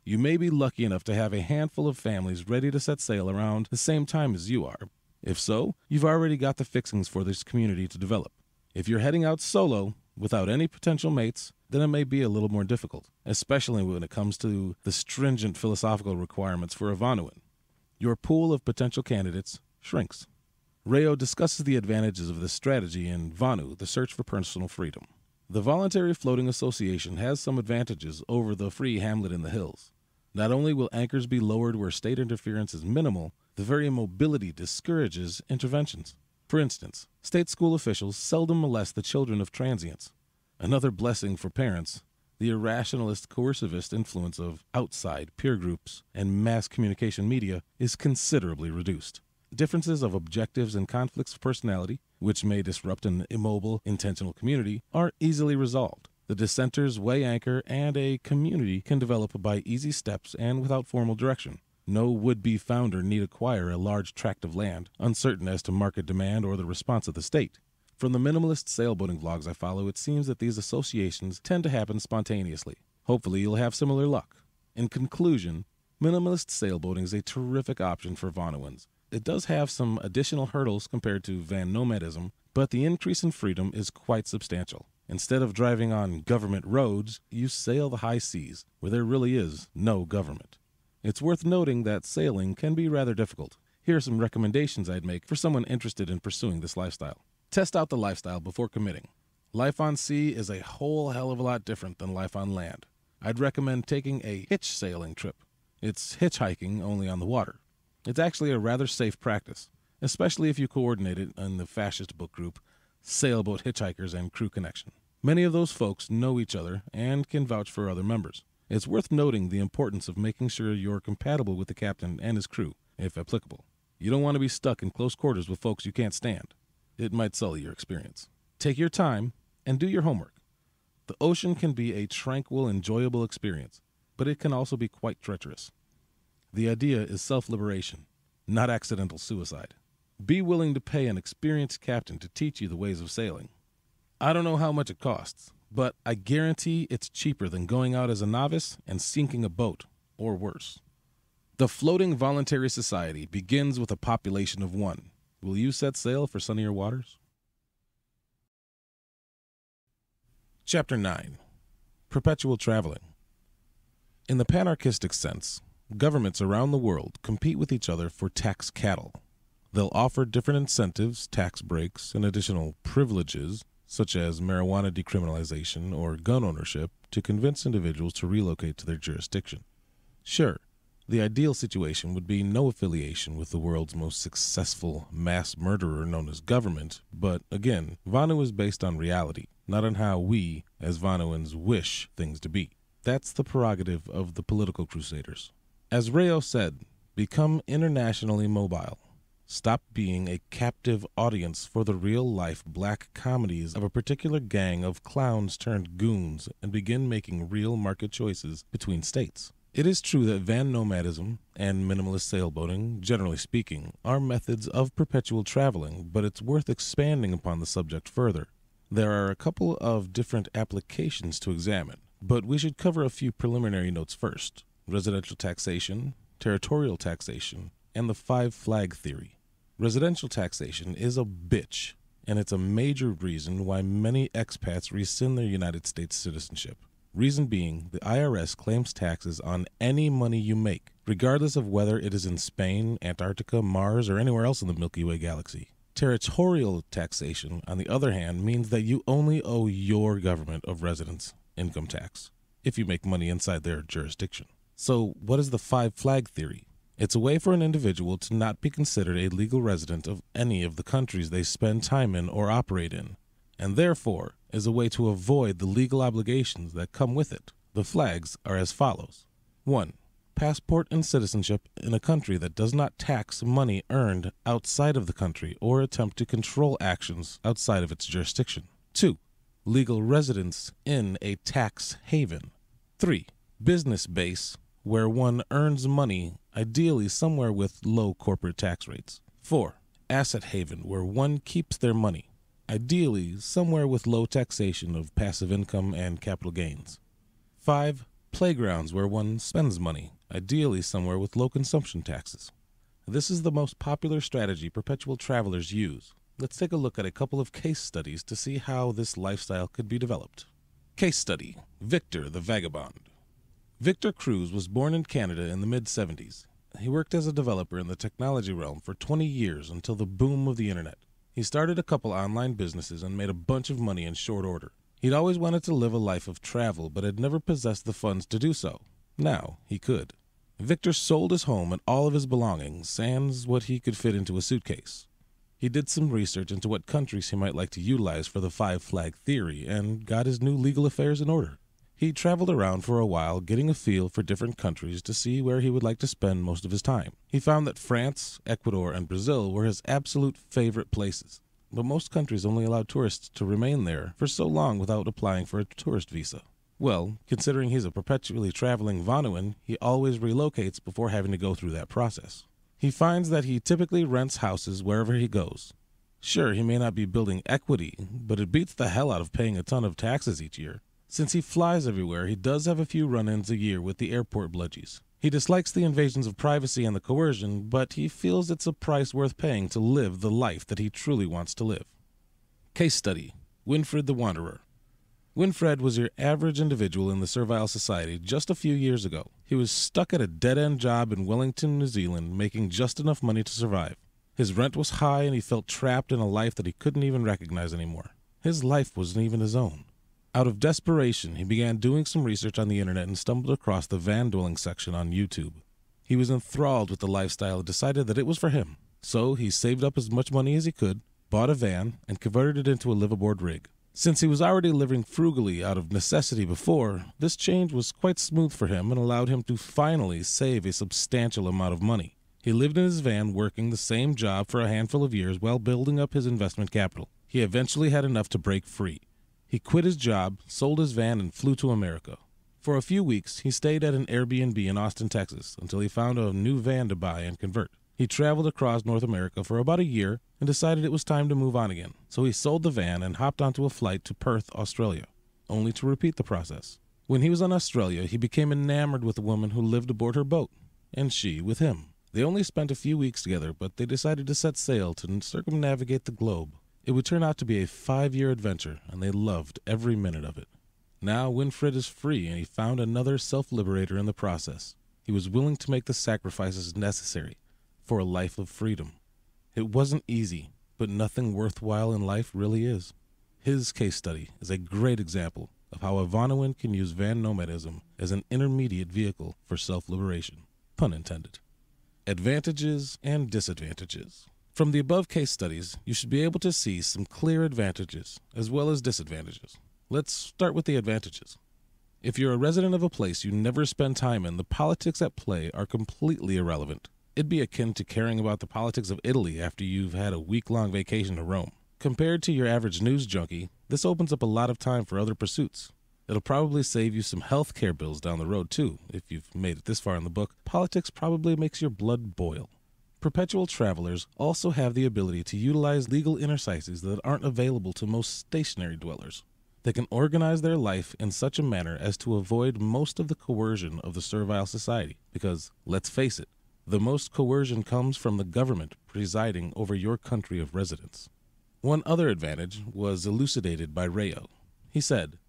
You may be lucky enough to have a handful of families ready to set sail around the same time as you are. If so, you've already got the fixings for this community to develop. If you're heading out solo, without any potential mates, then it may be a little more difficult, especially when it comes to the stringent philosophical requirements for a Vonuan. Your pool of potential candidates shrinks. Rayo discusses the advantages of this strategy in Vonu, The Search for Personal Freedom. The Voluntary Floating Association has some advantages over the free hamlet in the hills. Not only will anchors be lowered where state interference is minimal, the very mobility discourages interventions. For instance, state school officials seldom molest the children of transients. Another blessing for parents, the irrationalist coercivist influence of outside peer groups and mass communication media is considerably reduced. Differences of objectives and conflicts of personality, which may disrupt an immobile, intentional community, are easily resolved. The dissenters weigh anchor, and a community can develop by easy steps and without formal direction. No would be founder need acquire a large tract of land, uncertain as to market demand or the response of the state. From the minimalist sailboating vlogs I follow, it seems that these associations tend to happen spontaneously. Hopefully, you'll have similar luck. In conclusion, minimalist sailboating is a terrific option for Vonuans. It does have some additional hurdles compared to van nomadism, but the increase in freedom is quite substantial. Instead of driving on government roads, you sail the high seas, where there really is no government. It's worth noting that sailing can be rather difficult. Here are some recommendations I'd make for someone interested in pursuing this lifestyle. Test out the lifestyle before committing. Life on sea is a whole hell of a lot different than life on land. I'd recommend taking a hitch sailing trip. It's hitchhiking only on the water. It's actually a rather safe practice, especially if you coordinate it in the fascist book group Sailboat Hitchhikers and Crew Connection. Many of those folks know each other and can vouch for other members. It's worth noting the importance of making sure you're compatible with the captain and his crew, if applicable. You don't want to be stuck in close quarters with folks you can't stand. It might sully your experience. Take your time and do your homework. The ocean can be a tranquil, enjoyable experience, but it can also be quite treacherous. The idea is self liberation, not accidental suicide. Be willing to pay an experienced captain to teach you the ways of sailing. I don't know how much it costs, but I guarantee it's cheaper than going out as a novice and sinking a boat, or worse. The Floating Voluntary Society begins with a population of one. Will you set sail for sunnier waters? Chapter 9 Perpetual Traveling In the panarchistic sense, governments around the world compete with each other for tax cattle. They'll offer different incentives, tax breaks, and additional privileges, such as marijuana decriminalization or gun ownership, to convince individuals to relocate to their jurisdiction. Sure, the ideal situation would be no affiliation with the world's most successful mass murderer known as government, but again, Vonu is based on reality, not on how we, as Vonuans, wish things to be. That's the prerogative of the political crusaders. As Rayo said, become internationally mobile. Stop being a captive audience for the real life black comedies of a particular gang of clowns turned goons and begin making real market choices between states. It is true that van nomadism and minimalist sailboating, generally speaking, are methods of perpetual traveling, but it's worth expanding upon the subject further. There are a couple of different applications to examine, but we should cover a few preliminary notes first residential taxation, territorial taxation, and the five flag theory. Residential taxation is a bitch, and it's a major reason why many expats rescind their United States citizenship. Reason being, the IRS claims taxes on any money you make, regardless of whether it is in Spain, Antarctica, Mars, or anywhere else in the Milky Way galaxy. Territorial taxation, on the other hand, means that you only owe your government of residence income tax if you make money inside their jurisdiction. So, what is the five flag theory? It's a way for an individual to not be considered a legal resident of any of the countries they spend time in or operate in, and therefore is a way to avoid the legal obligations that come with it. The flags are as follows 1. Passport and citizenship in a country that does not tax money earned outside of the country or attempt to control actions outside of its jurisdiction. 2. legal residence in a tax haven. 3. Business base, where one earns money, ideally somewhere with low corporate tax rates. 4. Asset haven, where one keeps their money, ideally somewhere with low taxation of passive income and capital gains. 5. Playgrounds, where one spends money, ideally somewhere with low consumption taxes. This is the most popular strategy perpetual travelers use. Let's take a look at a couple of case studies to see how this lifestyle could be developed. Case study Victor the Vagabond. Victor Cruz was born in Canada in the mid 70s. He worked as a developer in the technology realm for 20 years until the boom of the internet. He started a couple online businesses and made a bunch of money in short order. He'd always wanted to live a life of travel, but had never possessed the funds to do so. Now he could. Victor sold his home and all of his belongings, sans what he could fit into a suitcase. He did some research into what countries he might like to utilize for the five flag theory and got his new legal affairs in order. He traveled around for a while, getting a feel for different countries to see where he would like to spend most of his time. He found that France, Ecuador, and Brazil were his absolute favorite places, but most countries only allow tourists to remain there for so long without applying for a tourist visa. Well, considering he's a perpetually traveling Vonuan, he always relocates before having to go through that process. He finds that he typically rents houses wherever he goes. Sure, he may not be building equity, but it beats the hell out of paying a ton of taxes each year. Since he flies everywhere, he does have a few run ins a year with the airport bludgies. He dislikes the invasions of privacy and the coercion, but he feels it's a price worth paying to live the life that he truly wants to live. Case study Winfred the Wanderer. Winfred was your average individual in the servile society just a few years ago. He was stuck at a dead end job in Wellington, New Zealand, making just enough money to survive. His rent was high and he felt trapped in a life that he couldn't even recognize anymore. His life wasn't even his own. Out of desperation, he began doing some research on the internet and stumbled across the van dwelling section on YouTube. He was enthralled with the lifestyle and decided that it was for him. So he saved up as much money as he could, bought a van, and converted it into a liveaboard rig. Since he was already living frugally out of necessity before, this change was quite smooth for him and allowed him to finally save a substantial amount of money. He lived in his van working the same job for a handful of years while building up his investment capital. He eventually had enough to break free. He quit his job, sold his van, and flew to America. For a few weeks, he stayed at an Airbnb in Austin, Texas, until he found a new van to buy and convert. He traveled across North America for about a year and decided it was time to move on again. So he sold the van and hopped onto a flight to Perth, Australia, only to repeat the process. When he was in Australia, he became enamored with a woman who lived aboard her boat, and she with him. They only spent a few weeks together, but they decided to set sail to circumnavigate the globe. It would turn out to be a five year adventure, and they loved every minute of it. Now Winfred is free, and he found another self liberator in the process. He was willing to make the sacrifices necessary for a life of freedom. It wasn't easy, but nothing worthwhile in life really is. His case study is a great example of how a Vonuan can use van nomadism as an intermediate vehicle for self liberation. Pun intended. Advantages and disadvantages. From the above case studies, you should be able to see some clear advantages as well as disadvantages. Let's start with the advantages. If you're a resident of a place you never spend time in, the politics at play are completely irrelevant. It'd be akin to caring about the politics of Italy after you've had a week long vacation to Rome. Compared to your average news junkie, this opens up a lot of time for other pursuits. It'll probably save you some health care bills down the road, too. If you've made it this far in the book, politics probably makes your blood boil. Perpetual travelers also have the ability to utilize legal interstices that aren't available to most stationary dwellers. They can organize their life in such a manner as to avoid most of the coercion of the servile society. Because, let's face it, the most coercion comes from the government presiding over your country of residence. One other advantage was elucidated by Rayo. He said,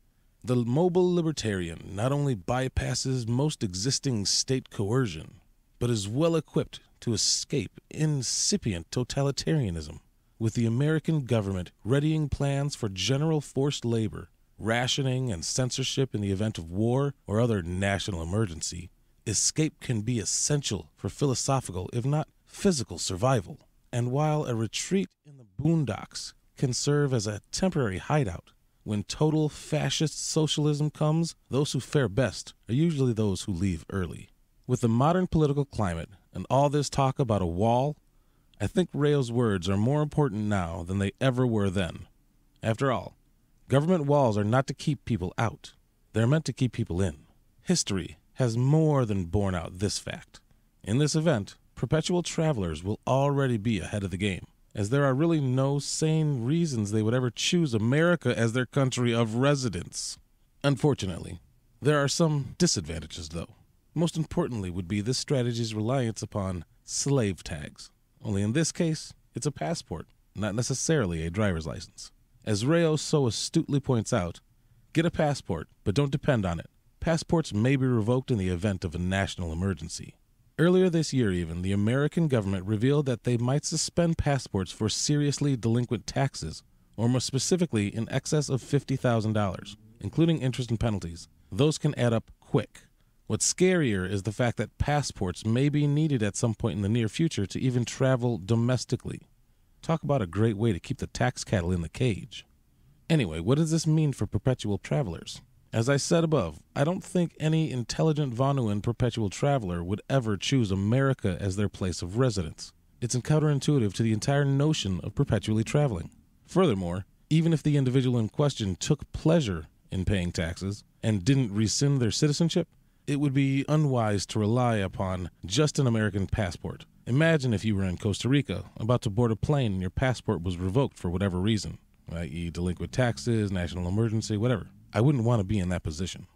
The mobile libertarian not only bypasses most existing state coercion, but is well equipped to escape incipient totalitarianism, with the American government readying plans for general forced labor, rationing, and censorship in the event of war or other national emergency escape can be essential for philosophical, if not physical, survival. And while a retreat in the boondocks can serve as a temporary hideout, when total fascist socialism comes, those who fare best are usually those who leave early. With the modern political climate and all this talk about a wall, I think Rayo's words are more important now than they ever were then. After all, Government walls are not to keep people out, they're meant to keep people in. History has more than borne out this fact. In this event, perpetual travelers will already be ahead of the game, as there are really no sane reasons they would ever choose America as their country of residence. Unfortunately, there are some disadvantages, though. Most importantly, would be this strategy's reliance upon slave tags. Only in this case, it's a passport, not necessarily a driver's license. As Rayo so astutely points out, get a passport, but don't depend on it. Passports may be revoked in the event of a national emergency. Earlier this year, even, the American government revealed that they might suspend passports for seriously delinquent taxes, or more specifically, in excess of $50,000, including interest and penalties. Those can add up quick. What's scarier is the fact that passports may be needed at some point in the near future to even travel domestically. Talk about a great way to keep the tax cattle in the cage. Anyway, what does this mean for perpetual travelers? As I said above, I don't think any intelligent Vonuan perpetual traveler would ever choose America as their place of residence. It's counterintuitive to the entire notion of perpetually traveling. Furthermore, even if the individual in question took pleasure in paying taxes and didn't rescind their citizenship, it would be unwise to rely upon just an American passport. Imagine if you were in Costa Rica, about to board a plane, and your passport was revoked for whatever reason, i.e., delinquent taxes, national emergency, whatever. I wouldn't want to be in that position.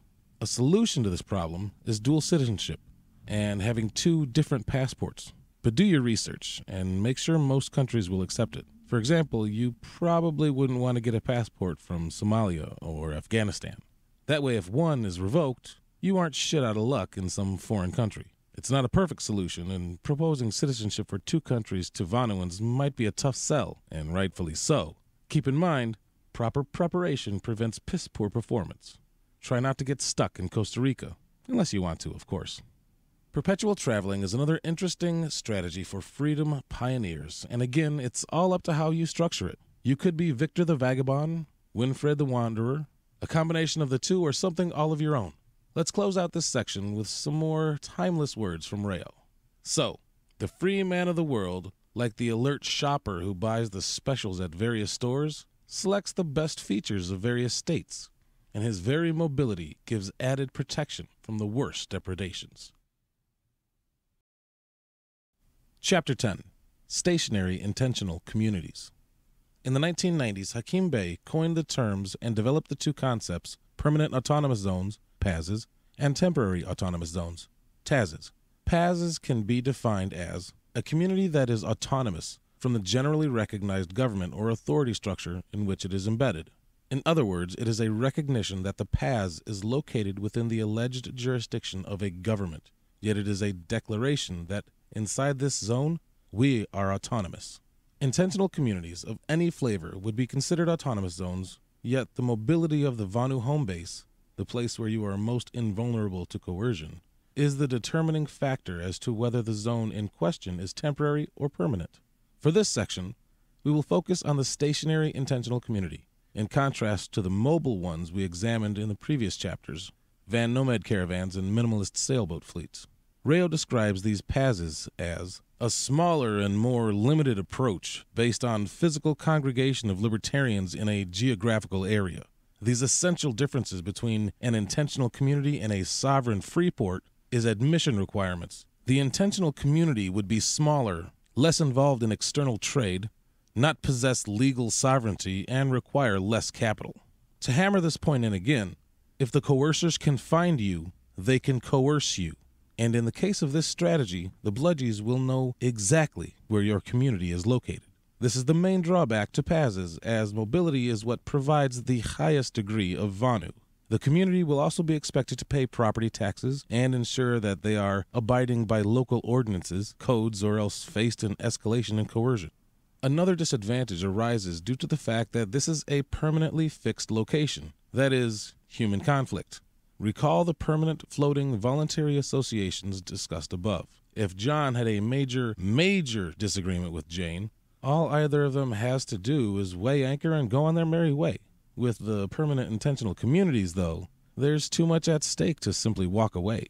A solution to this problem is dual citizenship and having two different passports. But do your research and make sure most countries will accept it. For example, you probably wouldn't want to get a passport from Somalia or Afghanistan. That way, if one is revoked, you aren't shit out of luck in some foreign country. It's not a perfect solution, and proposing citizenship for two countries to Vonuans might be a tough sell, and rightfully so. Keep in mind, Proper preparation prevents piss poor performance. Try not to get stuck in Costa Rica, unless you want to, of course. Perpetual traveling is another interesting strategy for freedom pioneers, and again, it's all up to how you structure it. You could be Victor the Vagabond, Winfred the Wanderer, a combination of the two, or something all of your own. Let's close out this section with some more timeless words from Rayo. So, the free man of the world, like the alert shopper who buys the specials at various stores, selects the best features of various states, and his very mobility gives added protection from the worst depredations. Chapter 10 Stationary Intentional Communities. In the 1990s, Hakim Bey coined the terms and developed the two concepts permanent autonomous zones, PAZs, and temporary autonomous zones, TAZs. PAZs can be defined as a community that is autonomous from the generally recognized government or authority structure in which it is embedded. In other words, it is a recognition that the PAZ is located within the alleged jurisdiction of a government, yet it is a declaration that inside this zone, we are autonomous. Intentional communities of any flavor would be considered autonomous zones, yet the mobility of the Vonu home base, the place where you are most invulnerable to coercion, is the determining factor as to whether the zone in question is temporary or permanent. For this section, we will focus on the stationary intentional community, in contrast to the mobile ones we examined in the previous chapters van nomad caravans and minimalist sailboat fleets. Rayo describes these PAZs as a smaller and more limited approach based on physical congregation of libertarians in a geographical area. These essential differences between an intentional community and a sovereign free port is admission requirements. The intentional community would be smaller less involved in external trade, not possess legal sovereignty, and require less capital. To hammer this point in again, if the coercers can find you, they can coerce you. And in the case of this strategy, the bludgies will know exactly where your community is located. This is the main drawback to PAZs, as mobility is what provides the highest degree of VONU. The community will also be expected to pay property taxes and ensure that they are abiding by local ordinances, codes, or else faced an escalation and coercion. Another disadvantage arises due to the fact that this is a permanently fixed location, that is, human conflict. Recall the permanent floating voluntary associations discussed above. If John had a major, major disagreement with Jane, all either of them has to do is weigh anchor and go on their merry way. With the permanent intentional communities, though, there's too much at stake to simply walk away.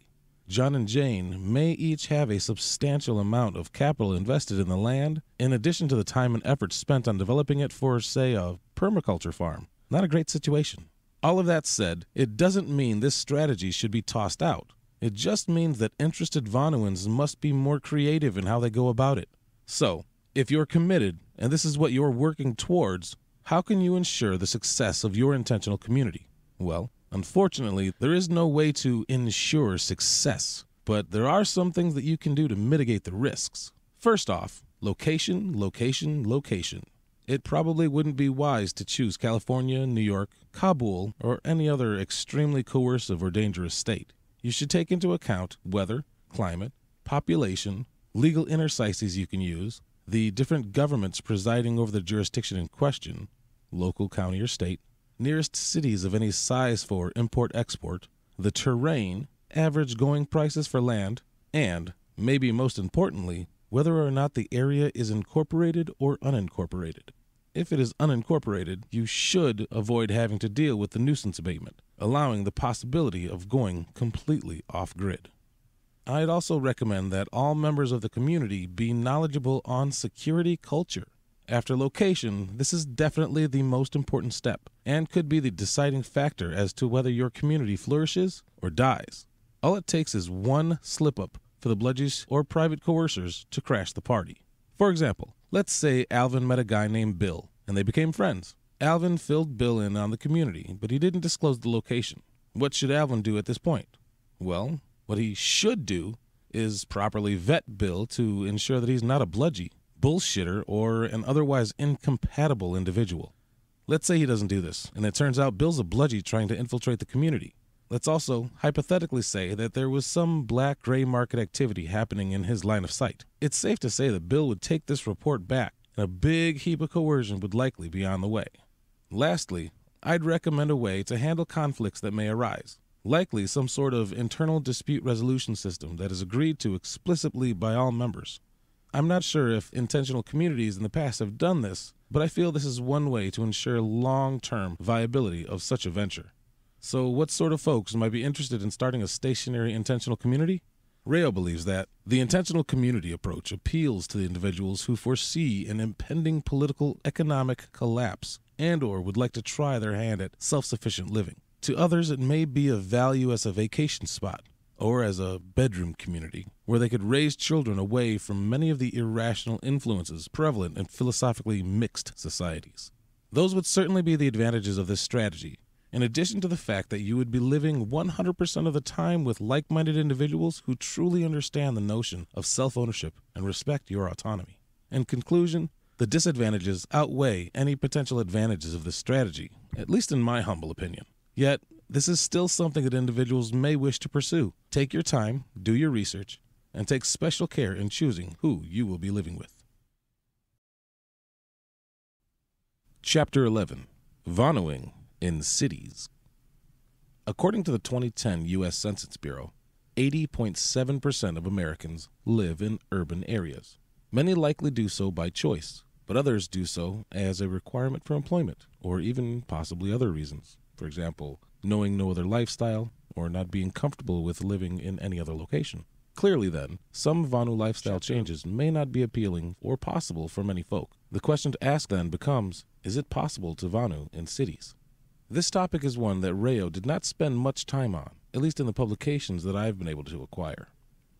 John and Jane may each have a substantial amount of capital invested in the land, in addition to the time and effort spent on developing it for, say, a permaculture farm. Not a great situation. All of that said, it doesn't mean this strategy should be tossed out. It just means that interested Vonuans must be more creative in how they go about it. So, if you're committed and this is what you're working towards, how can you ensure the success of your intentional community? Well, unfortunately, there is no way to ensure success, but there are some things that you can do to mitigate the risks. First off, location, location, location. It probably wouldn't be wise to choose California, New York, Kabul, or any other extremely coercive or dangerous state. You should take into account weather, climate, population, legal interstices you can use, the different governments presiding over the jurisdiction in question, local, county, or state, nearest cities of any size for import export, the terrain, average going prices for land, and, maybe most importantly, whether or not the area is incorporated or unincorporated. If it is unincorporated, you should avoid having to deal with the nuisance abatement, allowing the possibility of going completely off grid. I'd also recommend that all members of the community be knowledgeable on security culture. After location, this is definitely the most important step and could be the deciding factor as to whether your community flourishes or dies. All it takes is one slip up for the bludgies or private coercers to crash the party. For example, let's say Alvin met a guy named Bill and they became friends. Alvin filled Bill in on the community, but he didn't disclose the location. What should Alvin do at this point? Well, what he should do is properly vet Bill to ensure that he's not a bludgy, bullshitter, or an otherwise incompatible individual. Let's say he doesn't do this, and it turns out Bill's a bludgy trying to infiltrate the community. Let's also hypothetically say that there was some black gray market activity happening in his line of sight. It's safe to say that Bill would take this report back, and a big heap of coercion would likely be on the way. Lastly, I'd recommend a way to handle conflicts that may arise, likely some sort of internal dispute resolution system that is agreed to explicitly by all members. I'm not sure if intentional communities in the past have done this, but I feel this is one way to ensure long term viability of such a venture. So, what sort of folks might be interested in starting a stationary intentional community? Rayo believes that the intentional community approach appeals to the individuals who foresee an impending political economic collapse and or would like to try their hand at self-sufficient living. To others it may be of value as a vacation spot or as a bedroom community where they could raise children away from many of the irrational influences prevalent in philosophically mixed societies. Those would certainly be the advantages of this strategy, in addition to the fact that you would be living 100% of the time with like minded individuals who truly understand the notion of self ownership and respect your autonomy. In conclusion, the disadvantages outweigh any potential advantages of this strategy, at least in my humble opinion. Yet, this is still something that individuals may wish to pursue. Take your time, do your research, and take special care in choosing who you will be living with. Chapter 11 Vonuing in Cities. According to the 2010 U.S. Census Bureau, 80.7% of Americans live in urban areas. Many likely do so by choice, but others do so as a requirement for employment, or even possibly other reasons. For example, knowing no other lifestyle, or not being comfortable with living in any other location. Clearly, then, some Vonu lifestyle changes may not be appealing or possible for many folk. The question to ask then becomes is it possible to Vonu in cities? This topic is one that Rayo did not spend much time on, at least in the publications that I've been able to acquire.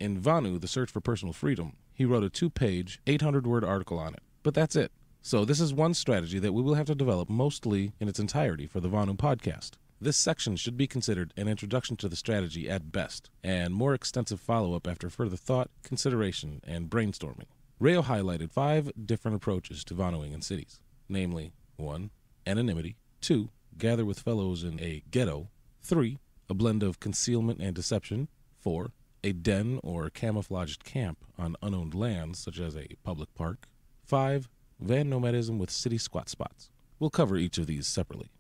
In Vonu, The Search for Personal Freedom, he wrote a two page, 800 word article on it. But that's it. So, this is one strategy that we will have to develop mostly in its entirety for the Vonu podcast. This section should be considered an introduction to the strategy at best, and more extensive follow up after further thought, consideration, and brainstorming. Rayo highlighted five different approaches to Vonuing in cities namely, 1. Anonymity, 2. Gather with fellows in a ghetto, 3. A blend of concealment and deception, 4. A den or camouflaged camp on unowned lands, such as a public park, 5. Van nomadism with city squat spots. We'll cover each of these separately.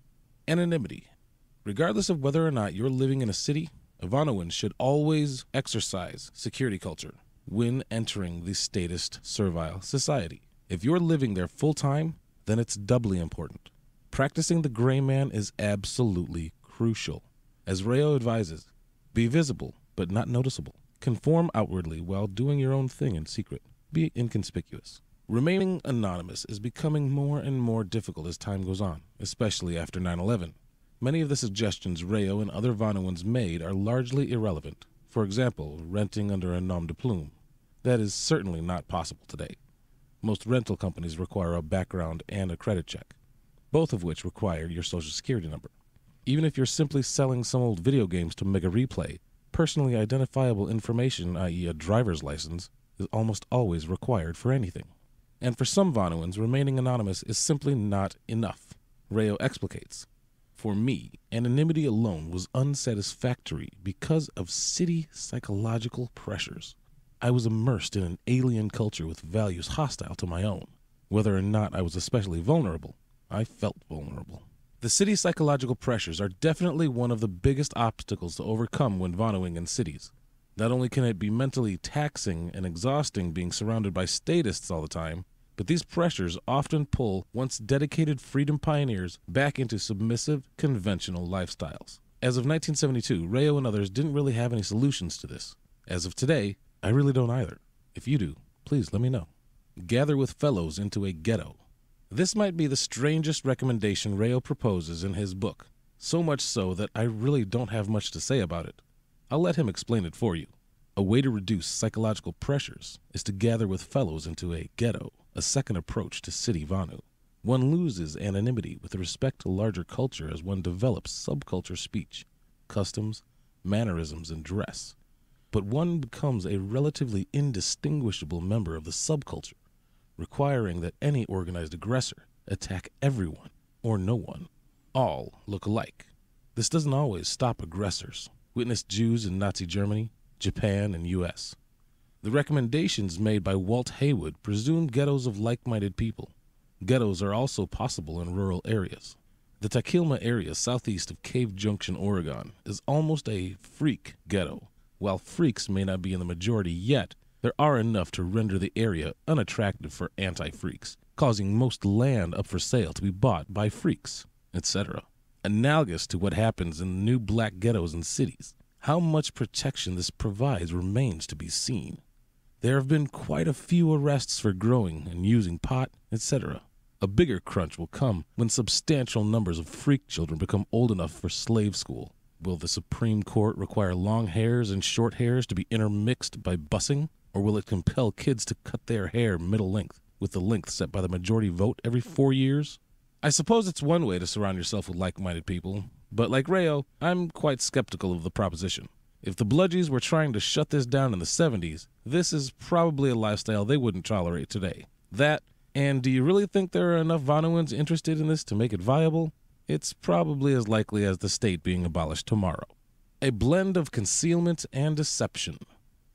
Anonymity. Regardless of whether or not you're living in a city, a Vonuan should always exercise security culture when entering the statist servile society. If you're living there full time, then it's doubly important. Practicing the gray man is absolutely crucial. As Rayo advises, be visible but not noticeable. Conform outwardly while doing your own thing in secret. Be inconspicuous. Remaining anonymous is becoming more and more difficult as time goes on, especially after 9 11. Many of the suggestions Rayo and other Vonuans made are largely irrelevant. For example, renting under a nom de plume. That is certainly not possible today. Most rental companies require a background and a credit check, both of which require your social security number. Even if you're simply selling some old video games to Mega Replay, personally identifiable information, i.e., a driver's license, is almost always required for anything. And for some Vonuans, remaining anonymous is simply not enough. Rayo explicates. For me, anonymity alone was unsatisfactory because of city psychological pressures. I was immersed in an alien culture with values hostile to my own. Whether or not I was especially vulnerable, I felt vulnerable. The city psychological pressures are definitely one of the biggest obstacles to overcome when vonuing in cities. Not only can it be mentally taxing and exhausting being surrounded by statists all the time, but these pressures often pull once dedicated freedom pioneers back into submissive, conventional lifestyles. As of 1972, Rayo and others didn't really have any solutions to this. As of today, I really don't either. If you do, please let me know. Gather with fellows into a ghetto. This might be the strangest recommendation Rayo proposes in his book, so much so that I really don't have much to say about it. I'll let him explain it for you. A way to reduce psychological pressures is to gather with fellows into a ghetto a second approach to city Vonu. One loses anonymity with respect to larger culture as one develops subculture speech, customs, mannerisms, and dress. But one becomes a relatively indistinguishable member of the subculture, requiring that any organized aggressor attack everyone or no one. All look alike. This doesn't always stop aggressors. Witness Jews in Nazi Germany, Japan, and US. The recommendations made by Walt Haywood presume ghettos of like minded people. Ghettos are also possible in rural areas. The Takilma area southeast of Cave Junction, Oregon, is almost a freak ghetto. While freaks may not be in the majority yet, there are enough to render the area unattractive for anti freaks, causing most land up for sale to be bought by freaks, etc. Analogous to what happens in the new black ghettos in cities, how much protection this provides remains to be seen. There have been quite a few arrests for growing and using pot, etc. A bigger crunch will come when substantial numbers of freak children become old enough for slave school. Will the Supreme Court require long hairs and short hairs to be intermixed by busing? Or will it compel kids to cut their hair middle length, with the length set by the majority vote every four years? I suppose it's one way to surround yourself with like minded people, but like Rayo, I'm quite skeptical of the proposition. If the Bludgies were trying to shut this down in the 70s, this is probably a lifestyle they wouldn't tolerate today. That, and do you really think there are enough Vonuans interested in this to make it viable? It's probably as likely as the state being abolished tomorrow. A blend of concealment and deception.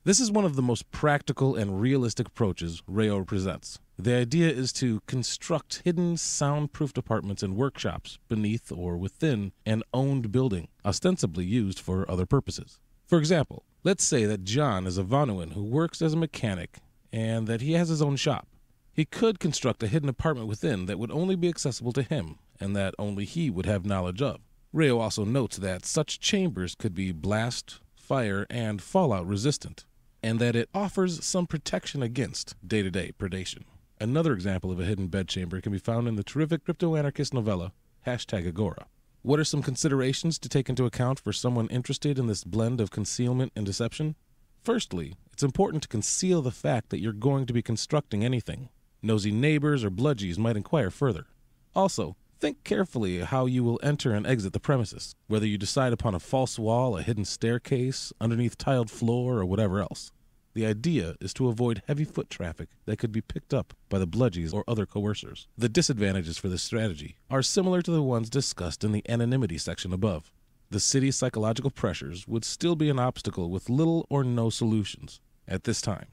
This is one of the most practical and realistic approaches Rayo presents. The idea is to construct hidden soundproof apartments and workshops beneath or within an owned building, ostensibly used for other purposes. For example, let's say that John is a Vonuan who works as a mechanic and that he has his own shop. He could construct a hidden apartment within that would only be accessible to him and that only he would have knowledge of. Rayo also notes that such chambers could be blast, fire, and fallout resistant, and that it offers some protection against day to day predation. Another example of a hidden bedchamber can be found in the terrific crypto anarchist novella, Hashtag Agora. What are some considerations to take into account for someone interested in this blend of concealment and deception? Firstly, it's important to conceal the fact that you're going to be constructing anything. Nosy neighbors or bludgies might inquire further. Also, think carefully how you will enter and exit the premises, whether you decide upon a false wall, a hidden staircase, underneath tiled floor, or whatever else. The idea is to avoid heavy foot traffic that could be picked up by the bludgies or other coercers. The disadvantages for this strategy are similar to the ones discussed in the anonymity section above. The city's psychological pressures would still be an obstacle with little or no solutions at this time,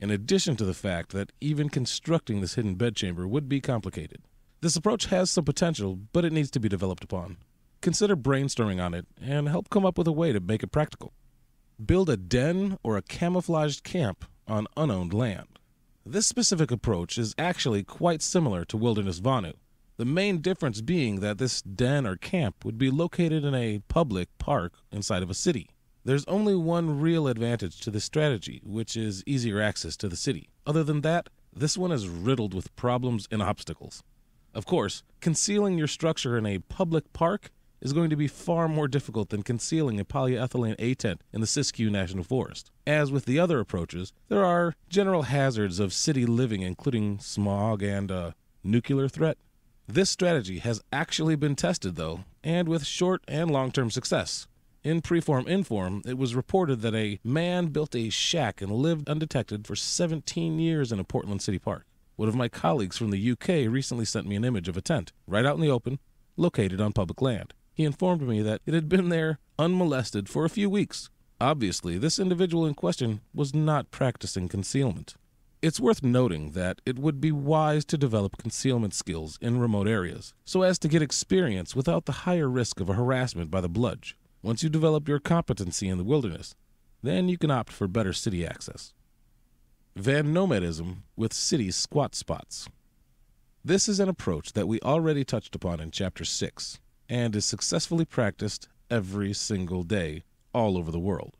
in addition to the fact that even constructing this hidden bedchamber would be complicated. This approach has some potential, but it needs to be developed upon. Consider brainstorming on it and help come up with a way to make it practical build a den or a camouflaged camp on unowned land. This specific approach is actually quite similar to Wilderness Vonu, the main difference being that this den or camp would be located in a public park inside of a city. There's only one real advantage to this strategy, which is easier access to the city. Other than that, this one is riddled with problems and obstacles. Of course, concealing your structure in a public park is going to be far more difficult than concealing a polyethylene A tent in the Siskiyou National Forest. As with the other approaches, there are general hazards of city living, including smog and a nuclear threat. This strategy has actually been tested, though, and with short and long term success. In Preform Inform, it was reported that a man built a shack and lived undetected for 17 years in a Portland City park. One of my colleagues from the UK recently sent me an image of a tent, right out in the open, located on public land. He informed me that it had been there unmolested for a few weeks. Obviously, this individual in question was not practicing concealment. It's worth noting that it would be wise to develop concealment skills in remote areas so as to get experience without the higher risk of a harassment by the bludge. Once you develop your competency in the wilderness, then you can opt for better city access. Van nomadism with city squat spots. This is an approach that we already touched upon in Chapter 6 and is successfully practiced every single day all over the world.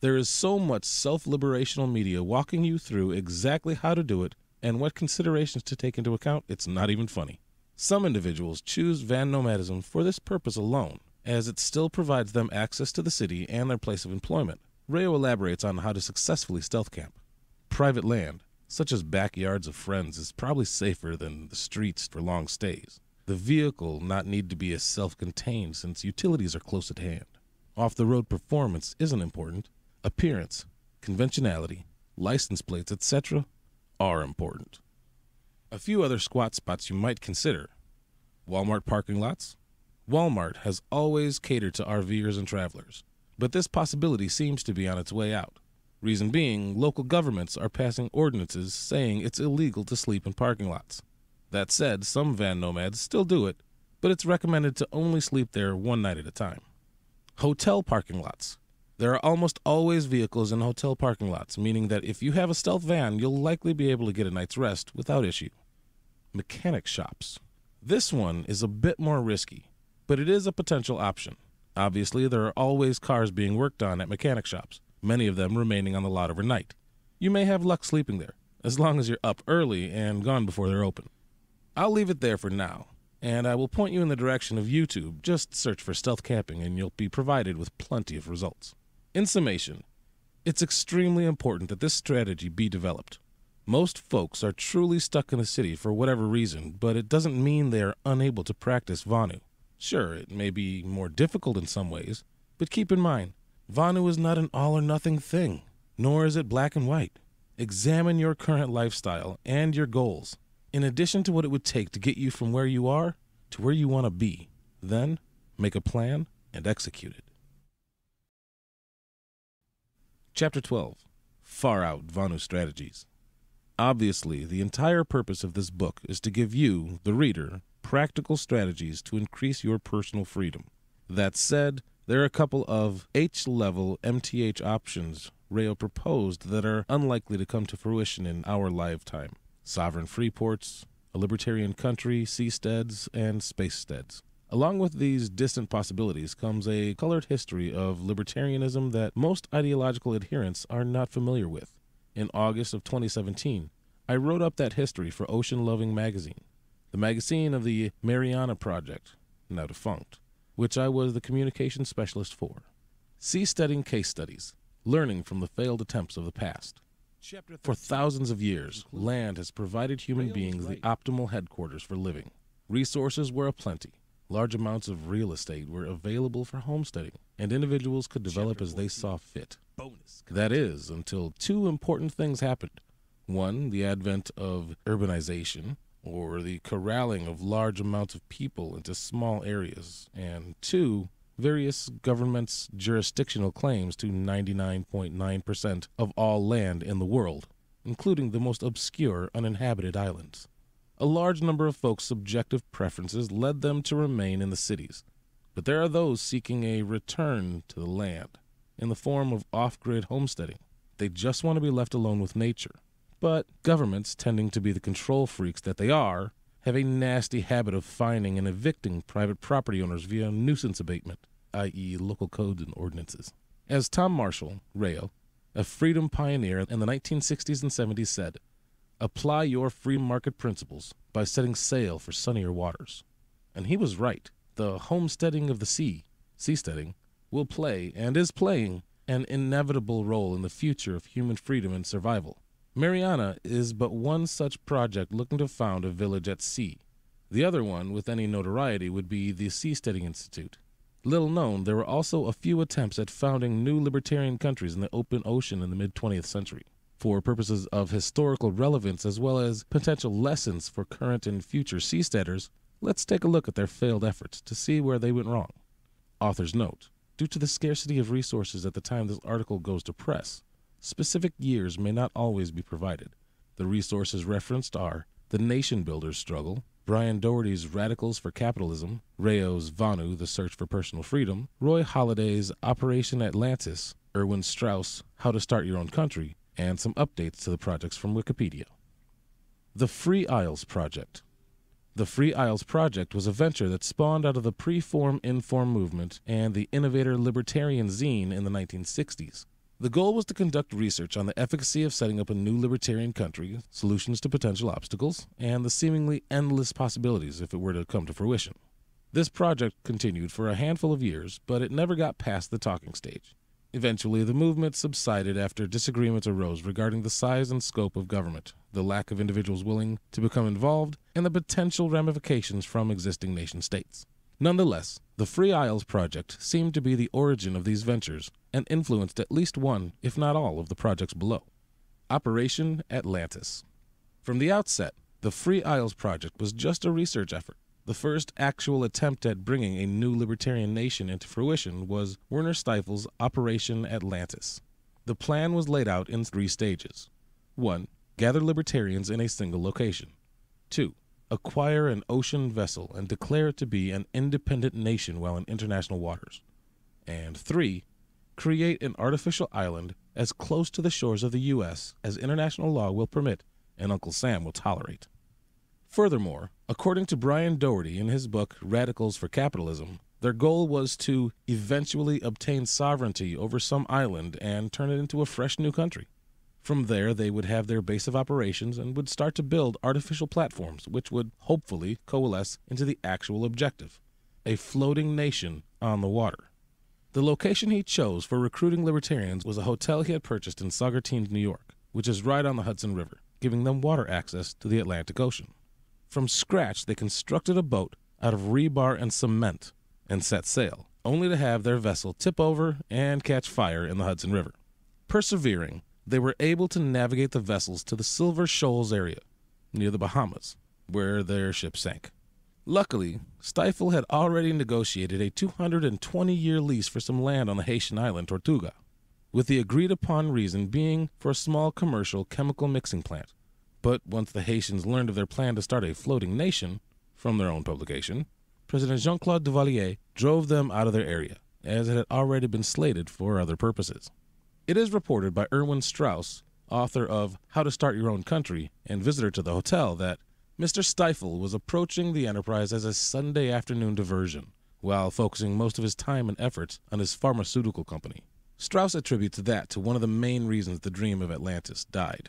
There is so much self liberational media walking you through exactly how to do it and what considerations to take into account, it's not even funny. Some individuals choose van nomadism for this purpose alone, as it still provides them access to the city and their place of employment. Rayo elaborates on how to successfully stealth camp. Private land, such as backyards of friends, is probably safer than the streets for long stays. The vehicle not need to be as self-contained since utilities are close at hand. Off-the-road performance isn't important. Appearance, conventionality, license plates, etc. are important. A few other squat spots you might consider. Walmart parking lots. Walmart has always catered to RVers and travelers, but this possibility seems to be on its way out. Reason being, local governments are passing ordinances saying it's illegal to sleep in parking lots. That said, some van nomads still do it, but it's recommended to only sleep there one night at a time. Hotel parking lots. There are almost always vehicles in hotel parking lots, meaning that if you have a stealth van, you'll likely be able to get a night's rest without issue. Mechanic shops. This one is a bit more risky, but it is a potential option. Obviously, there are always cars being worked on at mechanic shops, many of them remaining on the lot overnight. You may have luck sleeping there, as long as you're up early and gone before they're open. I'll leave it there for now, and I will point you in the direction of YouTube. Just search for stealth camping and you'll be provided with plenty of results. In summation, it's extremely important that this strategy be developed. Most folks are truly stuck in a city for whatever reason, but it doesn't mean they are unable to practice Vonu. Sure, it may be more difficult in some ways, but keep in mind, Vonu is not an all or nothing thing, nor is it black and white. Examine your current lifestyle and your goals in addition to what it would take to get you from where you are to where you want to be. Then make a plan and execute it. Chapter 12 Far Out Vonu Strategies. Obviously, the entire purpose of this book is to give you, the reader, practical strategies to increase your personal freedom. That said, there are a couple of H level MTH options Rayo proposed that are unlikely to come to fruition in our lifetime sovereign free ports, a libertarian country, seasteads, and spacesteads. Along with these distant possibilities comes a colored history of libertarianism that most ideological adherents are not familiar with. In August of 2017, I wrote up that history for Ocean Loving magazine, the magazine of the Mariana Project, now defunct, which I was the communication specialist for. Seasteading case studies, learning from the failed attempts of the past. For thousands of years, land has provided human beings the optimal headquarters for living. Resources were aplenty. Large amounts of real estate were available for homesteading, and individuals could develop as they saw fit. That is, until two important things happened. One, the advent of urbanization, or the corralling of large amounts of people into small areas, and two, various governments' jurisdictional claims to 99.9% of all land in the world, including the most obscure uninhabited islands. A large number of folks' subjective preferences led them to remain in the cities, but there are those seeking a return to the land in the form of off grid homesteading. They just want to be left alone with nature. But governments, tending to be the control freaks that they are, have a nasty habit of fining and evicting private property owners via nuisance abatement, i.e., local codes and ordinances. As Tom Marshall, Rayo, a freedom pioneer in the 1960s and 70s said, apply your free market principles by setting sail for sunnier waters. And he was right. The homesteading of the sea, seasteading, will play, and is playing, an inevitable role in the future of human freedom and survival. Mariana is but one such project looking to found a village at sea. The other one, with any notoriety, would be the Seasteading Institute. Little known, there were also a few attempts at founding new libertarian countries in the open ocean in the mid 20th century. For purposes of historical relevance as well as potential lessons for current and future seasteaders, let's take a look at their failed efforts to see where they went wrong. Author's note Due to the scarcity of resources at the time this article goes to press, specific years may not always be provided. The resources referenced are The Nation Builders Struggle, Brian Doherty's Radicals for Capitalism, Rayo's Vonu, The Search for Personal Freedom, Roy Halliday's Operation Atlantis, Erwin Strauss, How to Start Your Own Country, and some updates to the projects from Wikipedia. The Free Isles Project. The Free Isles Project was a venture that spawned out of the pre-form inform movement and the innovator libertarian zine in the 1960s. The goal was to conduct research on the efficacy of setting up a new libertarian country, solutions to potential obstacles, and the seemingly endless possibilities if it were to come to fruition. This project continued for a handful of years, but it never got past the talking stage. Eventually, the movement subsided after disagreements arose regarding the size and scope of government, the lack of individuals willing to become involved, and the potential ramifications from existing nation states. Nonetheless, the Free Isles Project seemed to be the origin of these ventures and influenced at least one, if not all, of the projects below. Operation Atlantis. From the outset, the Free Isles Project was just a research effort. The first actual attempt at bringing a new libertarian nation into fruition was Werner Stiefel's Operation Atlantis. The plan was laid out in three stages 1. Gather libertarians in a single location. 2 acquire an ocean vessel and declare it to be an independent nation while in international waters. And three, create an artificial island as close to the shores of the U.S. as international law will permit and Uncle Sam will tolerate. Furthermore, according to Brian Doherty in his book Radicals for Capitalism, their goal was to eventually obtain sovereignty over some island and turn it into a fresh new country. From there, they would have their base of operations and would start to build artificial platforms, which would hopefully coalesce into the actual objective a floating nation on the water. The location he chose for recruiting libertarians was a hotel he had purchased in Saugerties, New York, which is right on the Hudson River, giving them water access to the Atlantic Ocean. From scratch, they constructed a boat out of rebar and cement and set sail, only to have their vessel tip over and catch fire in the Hudson River. Persevering, they were able to navigate the vessels to the Silver Shoals area, near the Bahamas, where their ship sank. Luckily, Stiefel had already negotiated a 220 year lease for some land on the Haitian island Tortuga, with the agreed upon reason being for a small commercial chemical mixing plant. But once the Haitians learned of their plan to start a floating nation, from their own publication, President Jean Claude Duvalier drove them out of their area, as it had already been slated for other purposes. It is reported by Erwin Strauss, author of How to Start Your Own Country and visitor to the hotel, that Mr. Stiefel was approaching the enterprise as a Sunday afternoon diversion, while focusing most of his time and efforts on his pharmaceutical company. Strauss attributes that to one of the main reasons the dream of Atlantis died.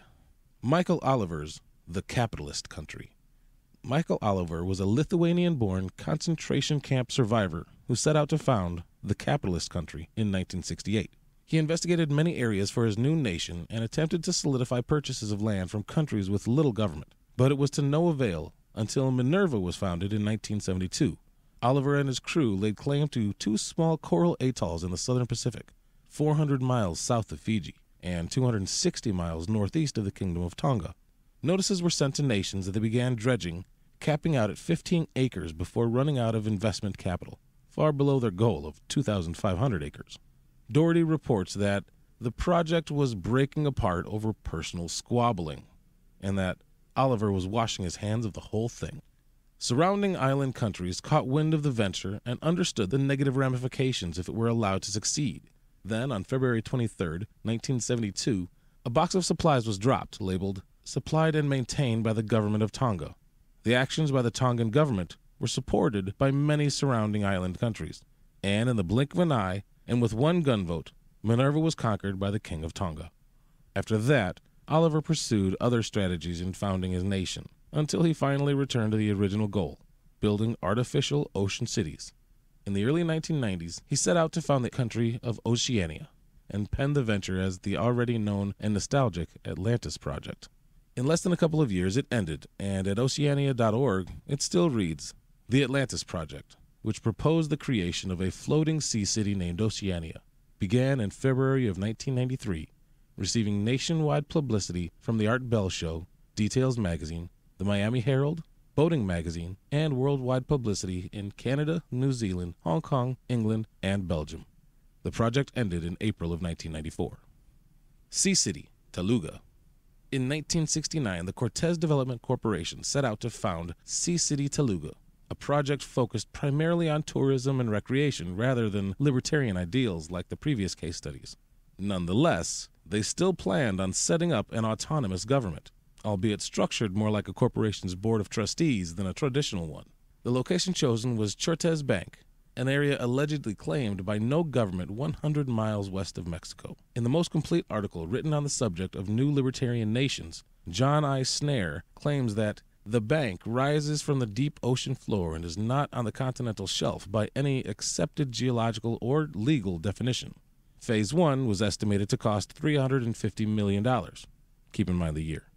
Michael Oliver's The Capitalist Country. Michael Oliver was a Lithuanian born concentration camp survivor who set out to found the capitalist country in 1968. He investigated many areas for his new nation and attempted to solidify purchases of land from countries with little government, but it was to no avail until Minerva was founded in 1972. Oliver and his crew laid claim to two small coral atolls in the southern Pacific, 400 miles south of Fiji and 260 miles northeast of the Kingdom of Tonga. Notices were sent to nations that they began dredging, capping out at 15 acres before running out of investment capital, far below their goal of 2,500 acres. Doherty reports that the project was breaking apart over personal squabbling, and that Oliver was washing his hands of the whole thing. Surrounding island countries caught wind of the venture and understood the negative ramifications if it were allowed to succeed. Then, on February 23, 1972, a box of supplies was dropped labeled Supplied and Maintained by the Government of Tonga. The actions by the Tongan government were supported by many surrounding island countries, and in the blink of an eye, and with one gunvote, Minerva was conquered by the King of Tonga. After that, Oliver pursued other strategies in founding his nation until he finally returned to the original goal building artificial ocean cities. In the early 1990s, he set out to found the country of Oceania and penned the venture as the already known and nostalgic Atlantis Project. In less than a couple of years, it ended, and at oceania.org, it still reads The Atlantis Project, which proposed the creation of a floating sea city named Oceania, began in February of 1993, receiving nationwide publicity from the Art Bell Show, Details Magazine, the Miami Herald, Boating Magazine, and worldwide publicity in Canada, New Zealand, Hong Kong, England, and Belgium. The project ended in April of 1994. Sea City, Taluga. In 1969, the Cortez Development Corporation set out to found Sea City Taluga, a project focused primarily on tourism and recreation rather than libertarian ideals like the previous case studies. Nonetheless, they still planned on setting up an autonomous government albeit structured more like a corporation's board of trustees than a traditional one. The location chosen was Cortes Bank, an area allegedly claimed by no government 100 miles west of Mexico. In the most complete article written on the subject of new libertarian nations, John I. Snare claims that the bank rises from the deep ocean floor and is not on the continental shelf by any accepted geological or legal definition. Phase 1 was estimated to cost $350 million. Keep in mind the year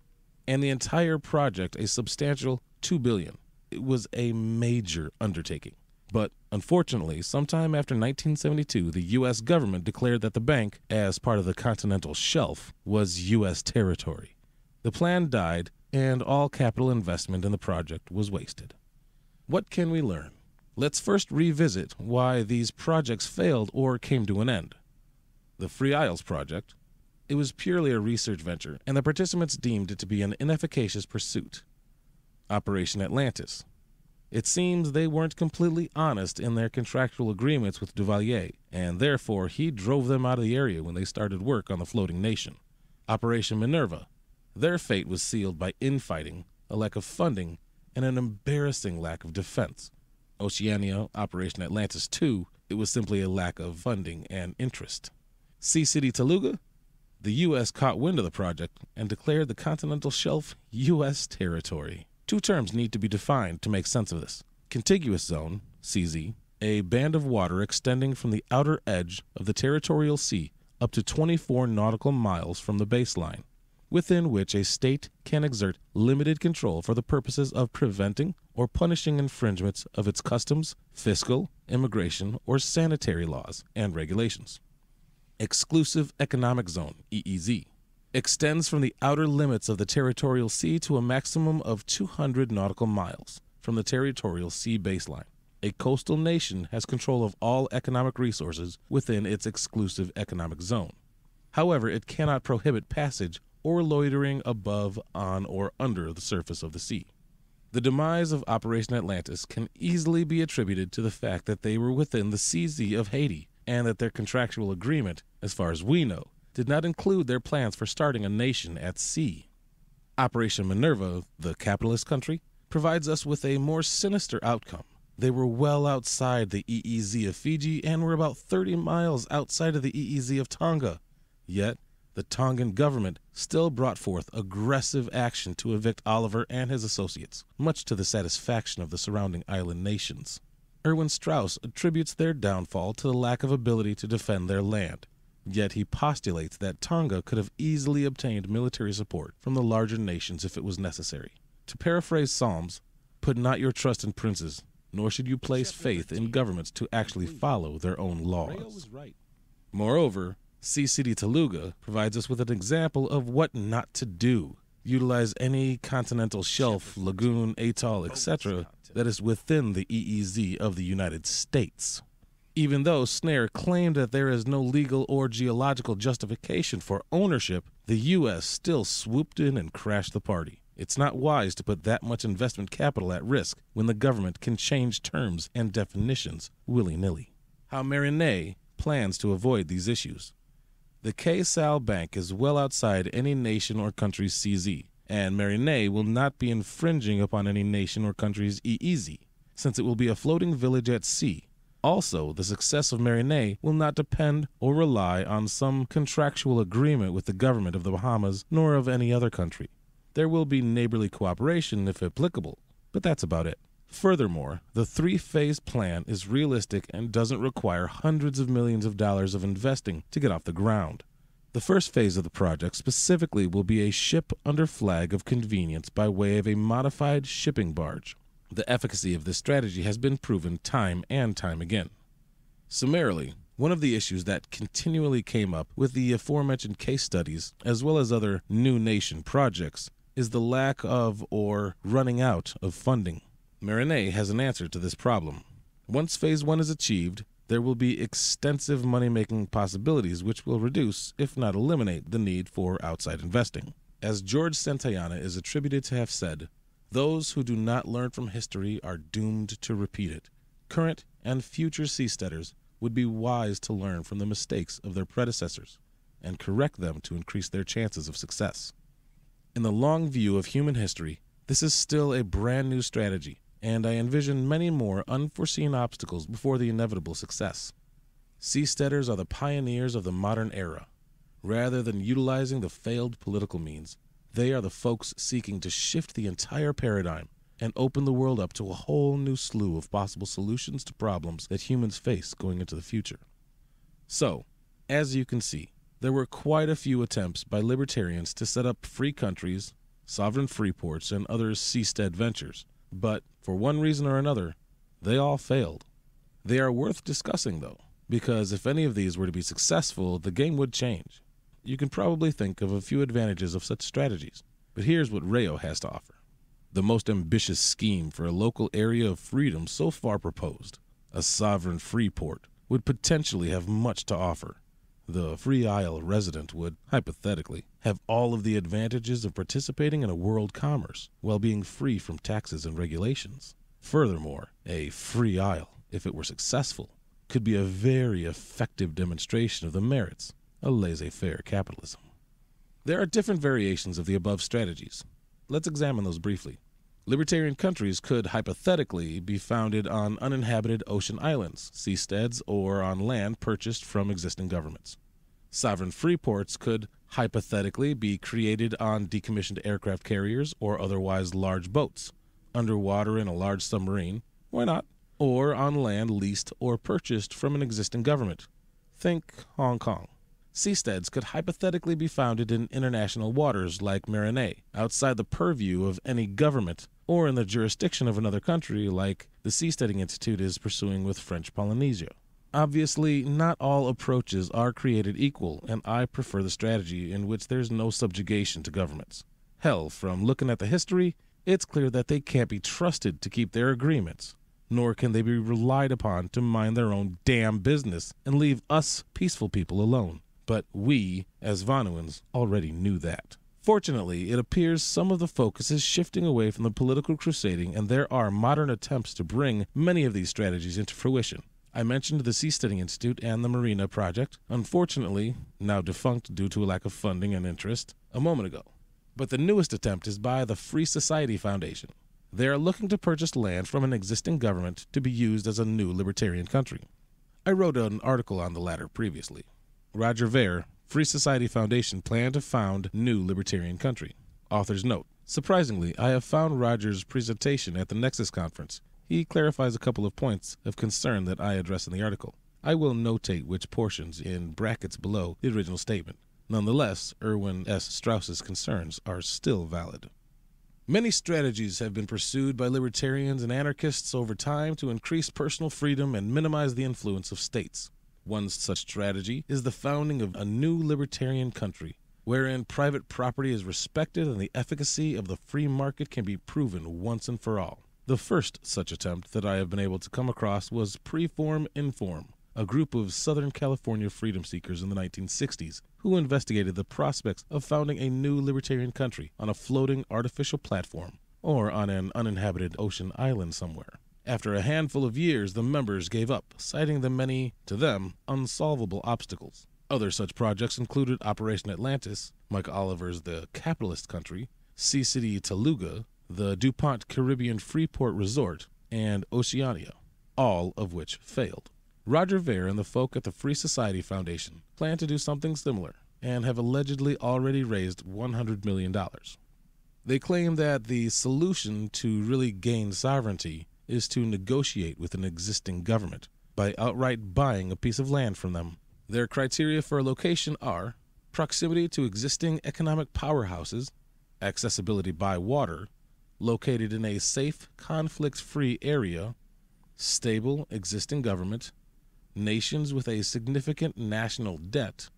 and the entire project a substantial 2 billion. It was a major undertaking. But unfortunately, sometime after 1972, the US government declared that the bank, as part of the continental shelf, was US territory. The plan died and all capital investment in the project was wasted. What can we learn? Let's first revisit why these projects failed or came to an end. The Free Isles Project, it was purely a research venture, and the participants deemed it to be an inefficacious pursuit. Operation Atlantis. It seems they weren't completely honest in their contractual agreements with Duvalier, and therefore he drove them out of the area when they started work on the floating nation. Operation Minerva. Their fate was sealed by infighting, a lack of funding, and an embarrassing lack of defense. Oceania, Operation Atlantis 2, it was simply a lack of funding and interest. Sea City Taluga, the U.S. caught wind of the project and declared the continental shelf U.S. territory. Two terms need to be defined to make sense of this. Contiguous zone, CZ, a band of water extending from the outer edge of the territorial sea up to 24 nautical miles from the baseline, within which a state can exert limited control for the purposes of preventing or punishing infringements of its customs, fiscal, immigration, or sanitary laws and regulations. Exclusive Economic Zone, EEZ, extends from the outer limits of the territorial sea to a maximum of 200 nautical miles from the territorial sea baseline. A coastal nation has control of all economic resources within its exclusive economic zone. However, it cannot prohibit passage or loitering above, on, or under the surface of the sea. The demise of Operation Atlantis can easily be attributed to the fact that they were within the CZ of Haiti and that their contractual agreement, as far as we know, did not include their plans for starting a nation at sea. Operation Minerva, the capitalist country, provides us with a more sinister outcome. They were well outside the EEZ of Fiji and were about 30 miles outside of the EEZ of Tonga. Yet, the Tongan government still brought forth aggressive action to evict Oliver and his associates, much to the satisfaction of the surrounding island nations. Erwin Strauss attributes their downfall to the lack of ability to defend their land. Yet he postulates that Tonga could have easily obtained military support from the larger nations if it was necessary. To paraphrase Psalms, put not your trust in princes, nor should you place faith in governments to actually follow their own laws. Moreover, City Taluga provides us with an example of what not to do. Utilize any continental shelf, lagoon, atoll, etc that is within the EEZ of the United States. Even though Snare claimed that there is no legal or geological justification for ownership, the U.S. still swooped in and crashed the party. It's not wise to put that much investment capital at risk when the government can change terms and definitions willy nilly. How Marinette plans to avoid these issues. The Cay Sal Bank is well outside any nation or country's CZ, and Marinette will not be infringing upon any nation or country's EEZ, since it will be a floating village at sea. Also, the success of Marinette will not depend or rely on some contractual agreement with the government of the Bahamas nor of any other country. There will be neighborly cooperation if applicable, but that's about it. Furthermore, the three phase plan is realistic and doesn't require hundreds of millions of dollars of investing to get off the ground. The first phase of the project specifically will be a ship under flag of convenience by way of a modified shipping barge. The efficacy of this strategy has been proven time and time again. Summarily, one of the issues that continually came up with the aforementioned case studies, as well as other new nation projects, is the lack of or running out of funding. Marinette has an answer to this problem. Once phase one is achieved, there will be extensive money making possibilities which will reduce, if not eliminate, the need for outside investing. As George Santayana is attributed to have said, those who do not learn from history are doomed to repeat it. Current and future seasteaders would be wise to learn from the mistakes of their predecessors and correct them to increase their chances of success. In the long view of human history, this is still a brand new strategy and I envision many more unforeseen obstacles before the inevitable success. Seasteaders are the pioneers of the modern era. Rather than utilizing the failed political means, they are the folks seeking to shift the entire paradigm and open the world up to a whole new slew of possible solutions to problems that humans face going into the future. So, as you can see, there were quite a few attempts by libertarians to set up free countries, sovereign free ports, and other seastead ventures but for one reason or another, they all failed. They are worth discussing, though, because if any of these were to be successful, the game would change. You can probably think of a few advantages of such strategies, but here's what Rayo has to offer. The most ambitious scheme for a local area of freedom so far proposed, a sovereign free port, would potentially have much to offer. The Free Isle resident would, hypothetically, have all of the advantages of participating in a world commerce while being free from taxes and regulations. Furthermore, a free isle, if it were successful, could be a very effective demonstration of the merits of laissez faire capitalism. There are different variations of the above strategies. Let's examine those briefly. Libertarian countries could hypothetically be founded on uninhabited ocean islands, seasteads, or on land purchased from existing governments. Sovereign free ports could hypothetically be created on decommissioned aircraft carriers or otherwise large boats, underwater in a large submarine, why not? Or on land leased or purchased from an existing government. Think Hong Kong. Seasteads could hypothetically be founded in international waters like Marinette, outside the purview of any government, or in the jurisdiction of another country like the Seasteading Institute is pursuing with French Polynesia. Obviously, not all approaches are created equal, and I prefer the strategy in which there's no subjugation to governments. Hell, from looking at the history, it's clear that they can't be trusted to keep their agreements, nor can they be relied upon to mind their own damn business and leave us peaceful people alone. But we, as Vonuans, already knew that. Fortunately, it appears some of the focus is shifting away from the political crusading, and there are modern attempts to bring many of these strategies into fruition. I mentioned the Seasteading Institute and the Marina Project, unfortunately, now defunct due to a lack of funding and interest, a moment ago. But the newest attempt is by the Free Society Foundation. They are looking to purchase land from an existing government to be used as a new libertarian country. I wrote an article on the latter previously. Roger Ver, Free Society Foundation plan to found new libertarian country. Author's note. Surprisingly, I have found Roger's presentation at the Nexus conference. He clarifies a couple of points of concern that I address in the article. I will notate which portions in brackets below the original statement. Nonetheless, Erwin S. Strauss's concerns are still valid. Many strategies have been pursued by libertarians and anarchists over time to increase personal freedom and minimize the influence of states. One such strategy is the founding of a new libertarian country, wherein private property is respected and the efficacy of the free market can be proven once and for all. The first such attempt that I have been able to come across was Preform Inform, a group of Southern California freedom seekers in the 1960s who investigated the prospects of founding a new libertarian country on a floating artificial platform or on an uninhabited ocean island somewhere. After a handful of years, the members gave up, citing the many, to them, unsolvable obstacles. Other such projects included Operation Atlantis, Mike Oliver's The Capitalist Country, Sea City Taluga, the DuPont Caribbean Freeport Resort, and Oceania, all of which failed. Roger Ver and the folk at the Free Society Foundation plan to do something similar and have allegedly already raised $100 million. They claim that the solution to really gain sovereignty is to negotiate with an existing government by outright buying a piece of land from them. Their criteria for a location are proximity to existing economic powerhouses, accessibility by water, located in a safe, conflict free area, stable existing government, nations with a significant national debt,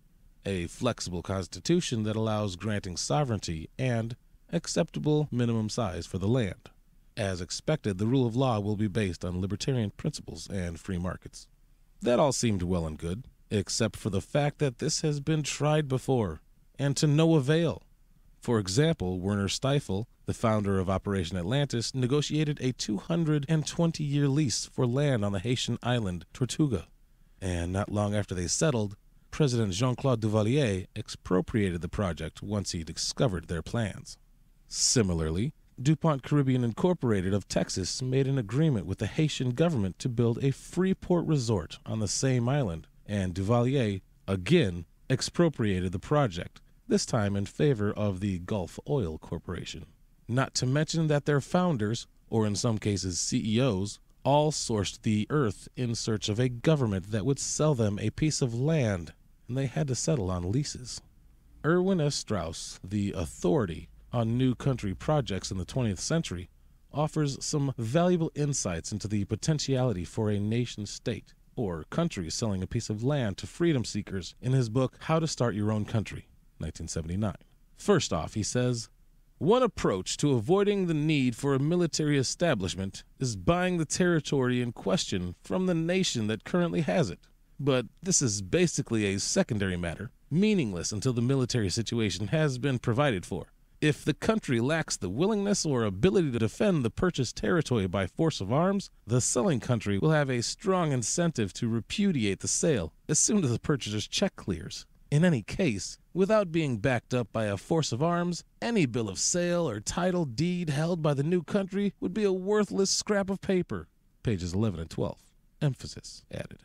a flexible constitution that allows granting sovereignty, and acceptable minimum size for the land. As expected, the rule of law will be based on libertarian principles and free markets. That all seemed well and good, except for the fact that this has been tried before, and to no avail. For example, Werner Stiefel, the founder of Operation Atlantis, negotiated a 220 year lease for land on the Haitian island Tortuga. And not long after they settled, President Jean Claude Duvalier expropriated the project once he discovered their plans. Similarly, DuPont Caribbean Incorporated of Texas made an agreement with the Haitian government to build a Freeport resort on the same island, and Duvalier again expropriated the project, this time in favor of the Gulf Oil Corporation. Not to mention that their founders, or in some cases CEOs, all sourced the earth in search of a government that would sell them a piece of land, and they had to settle on leases. Erwin S. Strauss, the authority on new country projects in the 20th century, offers some valuable insights into the potentiality for a nation state or country selling a piece of land to freedom seekers in his book How to Start Your Own Country, 1979. First off, he says, one approach to avoiding the need for a military establishment is buying the territory in question from the nation that currently has it. But this is basically a secondary matter, meaningless until the military situation has been provided for. If the country lacks the willingness or ability to defend the purchased territory by force of arms, the selling country will have a strong incentive to repudiate the sale as soon as the purchaser's check clears. In any case, without being backed up by a force of arms, any bill of sale or title deed held by the new country would be a worthless scrap of paper. Pages 11 and 12. Emphasis added.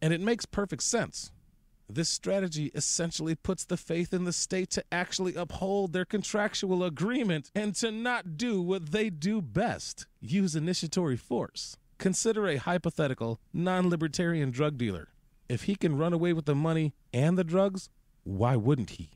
And it makes perfect sense. This strategy essentially puts the faith in the state to actually uphold their contractual agreement and to not do what they do best use initiatory force. Consider a hypothetical non libertarian drug dealer. If he can run away with the money and the drugs, why wouldn't he?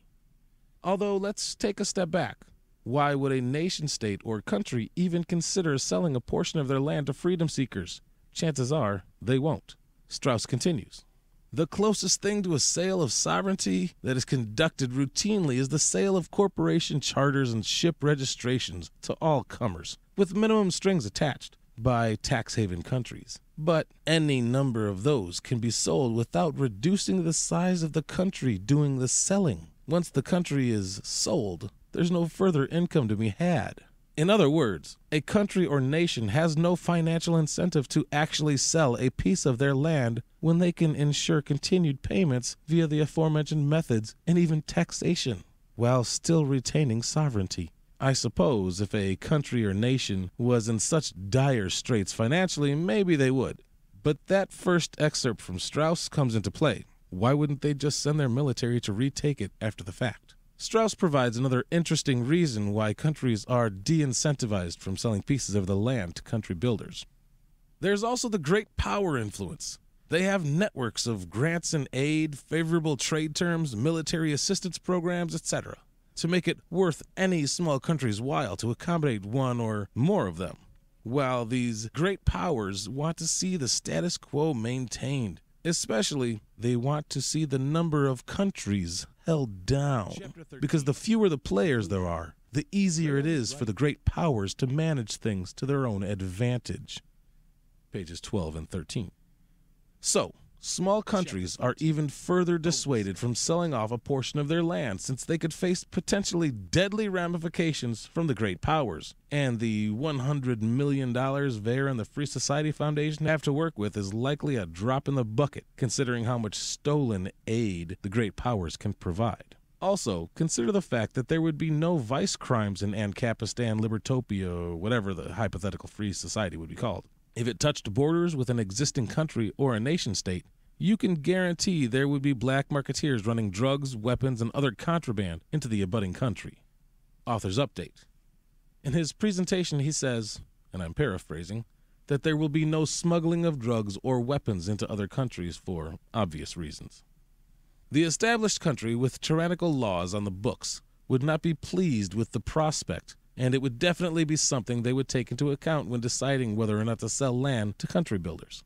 Although, let's take a step back. Why would a nation state or country even consider selling a portion of their land to freedom seekers? Chances are they won't. Strauss continues. The closest thing to a sale of sovereignty that is conducted routinely is the sale of corporation charters and ship registrations to all comers, with minimum strings attached, by tax haven countries. But any number of those can be sold without reducing the size of the country doing the selling. Once the country is sold, there's no further income to be had. In other words, a country or nation has no financial incentive to actually sell a piece of their land when they can ensure continued payments via the aforementioned methods and even taxation, while still retaining sovereignty. I suppose if a country or nation was in such dire straits financially, maybe they would. But that first excerpt from Strauss comes into play. Why wouldn't they just send their military to retake it after the fact? Strauss provides another interesting reason why countries are de incentivized from selling pieces of the land to country builders. There's also the great power influence. They have networks of grants and aid, favorable trade terms, military assistance programs, etc., to make it worth any small country's while to accommodate one or more of them. While these great powers want to see the status quo maintained, especially they want to see the number of countries held down. Because the fewer the players there are, the easier it is for the great powers to manage things to their own advantage. Pages 12 and 13. So, small countries are even further oh, dissuaded from selling off a portion of their land since they could face potentially deadly ramifications from the great powers. And the $100 million Ver and the Free Society Foundation have to work with is likely a drop in the bucket, considering how much stolen aid the great powers can provide. Also, consider the fact that there would be no vice crimes in Ancapistan, Libertopia, or whatever the hypothetical free society would be called. If it touched borders with an existing country or a nation state, you can guarantee there would be black marketeers running drugs, weapons, and other contraband into the abutting country. Author's update. In his presentation, he says, and I'm paraphrasing, that there will be no smuggling of drugs or weapons into other countries for obvious reasons. The established country with tyrannical laws on the books would not be pleased with the prospect, and it would definitely be something they would take into account when deciding whether or not to sell land to country builders.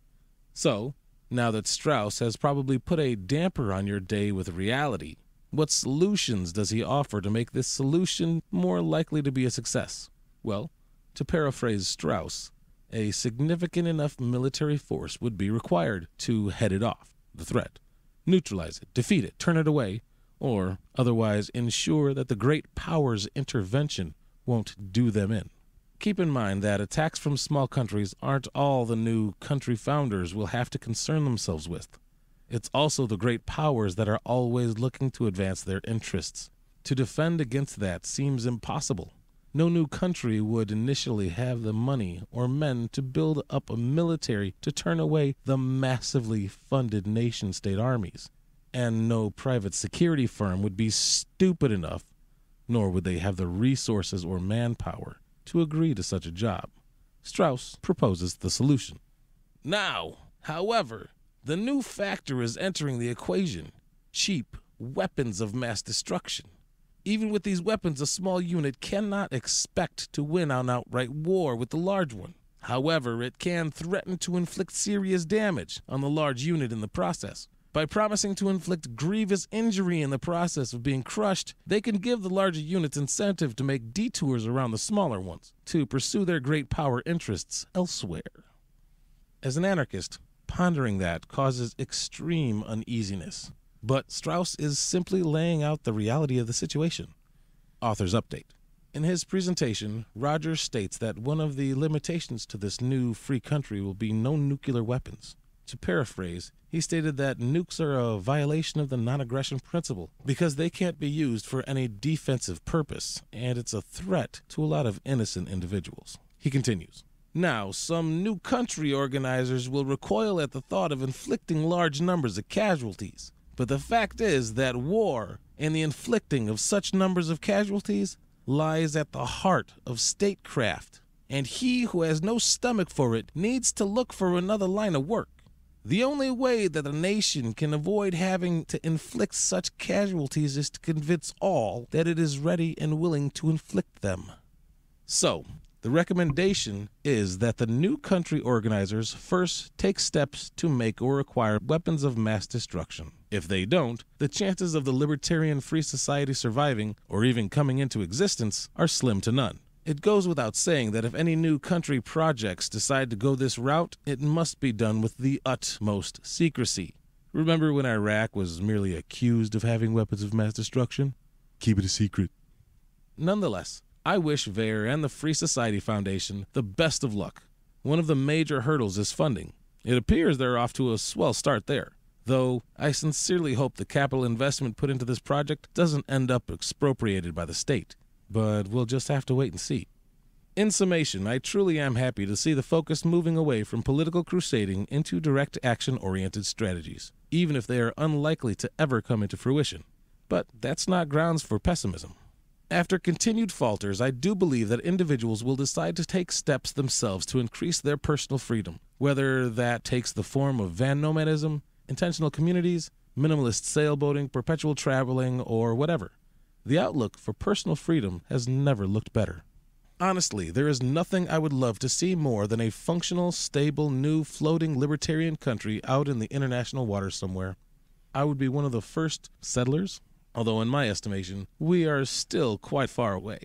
So, now that Strauss has probably put a damper on your day with reality, what solutions does he offer to make this solution more likely to be a success? Well, to paraphrase Strauss, a significant enough military force would be required to head it off, the threat, neutralize it, defeat it, turn it away, or otherwise ensure that the great powers' intervention won't do them in. Keep in mind that attacks from small countries aren't all the new country founders will have to concern themselves with. It's also the great powers that are always looking to advance their interests. To defend against that seems impossible. No new country would initially have the money or men to build up a military to turn away the massively funded nation state armies. And no private security firm would be stupid enough, nor would they have the resources or manpower to agree to such a job. Strauss proposes the solution. Now, however, the new factor is entering the equation cheap weapons of mass destruction. Even with these weapons, a small unit cannot expect to win an outright war with the large one. However, it can threaten to inflict serious damage on the large unit in the process. By promising to inflict grievous injury in the process of being crushed, they can give the larger units incentive to make detours around the smaller ones, to pursue their great power interests elsewhere. As an anarchist, pondering that causes extreme uneasiness. But Strauss is simply laying out the reality of the situation. Author's update. In his presentation, Rogers states that one of the limitations to this new free country will be no nuclear weapons. To paraphrase, he stated that nukes are a violation of the non aggression principle because they can't be used for any defensive purpose, and it's a threat to a lot of innocent individuals. He continues Now, some new country organizers will recoil at the thought of inflicting large numbers of casualties. But the fact is that war and the inflicting of such numbers of casualties lies at the heart of statecraft, and he who has no stomach for it needs to look for another line of work. The only way that a nation can avoid having to inflict such casualties is to convince all that it is ready and willing to inflict them. So, the recommendation is that the new country organizers first take steps to make or acquire weapons of mass destruction. If they don't, the chances of the libertarian free society surviving or even coming into existence are slim to none. It goes without saying that if any new country projects decide to go this route, it must be done with the utmost secrecy. Remember when Iraq was merely accused of having weapons of mass destruction? Keep it a secret. Nonetheless, I wish Ver and the Free Society Foundation the best of luck. One of the major hurdles is funding. It appears they're off to a swell start there, though I sincerely hope the capital investment put into this project doesn't end up expropriated by the state. But we'll just have to wait and see. In summation, I truly am happy to see the focus moving away from political crusading into direct action oriented strategies, even if they are unlikely to ever come into fruition. But that's not grounds for pessimism. After continued falters, I do believe that individuals will decide to take steps themselves to increase their personal freedom, whether that takes the form of van nomadism, intentional communities, minimalist sailboating, perpetual traveling, or whatever. The outlook for personal freedom has never looked better. Honestly, there is nothing I would love to see more than a functional, stable, new, floating libertarian country out in the international waters somewhere. I would be one of the first settlers, although in my estimation, we are still quite far away.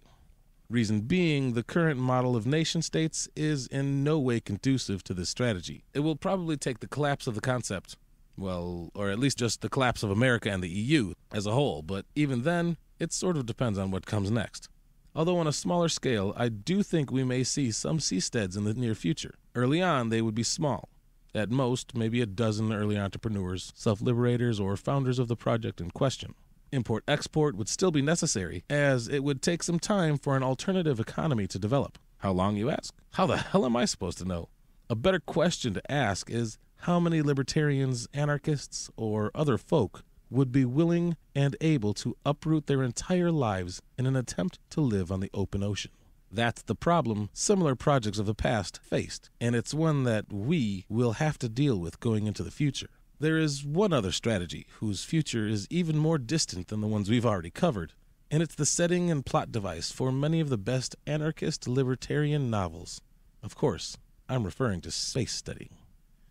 Reason being, the current model of nation states is in no way conducive to this strategy. It will probably take the collapse of the concept, well, or at least just the collapse of America and the EU as a whole, but even then, it sort of depends on what comes next. Although on a smaller scale, I do think we may see some seasteads in the near future. Early on, they would be small. At most, maybe a dozen early entrepreneurs, self liberators, or founders of the project in question. Import export would still be necessary, as it would take some time for an alternative economy to develop. How long, you ask? How the hell am I supposed to know? A better question to ask is how many libertarians, anarchists, or other folk would be willing and able to uproot their entire lives in an attempt to live on the open ocean? That's the problem similar projects of the past faced, and it's one that we will have to deal with going into the future. There is one other strategy whose future is even more distant than the ones we've already covered, and it's the setting and plot device for many of the best anarchist libertarian novels. Of course, I'm referring to spacesteading.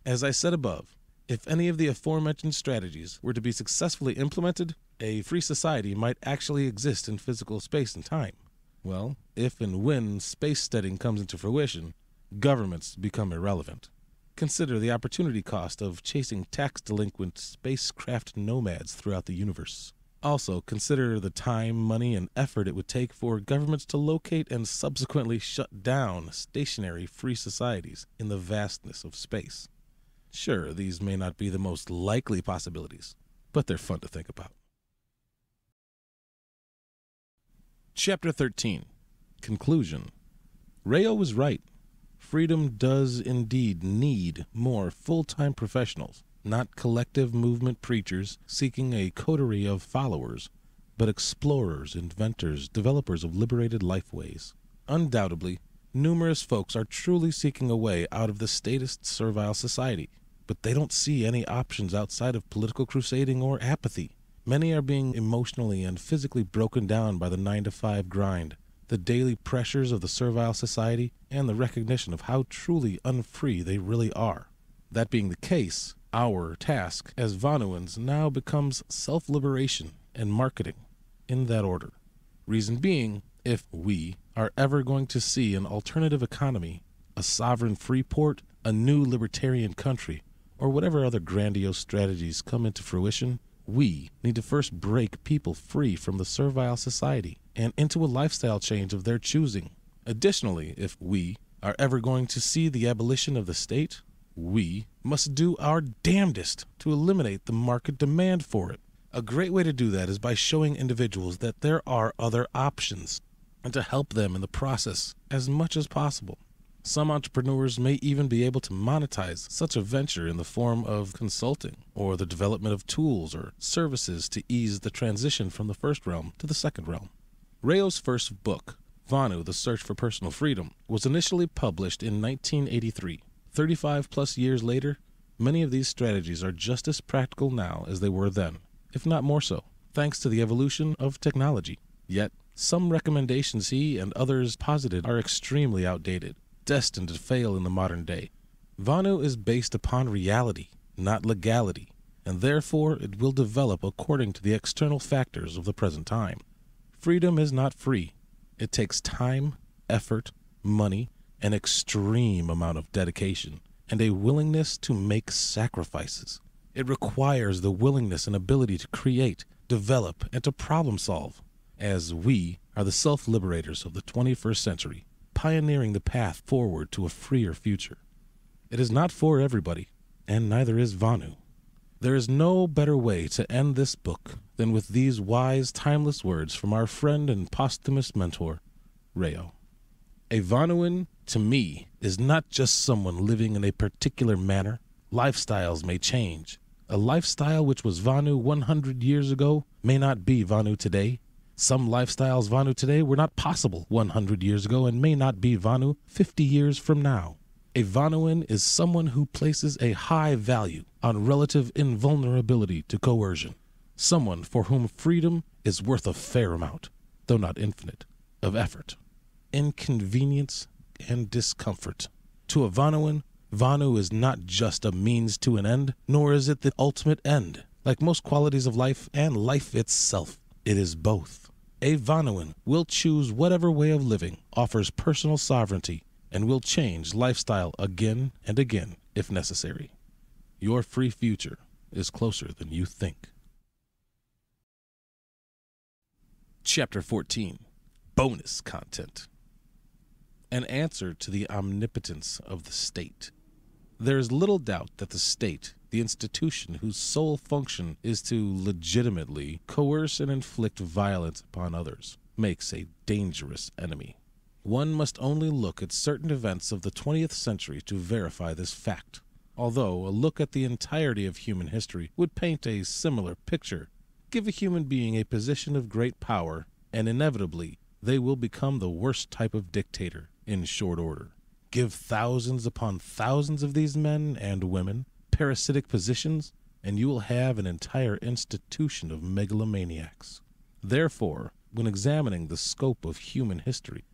As I said above, if any of the aforementioned strategies were to be successfully implemented, a free society might actually exist in physical space and time. Well, if and when spacesteading comes into fruition, governments become irrelevant. Consider the opportunity cost of chasing tax delinquent spacecraft nomads throughout the universe. Also, consider the time, money, and effort it would take for governments to locate and subsequently shut down stationary free societies in the vastness of space. Sure, these may not be the most likely possibilities, but they're fun to think about. Chapter 13 Conclusion Rayo was right. Freedom does indeed need more full time professionals, not collective movement preachers seeking a coterie of followers, but explorers, inventors, developers of liberated lifeways. Undoubtedly, numerous folks are truly seeking a way out of the statist servile society, but they don't see any options outside of political crusading or apathy. Many are being emotionally and physically broken down by the 9 to 5 grind, the daily pressures of the servile society, and the recognition of how truly unfree they really are. That being the case, our task as Vonuans now becomes self liberation and marketing, in that order. Reason being, if we are ever going to see an alternative economy, a sovereign free port, a new libertarian country, or whatever other grandiose strategies come into fruition, we need to first break people free from the servile society and into a lifestyle change of their choosing. Additionally, if we are ever going to see the abolition of the state, we must do our damnedest to eliminate the market demand for it. A great way to do that is by showing individuals that there are other options and to help them in the process as much as possible. Some entrepreneurs may even be able to monetize such a venture in the form of consulting or the development of tools or services to ease the transition from the first realm to the second realm. Rayo's first book, Vonu The Search for Personal Freedom, was initially published in 1983. 35 plus years later, many of these strategies are just as practical now as they were then, if not more so, thanks to the evolution of technology. Yet, some recommendations he and others posited are extremely outdated destined to fail in the modern day. Vonu is based upon reality, not legality, and therefore it will develop according to the external factors of the present time. Freedom is not free. It takes time, effort, money, an extreme amount of dedication, and a willingness to make sacrifices. It requires the willingness and ability to create, develop, and to problem solve, as we are the self liberators of the 21st century pioneering the path forward to a freer future. It is not for everybody, and neither is Vonu. There is no better way to end this book than with these wise, timeless words from our friend and posthumous mentor, Rayo. A Vonuan, to me, is not just someone living in a particular manner. Lifestyles may change. A lifestyle which was Vonu 100 years ago may not be Vonu today, some lifestyles Vonu today were not possible 100 years ago and may not be Vonu 50 years from now. A Vonuan is someone who places a high value on relative invulnerability to coercion, someone for whom freedom is worth a fair amount, though not infinite, of effort, inconvenience, and discomfort. To a Vonuan, Vonu is not just a means to an end, nor is it the ultimate end. Like most qualities of life and life itself, it is both. A Vonuan will choose whatever way of living offers personal sovereignty and will change lifestyle again and again if necessary. Your free future is closer than you think. Chapter 14 Bonus Content An answer to the omnipotence of the state. There is little doubt that the state the institution whose sole function is to legitimately coerce and inflict violence upon others, makes a dangerous enemy. One must only look at certain events of the 20th century to verify this fact, although a look at the entirety of human history would paint a similar picture. Give a human being a position of great power, and inevitably they will become the worst type of dictator in short order. Give thousands upon thousands of these men and women parasitic positions, and you will have an entire institution of megalomaniacs. Therefore, when examining the scope of human history,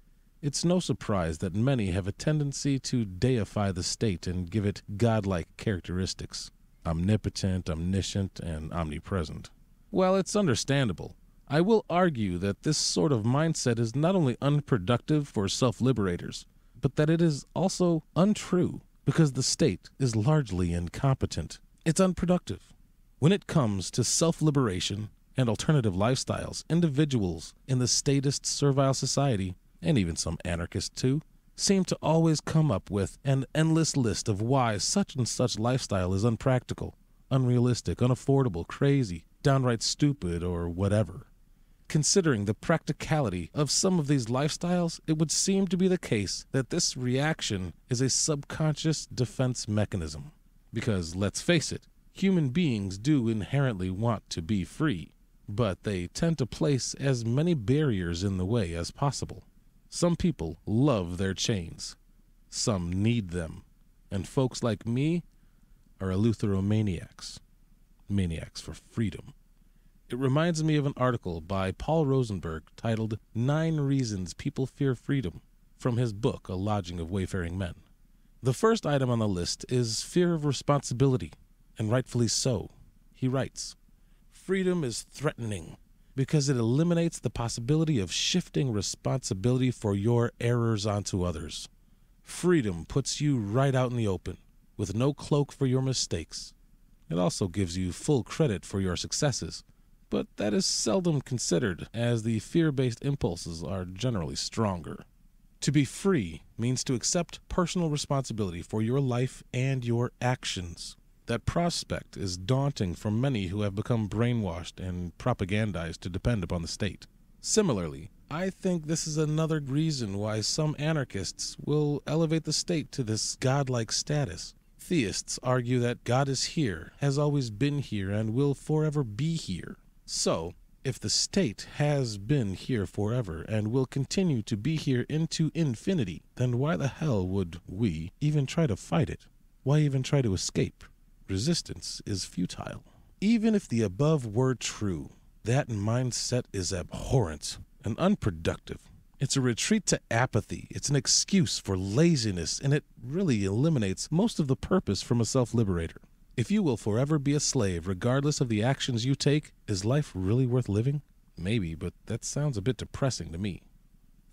it's no surprise that many have a tendency to deify the state and give it godlike characteristics omnipotent, omniscient, and omnipresent. While it's understandable, I will argue that this sort of mindset is not only unproductive for self liberators, but that it is also untrue because the state is largely incompetent. It's unproductive. When it comes to self liberation and alternative lifestyles, individuals in the statist servile society, and even some anarchists too, seem to always come up with an endless list of why such and such lifestyle is unpractical, unrealistic, unaffordable, crazy, downright stupid, or whatever. Considering the practicality of some of these lifestyles, it would seem to be the case that this reaction is a subconscious defense mechanism. Because, let's face it, human beings do inherently want to be free, but they tend to place as many barriers in the way as possible. Some people love their chains, some need them, and folks like me are eleutheromaniacs, maniacs for freedom. It reminds me of an article by Paul Rosenberg titled Nine Reasons People Fear Freedom from his book, A Lodging of Wayfaring Men. The first item on the list is fear of responsibility, and rightfully so. He writes Freedom is threatening because it eliminates the possibility of shifting responsibility for your errors onto others. Freedom puts you right out in the open, with no cloak for your mistakes. It also gives you full credit for your successes but that is seldom considered, as the fear based impulses are generally stronger. To be free means to accept personal responsibility for your life and your actions. That prospect is daunting for many who have become brainwashed and propagandized to depend upon the state. Similarly, I think this is another reason why some anarchists will elevate the state to this godlike status. Theists argue that God is here, has always been here, and will forever be here. So, if the state has been here forever and will continue to be here into infinity, then why the hell would we even try to fight it? Why even try to escape? Resistance is futile. Even if the above were true, that mindset is abhorrent and unproductive. It's a retreat to apathy. It's an excuse for laziness, and it really eliminates most of the purpose from a self liberator. If you will forever be a slave, regardless of the actions you take, is life really worth living? Maybe, but that sounds a bit depressing to me.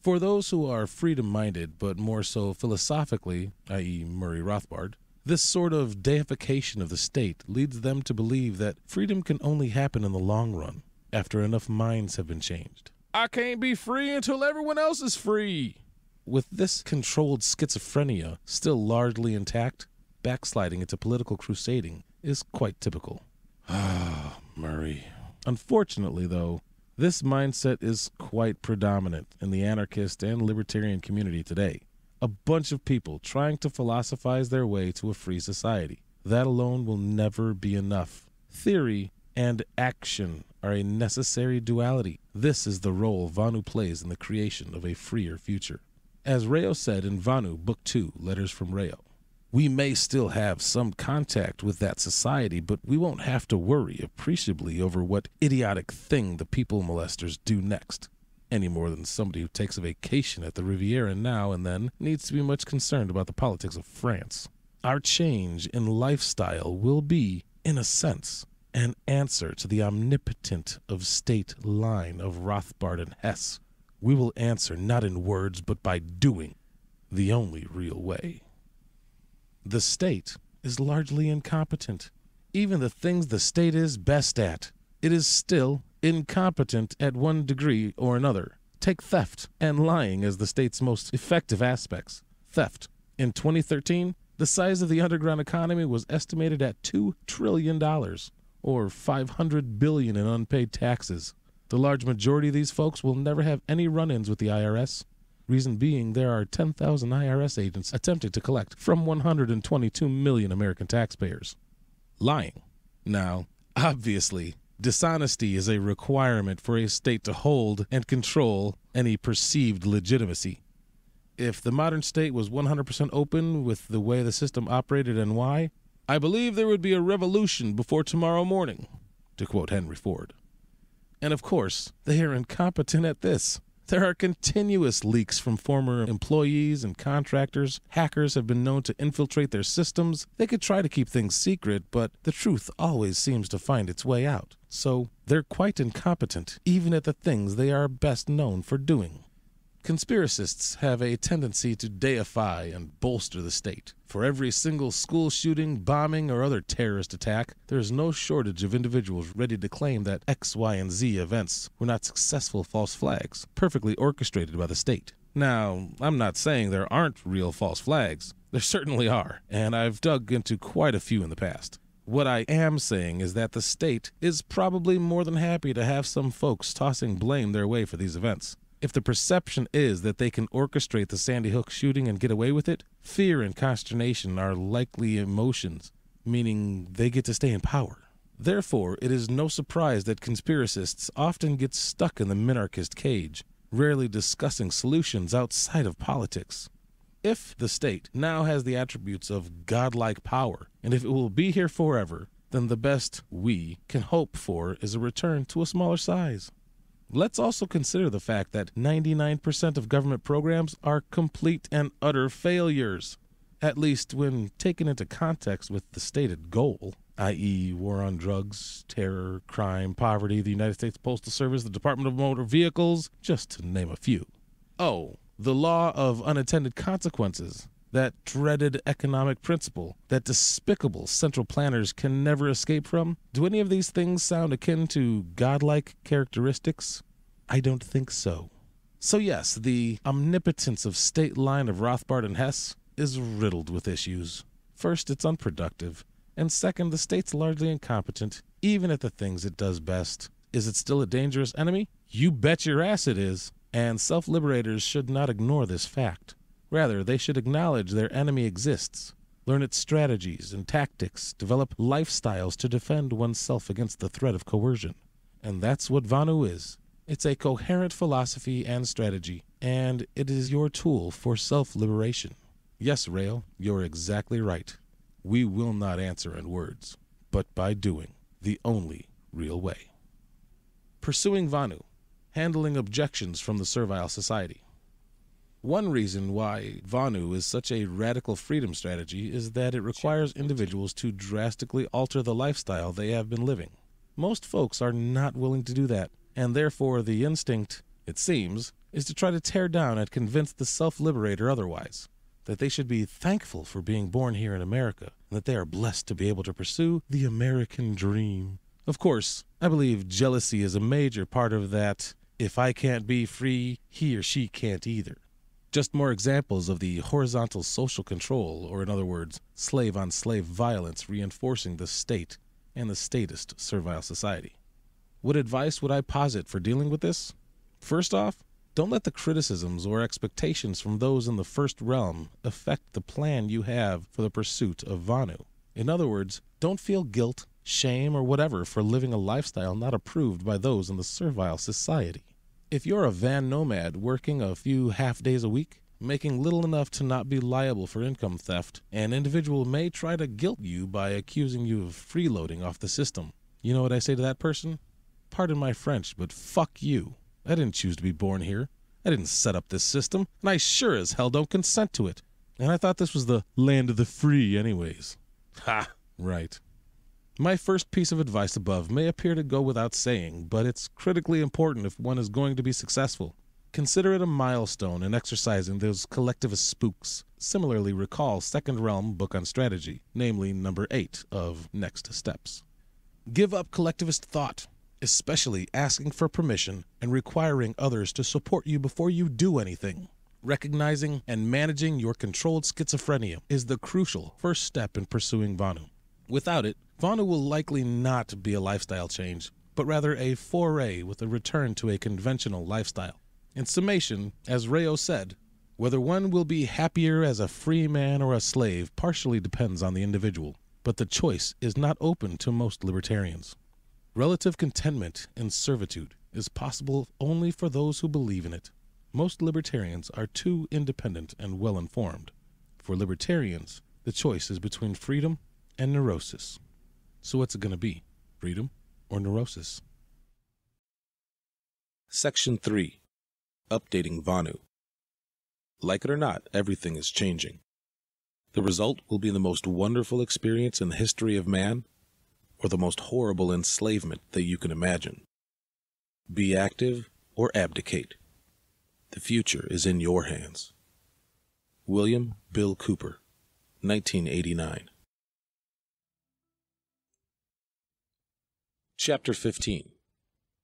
For those who are freedom minded, but more so philosophically, i.e., Murray Rothbard, this sort of deification of the state leads them to believe that freedom can only happen in the long run, after enough minds have been changed. I can't be free until everyone else is free. With this controlled schizophrenia still largely intact, backsliding into political crusading is quite typical. Ah, Murray. Unfortunately, though, this mindset is quite predominant in the anarchist and libertarian community today. A bunch of people trying to philosophize their way to a free society. That alone will never be enough. Theory and action are a necessary duality. This is the role Vonu plays in the creation of a freer future. As Rayo said in Vonu, Book 2, Letters from Rayo, we may still have some contact with that society, but we won't have to worry appreciably over what idiotic thing the people molesters do next, any more than somebody who takes a vacation at the Riviera now and then needs to be much concerned about the politics of France. Our change in lifestyle will be, in a sense, an answer to the omnipotent of state line of Rothbard and Hess. We will answer not in words, but by doing, the only real way. The state is largely incompetent. Even the things the state is best at, it is still incompetent at one degree or another. Take theft and lying as the state's most effective aspects. Theft. In 2013, the size of the underground economy was estimated at $2 trillion, or 500 billion in unpaid taxes. The large majority of these folks will never have any run ins with the IRS. Reason being, there are 10,000 IRS agents attempting to collect from 122 million American taxpayers. Lying. Now, obviously, dishonesty is a requirement for a state to hold and control any perceived legitimacy. If the modern state was 100% open with the way the system operated and why, I believe there would be a revolution before tomorrow morning, to quote Henry Ford. And of course, they are incompetent at this. There are continuous leaks from former employees and contractors. Hackers have been known to infiltrate their systems. They could try to keep things secret, but the truth always seems to find its way out. So they're quite incompetent, even at the things they are best known for doing. Conspiracists have a tendency to deify and bolster the state. For every single school shooting, bombing, or other terrorist attack, there is no shortage of individuals ready to claim that X, Y, and Z events were not successful false flags, perfectly orchestrated by the state. Now, I'm not saying there aren't real false flags. There certainly are, and I've dug into quite a few in the past. What I am saying is that the state is probably more than happy to have some folks tossing blame their way for these events. If the perception is that they can orchestrate the Sandy Hook shooting and get away with it, fear and consternation are likely emotions, meaning they get to stay in power. Therefore, it is no surprise that conspiracists often get stuck in the minarchist cage, rarely discussing solutions outside of politics. If the state now has the attributes of godlike power, and if it will be here forever, then the best we can hope for is a return to a smaller size. Let's also consider the fact that 99% of government programs are complete and utter failures, at least when taken into context with the stated goal, i.e., war on drugs, terror, crime, poverty, the United States Postal Service, the Department of Motor Vehicles, just to name a few. Oh, the law of unintended consequences, that dreaded economic principle that despicable central planners can never escape from? Do any of these things sound akin to godlike characteristics? I don't think so. So, yes, the omnipotence of state line of Rothbard and Hess is riddled with issues. First, it's unproductive, and second, the state's largely incompetent, even at the things it does best. Is it still a dangerous enemy? You bet your ass it is, and self liberators should not ignore this fact. Rather, they should acknowledge their enemy exists, learn its strategies and tactics, develop lifestyles to defend oneself against the threat of coercion. And that's what Vonu is. It's a coherent philosophy and strategy, and it is your tool for self liberation. Yes, Rayo, you're exactly right. We will not answer in words, but by doing, the only real way. Pursuing Vonu, handling objections from the servile society. One reason why Vonu is such a radical freedom strategy is that it requires individuals to drastically alter the lifestyle they have been living. Most folks are not willing to do that, and therefore the instinct, it seems, is to try to tear down and convince the self liberator otherwise. That they should be thankful for being born here in America, and that they are blessed to be able to pursue the American dream. Of course, I believe jealousy is a major part of that. If I can't be free, he or she can't either. Just more examples of the horizontal social control, or in other words, slave on slave violence reinforcing the state and the statist servile society. What advice would I posit for dealing with this? First off, don't let the criticisms or expectations from those in the first realm affect the plan you have for the pursuit of Vonu. In other words, don't feel guilt, shame, or whatever for living a lifestyle not approved by those in the servile society. If you're a van nomad working a few half days a week, making little enough to not be liable for income theft, an individual may try to guilt you by accusing you of freeloading off the system. You know what I say to that person? Pardon my French, but fuck you. I didn't choose to be born here. I didn't set up this system, and I sure as hell don't consent to it. And I thought this was the land of the free, anyways. Ha! Right. My first piece of advice above may appear to go without saying, but it's critically important if one is going to be successful. Consider it a milestone in exercising those collectivist spooks. Similarly, recall Second Realm Book on Strategy, namely number 8 of Next Steps. Give up collectivist thought, especially asking for permission and requiring others to support you before you do anything. Recognizing and managing your controlled schizophrenia is the crucial first step in pursuing Vonu. Without it, Vonu will likely not be a lifestyle change, but rather a foray with a return to a conventional lifestyle. In summation, as Rayo said, Whether one will be happier as a free man or a slave partially depends on the individual, but the choice is not open to most libertarians. Relative contentment in servitude is possible only for those who believe in it. Most libertarians are too independent and well informed. For libertarians, the choice is between freedom and neurosis. So, what's it going to be? Freedom or neurosis? Section 3 Updating Vonu. Like it or not, everything is changing. The result will be the most wonderful experience in the history of man or the most horrible enslavement that you can imagine. Be active or abdicate. The future is in your hands. William Bill Cooper, 1989. Chapter 15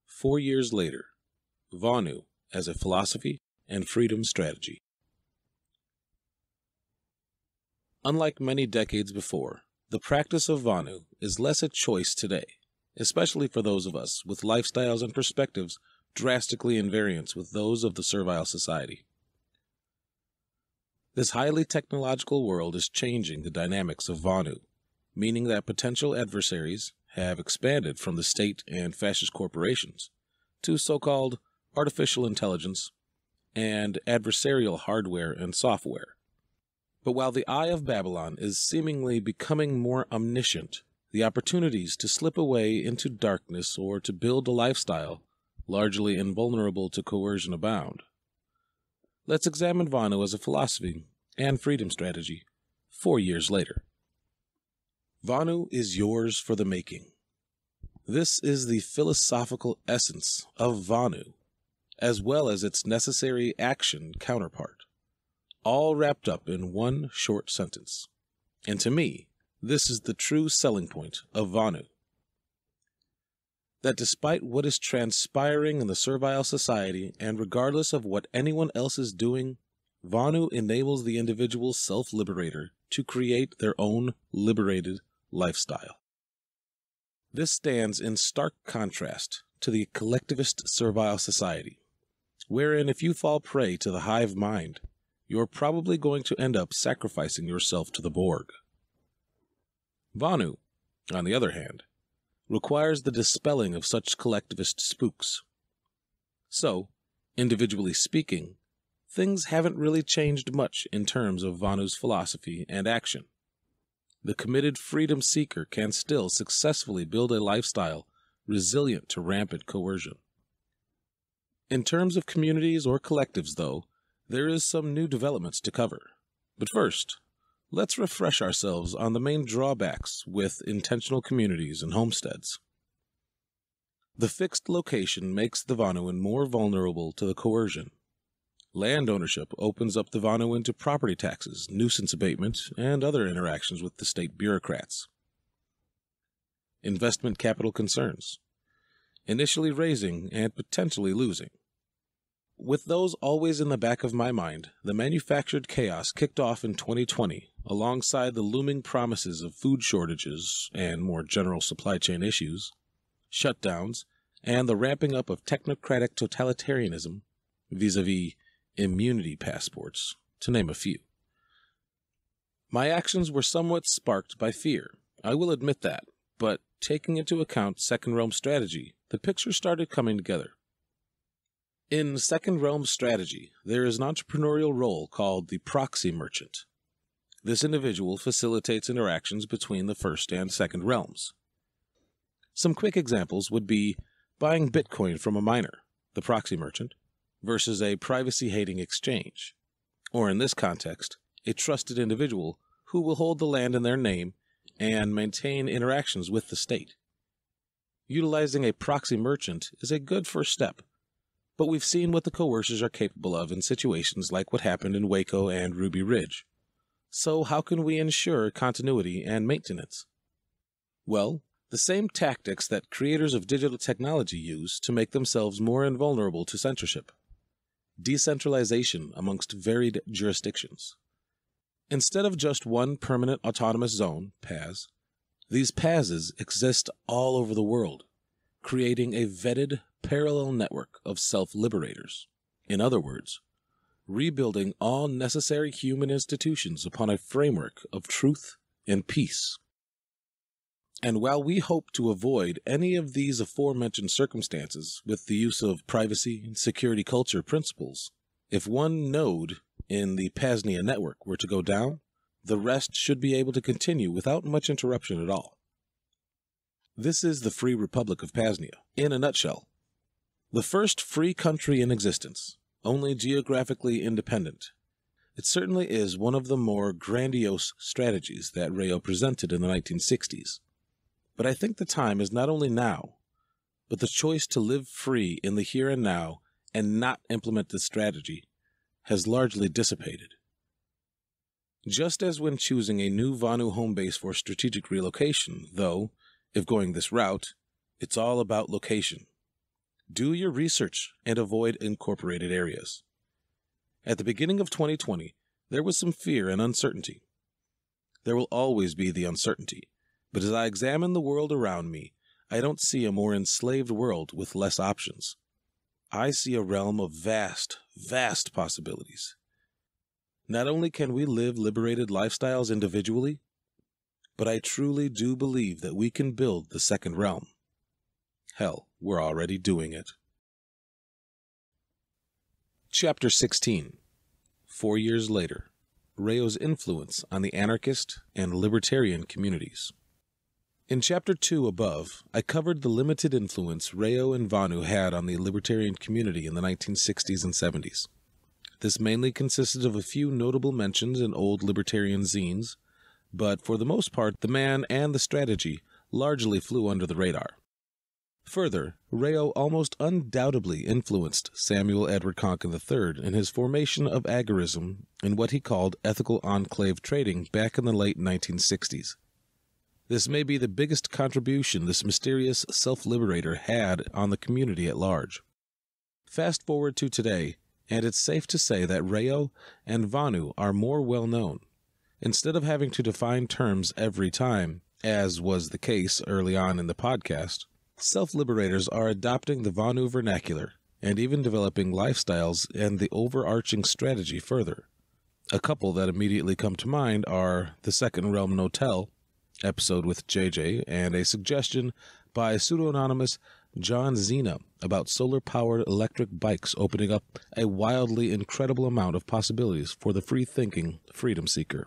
Four years later, Vonu as a philosophy and freedom strategy. Unlike many decades before, the practice of Vonu is less a choice today, especially for those of us with lifestyles and perspectives drastically in variance with those of the servile society. This highly technological world is changing the dynamics of Vonu, meaning that potential adversaries have expanded from the state and fascist corporations to so called artificial intelligence and adversarial hardware and software but while the eye of Babylon is seemingly becoming more omniscient, the opportunities to slip away into darkness or to build a lifestyle largely invulnerable to coercion abound. Let's examine Vonu as a philosophy and freedom strategy four years later. Vonu is yours for the making. This is the philosophical essence of Vonu, as well as its necessary action counterpart all wrapped up in one short sentence. And to me, this is the true selling point of Vonu. That despite what is transpiring in the servile society, and regardless of what anyone else is doing, Vonu enables the individual self liberator to create their own liberated lifestyle. This stands in stark contrast to the collectivist servile society, wherein if you fall prey to the hive mind, you're probably going to end up sacrificing yourself to the Borg. Vonu, on the other hand, requires the dispelling of such collectivist spooks. So, individually speaking, things haven't really changed much in terms of Vonu's philosophy and action. The committed freedom seeker can still successfully build a lifestyle resilient to rampant coercion. In terms of communities or collectives, though, there is some new developments to cover. But first, let's refresh ourselves on the main drawbacks with intentional communities and homesteads. The fixed location makes the Vonuan more vulnerable to the coercion. Land ownership opens up the Vonuan to property taxes, nuisance abatement, and other interactions with the state bureaucrats. Investment capital concerns. Initially raising and potentially losing. With those always in the back of my mind, the manufactured chaos kicked off in 2020 alongside the looming promises of food shortages and more general supply chain issues, shutdowns, and the ramping up of technocratic totalitarianism vis a vis immunity passports, to name a few. My actions were somewhat sparked by fear, I will admit that, but taking into account Second Realm strategy, the picture started coming together. In Second Realm strategy, there is an entrepreneurial role called the proxy merchant. This individual facilitates interactions between the first and second realms. Some quick examples would be buying Bitcoin from a miner, the proxy merchant, versus a privacy hating exchange, or in this context, a trusted individual who will hold the land in their name and maintain interactions with the state. Utilizing a proxy merchant is a good first step but we've seen what the coercers are capable of in situations like what happened in Waco and Ruby Ridge. So, how can we ensure continuity and maintenance? Well, the same tactics that creators of digital technology use to make themselves more invulnerable to censorship decentralization amongst varied jurisdictions. Instead of just one permanent autonomous zone, PAZ, these PAZs exist all over the world, creating a vetted parallel network of self liberators. In other words, rebuilding all necessary human institutions upon a framework of truth and peace. And while we hope to avoid any of these aforementioned circumstances with the use of privacy and security culture principles, if one node in the PAZNIA network were to go down, the rest should be able to continue without much interruption at all. This is the Free Republic of PAZNIA, in a nutshell. The first free country in existence, only geographically independent. It certainly is one of the more grandiose strategies that Rayo presented in the 1960s. But I think the time is not only now, but the choice to live free in the here and now and not implement this strategy has largely dissipated. Just as when choosing a new Vonu home base for strategic relocation, though, if going this route, it's all about location. Do your research and avoid incorporated areas. At the beginning of 2020, there was some fear and uncertainty. There will always be the uncertainty, but as I examine the world around me, I don't see a more enslaved world with less options. I see a realm of vast, vast possibilities. Not only can we live liberated lifestyles individually, but I truly do believe that we can build the second realm. Hell, we're already doing it. Chapter 16 Four years later, Rayo's influence on the anarchist and libertarian communities. In Chapter 2 above, I covered the limited influence Rayo and Vonu had on the libertarian community in the 1960s and 70s. This mainly consisted of a few notable mentions in old libertarian zines, but for the most part, the man and the strategy largely flew under the radar. Further, Rayo almost undoubtedly influenced Samuel Edward Konkin III in his formation of agorism and what he called ethical enclave trading back in the late 1960s. This may be the biggest contribution this mysterious self liberator had on the community at large. Fast forward to today, and it's safe to say that Rayo and Vonu are more well known. Instead of having to define terms every time, as was the case early on in the podcast, Self liberators are adopting the Vonu vernacular and even developing lifestyles and the overarching strategy further. A couple that immediately come to mind are the Second Realm Notel episode with JJ and a suggestion by pseudo-anonymous John Zena about solar-powered electric bikes opening up a wildly incredible amount of possibilities for the free-thinking freedom seeker.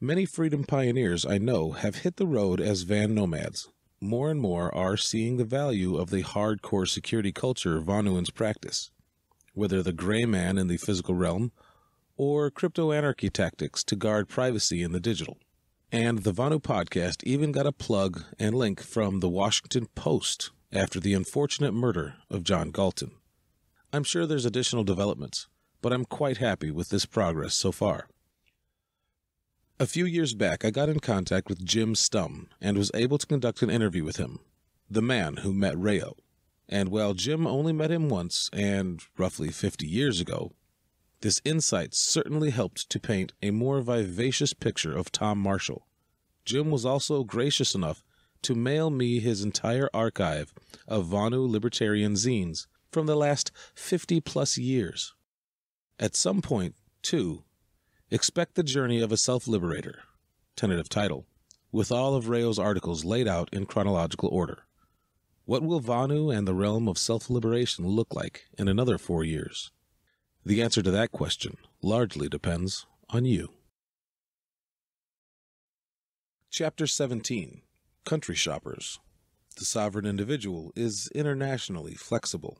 Many freedom pioneers I know have hit the road as van nomads, more and more are seeing the value of the hardcore security culture Vonuans practice, whether the gray man in the physical realm or crypto anarchy tactics to guard privacy in the digital. And the Vonu podcast even got a plug and link from the Washington Post after the unfortunate murder of John Galton. I'm sure there's additional developments, but I'm quite happy with this progress so far. A few years back, I got in contact with Jim Stumm and was able to conduct an interview with him, the man who met Rayo. And while Jim only met him once and roughly 50 years ago, this insight certainly helped to paint a more vivacious picture of Tom Marshall. Jim was also gracious enough to mail me his entire archive of Vonu libertarian zines from the last 50 plus years. At some point, too, Expect the Journey of a Self Liberator, tentative title, with all of Rayo's articles laid out in chronological order. What will Vanu and the realm of self liberation look like in another four years? The answer to that question largely depends on you. Chapter 17 Country Shoppers The sovereign individual is internationally flexible.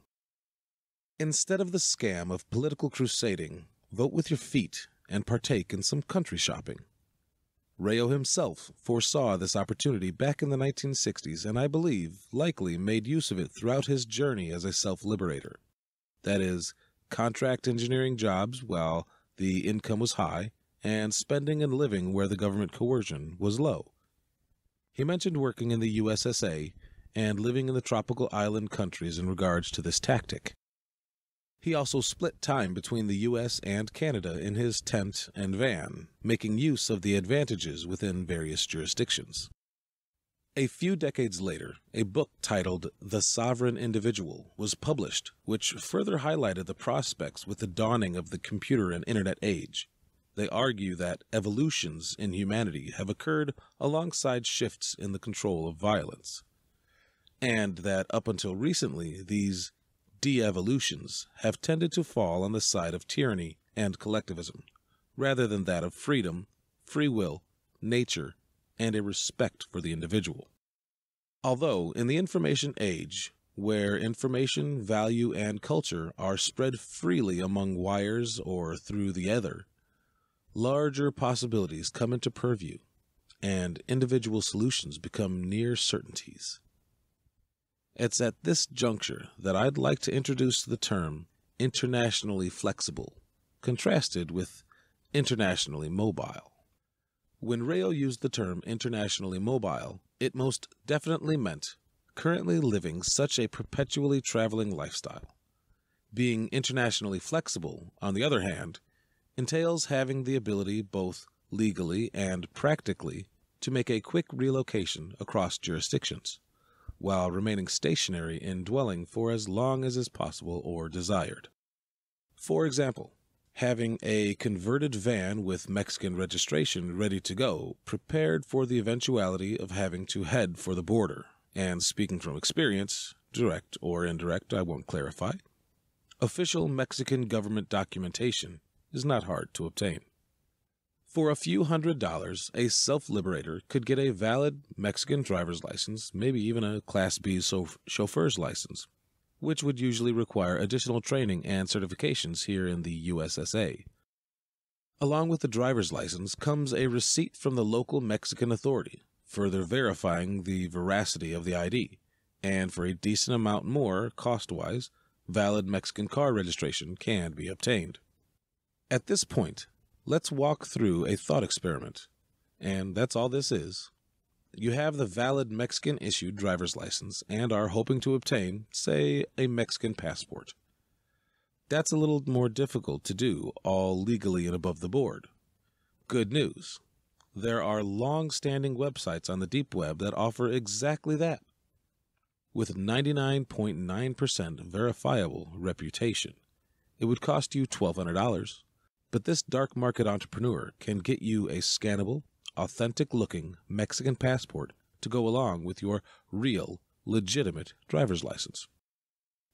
Instead of the scam of political crusading, vote with your feet and partake in some country shopping. Rayo himself foresaw this opportunity back in the 1960s and I believe likely made use of it throughout his journey as a self liberator. That is, contract engineering jobs while the income was high, and spending and living where the government coercion was low. He mentioned working in the USSA and living in the tropical island countries in regards to this tactic. He also split time between the U.S. and Canada in his tent and van, making use of the advantages within various jurisdictions. A few decades later, a book titled The Sovereign Individual was published, which further highlighted the prospects with the dawning of the computer and internet age. They argue that evolutions in humanity have occurred alongside shifts in the control of violence, and that up until recently, these de evolutions have tended to fall on the side of tyranny and collectivism, rather than that of freedom, free will, nature, and a respect for the individual. Although in the information age, where information, value, and culture are spread freely among wires or through the ether, larger possibilities come into purview, and individual solutions become near certainties. It's at this juncture that I'd like to introduce the term internationally flexible, contrasted with internationally mobile. When Rayo used the term internationally mobile, it most definitely meant currently living such a perpetually traveling lifestyle. Being internationally flexible, on the other hand, entails having the ability both legally and practically to make a quick relocation across jurisdictions, while remaining stationary in dwelling for as long as is possible or desired. For example, having a converted van with Mexican registration ready to go, prepared for the eventuality of having to head for the border. And speaking from experience, direct or indirect, I won't clarify, official Mexican government documentation is not hard to obtain. For a few hundred dollars, a self liberator could get a valid Mexican driver's license, maybe even a Class B chauffeur's license, which would usually require additional training and certifications here in the USSA. Along with the driver's license comes a receipt from the local Mexican authority, further verifying the veracity of the ID, and for a decent amount more, cost wise, valid Mexican car registration can be obtained. At this point, let's walk through a thought experiment, and that's all this is you have the valid Mexican issued driver's license and are hoping to obtain, say, a Mexican passport. That's a little more difficult to do, all legally and above the board. Good news. There are long standing websites on the deep web that offer exactly that. With 99.9% verifiable reputation, it would cost you $1,200. But this dark market entrepreneur can get you a scannable, authentic looking Mexican passport to go along with your real, legitimate driver's license.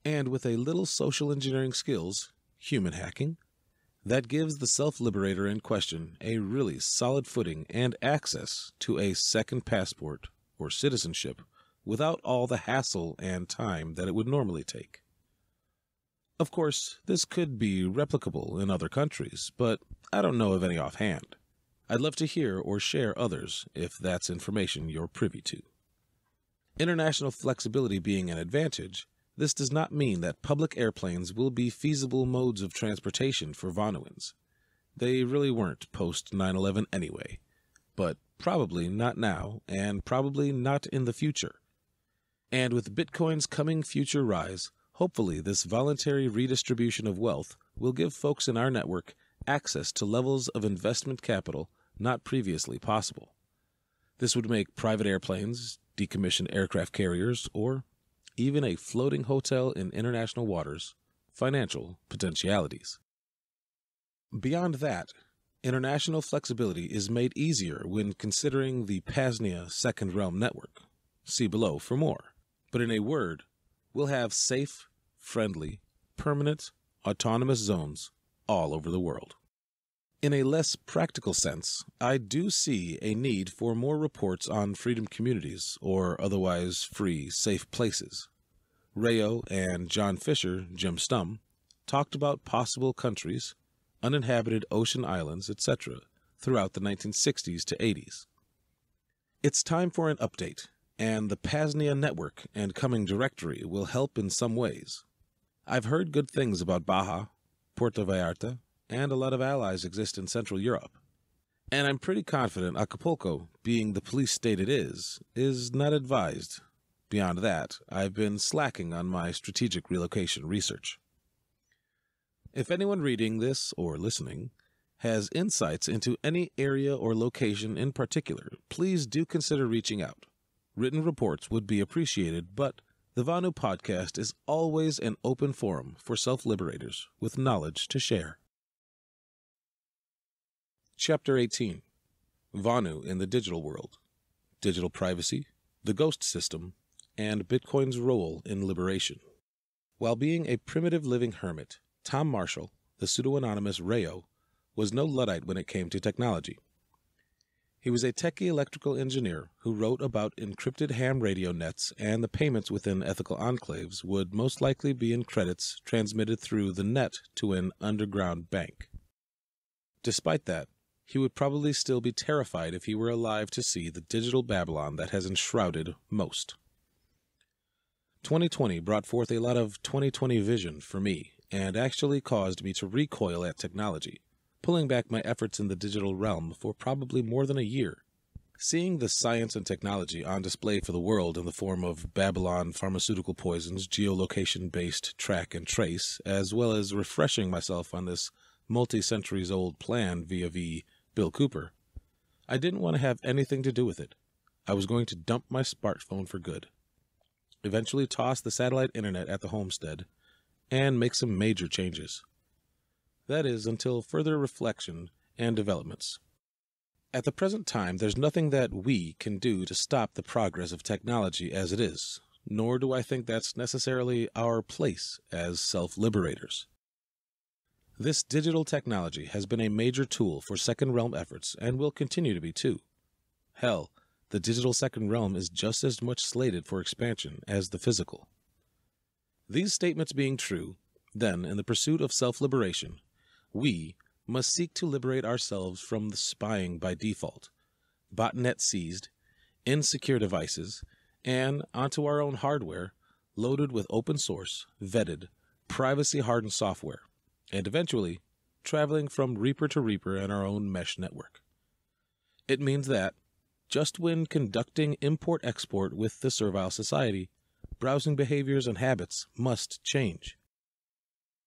And with a little social engineering skills, human hacking, that gives the self liberator in question a really solid footing and access to a second passport or citizenship without all the hassle and time that it would normally take. Of course, this could be replicable in other countries, but I don't know of any offhand. I'd love to hear or share others if that's information you're privy to. International flexibility being an advantage, this does not mean that public airplanes will be feasible modes of transportation for Vonuans. They really weren't post 9 11 anyway, but probably not now, and probably not in the future. And with Bitcoin's coming future rise, hopefully this voluntary redistribution of wealth will give folks in our network access to levels of investment capital not previously possible. This would make private airplanes, decommissioned aircraft carriers, or even a floating hotel in international waters financial potentialities. Beyond that, international flexibility is made easier when considering the PAZNIA Second Realm Network. See below for more. But in a word, we'll have safe, friendly, permanent, autonomous zones all over the world. In a less practical sense, I do see a need for more reports on freedom communities or otherwise free, safe places. Rayo and John Fisher, Jim Stumm, talked about possible countries, uninhabited ocean islands, etc., throughout the 1960s to 80s. It's time for an update, and the PAZNIA network and coming directory will help in some ways. I've heard good things about Baja, Puerto Vallarta, and a lot of allies exist in Central Europe. And I'm pretty confident Acapulco, being the police state it is, is not advised. Beyond that, I've been slacking on my strategic relocation research. If anyone reading this or listening has insights into any area or location in particular, please do consider reaching out. Written reports would be appreciated, but the Vonu podcast is always an open forum for self liberators with knowledge to share. Chapter 18 Vonu in the Digital World Digital Privacy, the Ghost System, and Bitcoin's Role in Liberation. While being a primitive living hermit, Tom Marshall, the pseudo anonymous Rayo, was no Luddite when it came to technology. He was a techie electrical engineer who wrote about encrypted ham radio nets, and the payments within ethical enclaves would most likely be in credits transmitted through the net to an underground bank. Despite that, he would probably still be terrified if he were alive to see the digital Babylon that has enshrouded most. 2020 brought forth a lot of 2020 vision for me and actually caused me to recoil at technology, pulling back my efforts in the digital realm for probably more than a year. Seeing the science and technology on display for the world in the form of Babylon pharmaceutical poisons, geolocation based track and trace, as well as refreshing myself on this multi centuries old plan via v Bill Cooper, I didn't want to have anything to do with it. I was going to dump my smartphone for good. Eventually toss the satellite internet at the homestead and make some major changes. That is, until further reflection and developments. At the present time, there's nothing that we can do to stop the progress of technology as it is, nor do I think that's necessarily our place as self liberators. This digital technology has been a major tool for Second Realm efforts and will continue to be too. Hell, the digital Second Realm is just as much slated for expansion as the physical. These statements being true, then, in the pursuit of self liberation, we must seek to liberate ourselves from the spying by default, botnet seized, insecure devices, and onto our own hardware loaded with open source, vetted, privacy hardened software and eventually traveling from Reaper to Reaper in our own mesh network. It means that, just when conducting import export with the servile society, browsing behaviors and habits must change.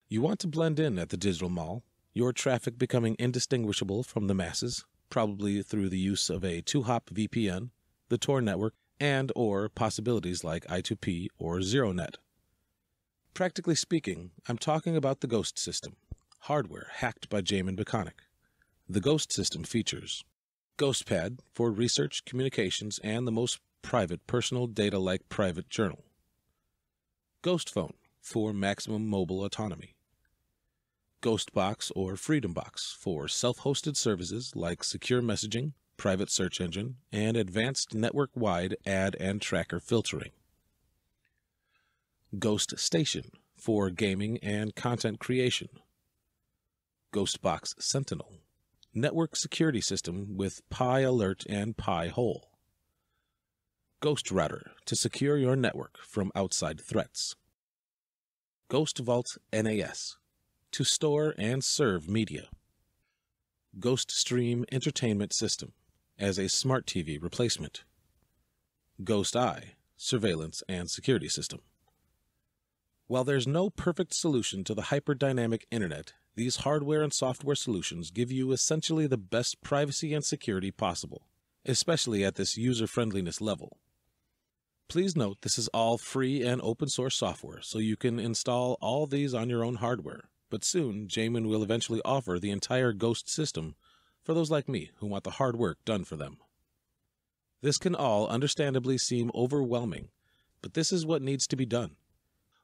You want to blend in at the digital mall, your traffic becoming indistinguishable from the masses, probably through the use of a two-hop VPN, the Tor network, and or possibilities like I2P or ZeroNet. Practically speaking, I'm talking about the Ghost system, hardware hacked by Jamin Baconic. The Ghost system features GhostPad for research, communications, and the most private personal data like private journal. Ghost Phone for maximum mobile autonomy. Ghostbox or FreedomBox for self hosted services like secure messaging, private search engine, and advanced network wide ad and tracker filtering. Ghost Station for gaming and content creation. Ghostbox Sentinel, network security system with Pi Alert and Pi Hole. Ghost Router to secure your network from outside threats. Ghost Vault NAS to store and serve media. Ghost Stream Entertainment System as a smart TV replacement. Ghost Eye surveillance and security system. While there's no perfect solution to the hyperdynamic internet, these hardware and software solutions give you essentially the best privacy and security possible, especially at this user friendliness level. Please note this is all free and open source software, so you can install all these on your own hardware, but soon Jamin will eventually offer the entire Ghost system for those like me who want the hard work done for them. This can all understandably seem overwhelming, but this is what needs to be done.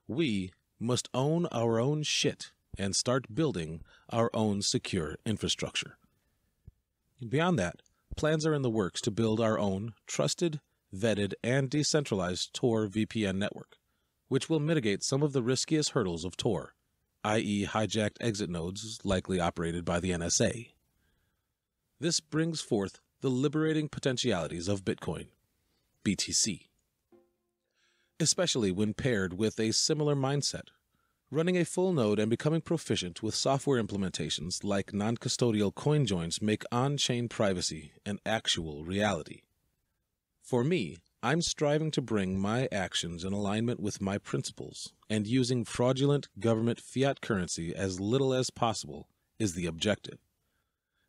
We must own our own shit and start building our own secure infrastructure. Beyond that, plans are in the works to build our own trusted, vetted, and decentralized Tor VPN network, which will mitigate some of the riskiest hurdles of Tor, i.e., hijacked exit nodes likely operated by the NSA. This brings forth the liberating potentialities of Bitcoin, BTC especially when paired with a similar mindset. Running a full node and becoming proficient with software implementations like non custodial coin joins make on chain privacy an actual reality. For me, I'm striving to bring my actions in alignment with my principles, and using fraudulent government fiat currency as little as possible is the objective.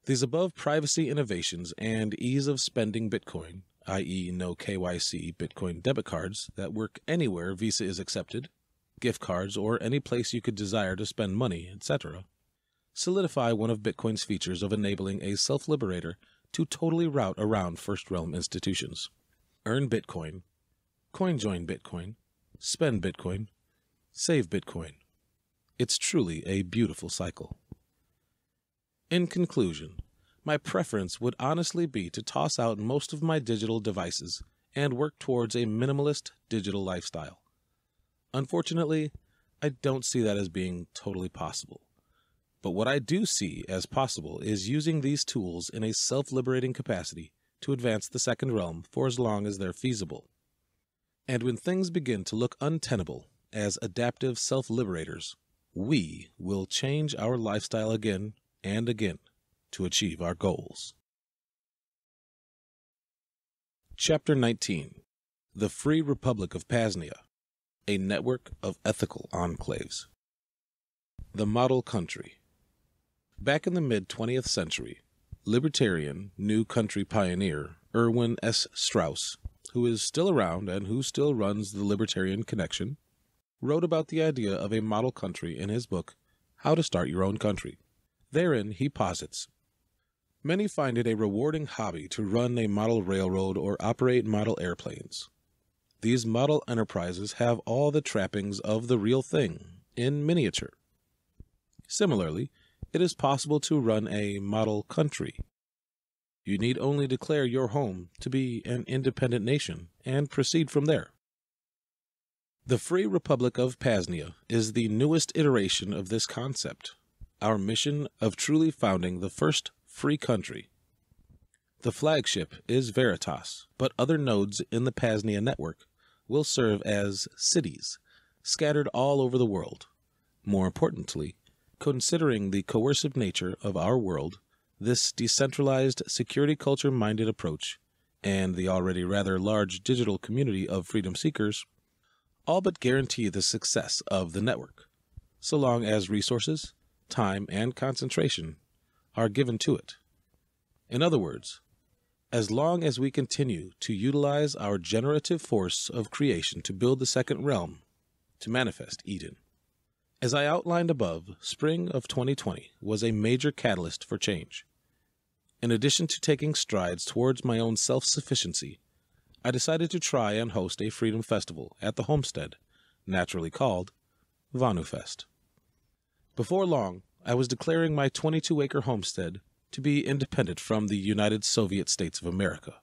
These above privacy innovations and ease of spending Bitcoin i.e., no KYC Bitcoin debit cards that work anywhere Visa is accepted, gift cards, or any place you could desire to spend money, etc., solidify one of Bitcoin's features of enabling a self liberator to totally route around First Realm institutions. Earn Bitcoin, CoinJoin Bitcoin, spend Bitcoin, save Bitcoin. It's truly a beautiful cycle. In conclusion, my preference would honestly be to toss out most of my digital devices and work towards a minimalist digital lifestyle. Unfortunately, I don't see that as being totally possible. But what I do see as possible is using these tools in a self liberating capacity to advance the second realm for as long as they're feasible. And when things begin to look untenable as adaptive self liberators, we will change our lifestyle again and again to achieve our goals. Chapter 19 The Free Republic of PAZNIA, a network of ethical enclaves. The Model Country. Back in the mid 20th century, libertarian new country pioneer Erwin S. Strauss, who is still around and who still runs the Libertarian Connection, wrote about the idea of a model country in his book, How to Start Your Own Country. Therein, he posits Many find it a rewarding hobby to run a model railroad or operate model airplanes. These model enterprises have all the trappings of the real thing, in miniature. Similarly, it is possible to run a model country. You need only declare your home to be an independent nation and proceed from there. The Free Republic of PAZNIA is the newest iteration of this concept, our mission of truly founding the first free country. The flagship is Veritas, but other nodes in the PAZNIA network will serve as cities, scattered all over the world. More importantly, considering the coercive nature of our world, this decentralized, security culture minded approach, and the already rather large digital community of freedom seekers, all but guarantee the success of the network, so long as resources, time, and concentration are given to it. In other words, as long as we continue to utilize our generative force of creation to build the second realm, to manifest Eden. As I outlined above, spring of 2020 was a major catalyst for change. In addition to taking strides towards my own self sufficiency, I decided to try and host a freedom festival at the homestead, naturally called VonuFest. Before long, I was declaring my 22 acre homestead to be independent from the United Soviet States of America,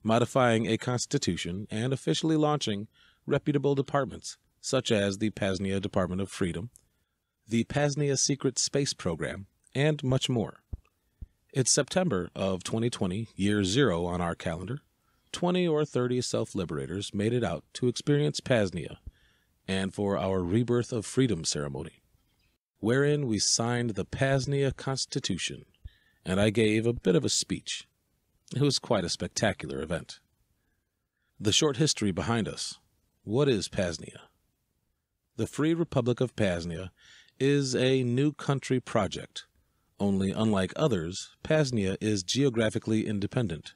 modifying a constitution and officially launching reputable departments such as the PAZNIA Department of Freedom, the PAZNIA Secret Space Program, and much more. It's September of 2020, year zero on our calendar. 20 or 30 self liberators made it out to experience PAZNIA and for our Rebirth of Freedom ceremony wherein we signed the PAZNIA Constitution, and I gave a bit of a speech. It was quite a spectacular event. The short history behind us. What is PAZNIA? The Free Republic of PAZNIA is a new country project, only unlike others, PAZNIA is geographically independent.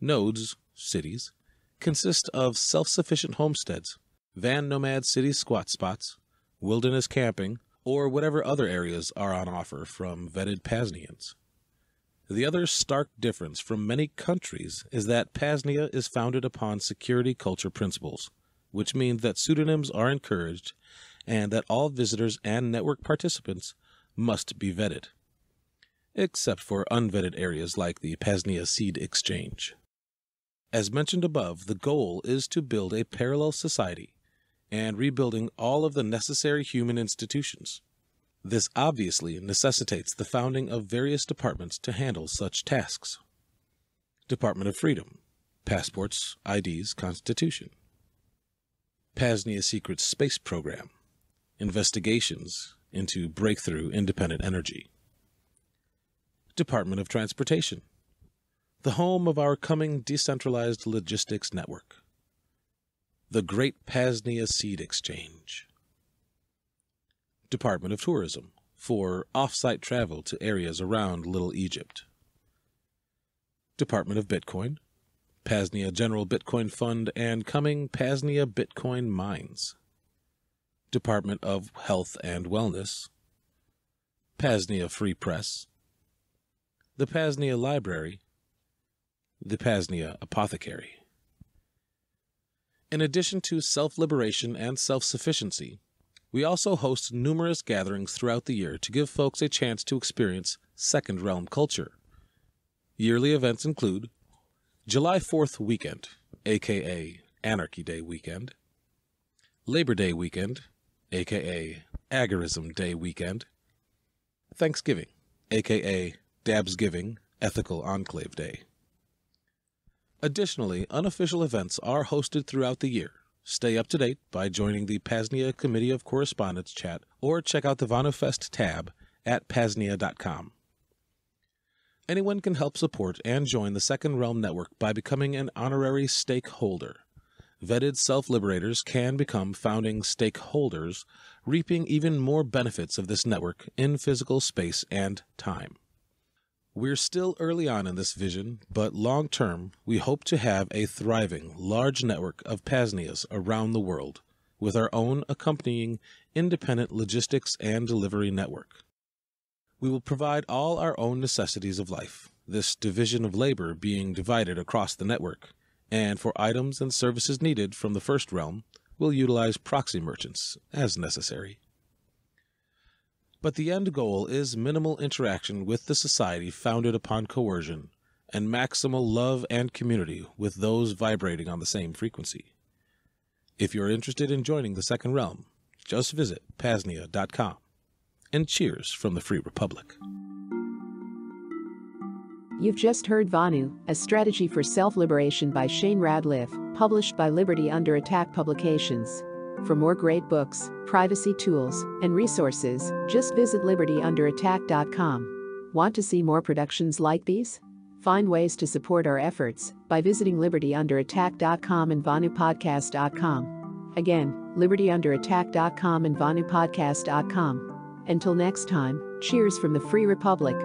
Nodes, cities, consist of self sufficient homesteads, van nomad city squat spots, wilderness camping, or whatever other areas are on offer from vetted Pasnians. The other stark difference from many countries is that PAZNIA is founded upon security culture principles, which means that pseudonyms are encouraged and that all visitors and network participants must be vetted, except for unvetted areas like the PAZNIA Seed Exchange. As mentioned above, the goal is to build a parallel society and rebuilding all of the necessary human institutions. This obviously necessitates the founding of various departments to handle such tasks. Department of Freedom, Passports, IDs, Constitution. PAZNIA Secret Space Program, Investigations into Breakthrough Independent Energy. Department of Transportation, the home of our coming decentralized logistics network the Great PAZNIA Seed Exchange. Department of Tourism for off-site travel to areas around Little Egypt. Department of Bitcoin, PAZNIA General Bitcoin Fund, and coming PAZNIA Bitcoin Mines. Department of Health and Wellness, PAZNIA Free Press, the PAZNIA Library, the PAZNIA Apothecary. In addition to self liberation and self sufficiency, we also host numerous gatherings throughout the year to give folks a chance to experience Second Realm culture. Yearly events include July 4th weekend, aka Anarchy Day weekend, Labor Day weekend, aka Agorism Day weekend, Thanksgiving, aka Dabsgiving Ethical Enclave Day. Additionally, unofficial events are hosted throughout the year. Stay up to date by joining the PAZNIA Committee of Correspondence chat or check out the VonuFest tab at paznia.com. Anyone can help support and join the Second Realm Network by becoming an honorary stakeholder. Vetted self liberators can become founding stakeholders, reaping even more benefits of this network in physical space and time. We're still early on in this vision, but long term, we hope to have a thriving, large network of PAZNIAs around the world, with our own accompanying independent logistics and delivery network. We will provide all our own necessities of life, this division of labor being divided across the network, and for items and services needed from the first realm, we'll utilize proxy merchants as necessary. But the end goal is minimal interaction with the society founded upon coercion and maximal love and community with those vibrating on the same frequency. If you're interested in joining the Second Realm, just visit paznia.com and cheers from the Free Republic. You've just heard Vonu, a strategy for self liberation by Shane Radliff, published by Liberty Under Attack Publications. For more great books, privacy tools, and resources, just visit libertyunderattack.com. Want to see more productions like these? Find ways to support our efforts by visiting libertyunderattack.com and vonupodcast.com. Again, libertyunderattack.com and vonupodcast.com. Until next time, cheers from the Free Republic.